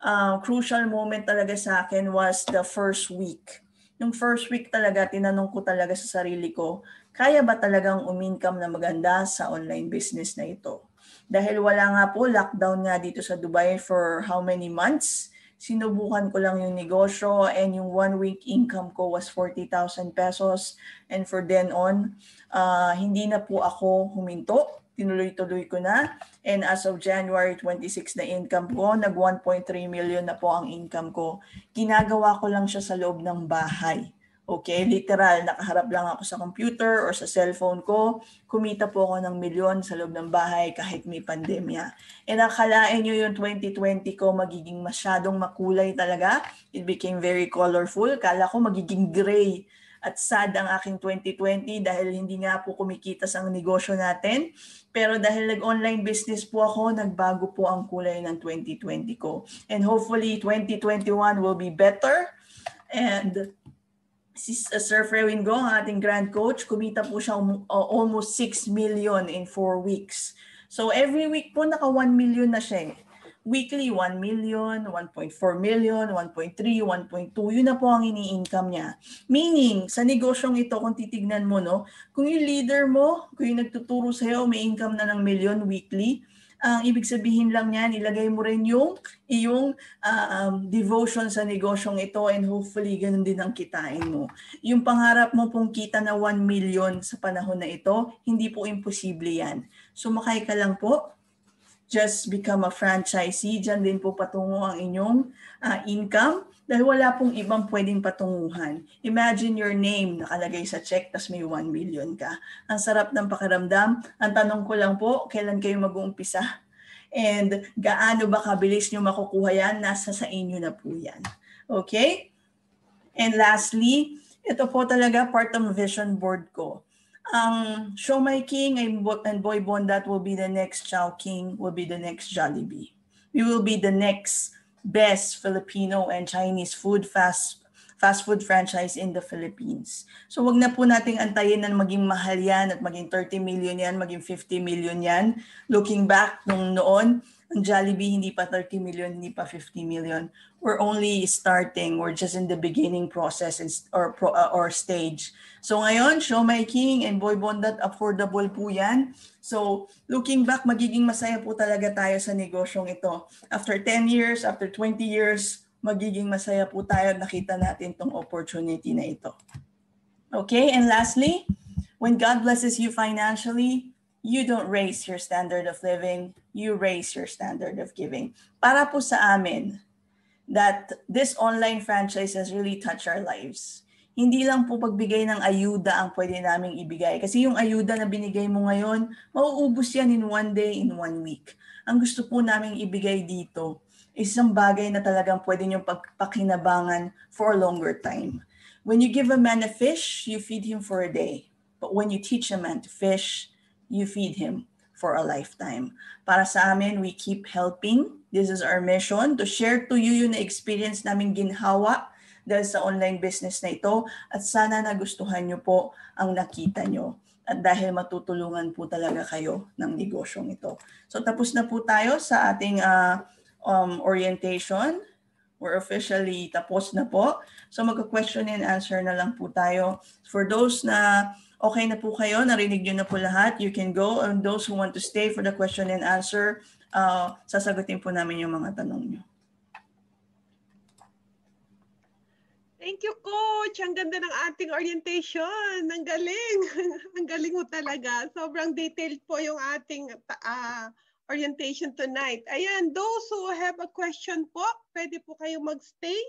uh, crucial moment talaga sa akin was the first week. Nung first week talaga, tinanong ko talaga sa sarili ko, kaya ba talagang umincome na maganda sa online business na ito? Dahil wala nga po, lockdown nga dito sa Dubai for how many months? Sinubukan ko lang yung negosyo and yung one week income ko was 40,000 pesos. And for then on, uh, hindi na po ako huminto. Tinuloy-tuloy ko na. And as of January 26 na income ko, nag 1.3 million na po ang income ko. Ginagawa ko lang siya sa loob ng bahay Okay, literal, nakaharap lang ako sa computer or sa cellphone ko. Kumita po ako ng milyon sa loob ng bahay kahit may pandemya. E nakalain nyo yung 2020 ko magiging masyadong makulay talaga. It became very colorful. Kala ko magiging gray at sad ang aking 2020 dahil hindi nga po kumikita sa negosyo natin. Pero dahil nag-online business po ako, nagbago po ang kulay ng 2020 ko. And hopefully 2021 will be better. And si Sir Frewin Go, ang ating grand coach, kumita po siya um, uh, almost 6 million in 4 weeks. So every week po naka 1 million na siya eh. Weekly 1 million, 1.4 million, 1.3, 1.2, yun na po ang ini-income niya. Meaning, sa negosyong ito, kung titignan mo, no, kung yung leader mo, kung yung nagtuturo sa'yo, may income na ng million weekly, ang ibig sabihin lang niyan, ilagay mo rin yung iyong uh, um, devotion sa negosyong ito and hopefully ganun din ang kitain mo. Yung pangarap mo pong kita na 1 million sa panahon na ito, hindi po imposible yan. Sumakay ka lang po, just become a franchisee, dyan din po patungo ang inyong uh, income dahil wala pong ibang pwedeng patunguhan. Imagine your name nakalagay sa check tas may 1 million ka. Ang sarap ng pakiramdam. Ang tanong ko lang po, kailan kayo mag-uumpisa? And gaano ba kabilis nyo makukuha yan? Nasa sa inyo na po yan. Okay? And lastly, ito po talaga part ng vision board ko. Ang Show My King and Boy Bondat will be the next Chow King, will be the next Jollibee. We will be the next best Filipino and Chinese food fast fast food franchise in the Philippines. So wag na po nating antayin na maging mahal yan at maging 30 million yan, maging 50 million yan. Looking back nung noon, ang Jollibee hindi pa 30 million, hindi pa 50 million. We're only starting, we're just in the beginning process or uh, or stage. So ngayon, Show My King and Boy Bondat affordable po yan. So looking back, magiging masaya po talaga tayo sa negosyong ito. After 10 years, after 20 years, magiging masaya po tayo nakita natin tong opportunity na ito. Okay, and lastly, when God blesses you financially, you don't raise your standard of living, you raise your standard of giving. Para po sa amin, that this online franchise has really touched our lives hindi lang po pagbigay ng ayuda ang pwede naming ibigay. Kasi yung ayuda na binigay mo ngayon, mauubos yan in one day, in one week. Ang gusto po naming ibigay dito, isang bagay na talagang pwede niyong pagpakinabangan for a longer time. When you give a man a fish, you feed him for a day. But when you teach a man to fish, you feed him for a lifetime. Para sa amin, we keep helping. This is our mission to share to you yung experience namin ginhawa dahil sa online business na ito at sana nagustuhan nyo po ang nakita nyo at dahil matutulungan po talaga kayo ng negosyong ito. So tapos na po tayo sa ating uh, um, orientation. We're officially tapos na po. So magka-question and answer na lang po tayo. For those na okay na po kayo, narinig nyo na po lahat, you can go. And those who want to stay for the question and answer, uh, sasagutin po namin yung mga tanong nyo. Thank you, Coach. Ang ganda ng ating orientation. Ang galing. Ang galing mo talaga. Sobrang detailed po yung ating uh, orientation tonight. Ayan, those who have a question po, pwede po kayo magstay.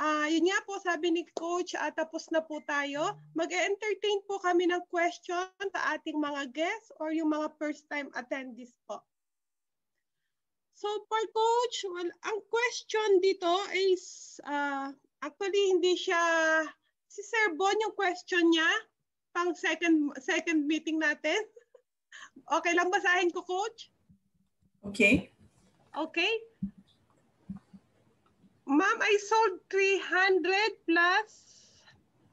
Uh, yun nga po, sabi ni Coach, uh, tapos na po tayo. Mag-entertain po kami ng question sa ating mga guests or yung mga first-time attendees po. So for Coach, well, ang question dito is, uh, Actually, hindi siya, si Sir Bon yung question niya, pang second second meeting natin. Okay lang basahin ko, Coach? Okay. Okay. Ma'am, I sold 300 plus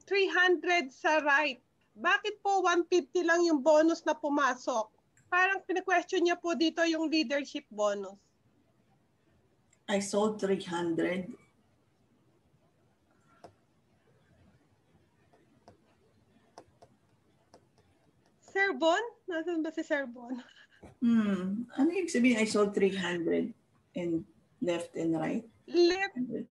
300 sa right. Bakit po 150 lang yung bonus na pumasok? Parang pina-question niya po dito yung leadership bonus. I sold 300 Sir Bon? Nasaan ba si Sir Bon? Hmm. Ano yung sabihin? I sold 300 and left and right? Left.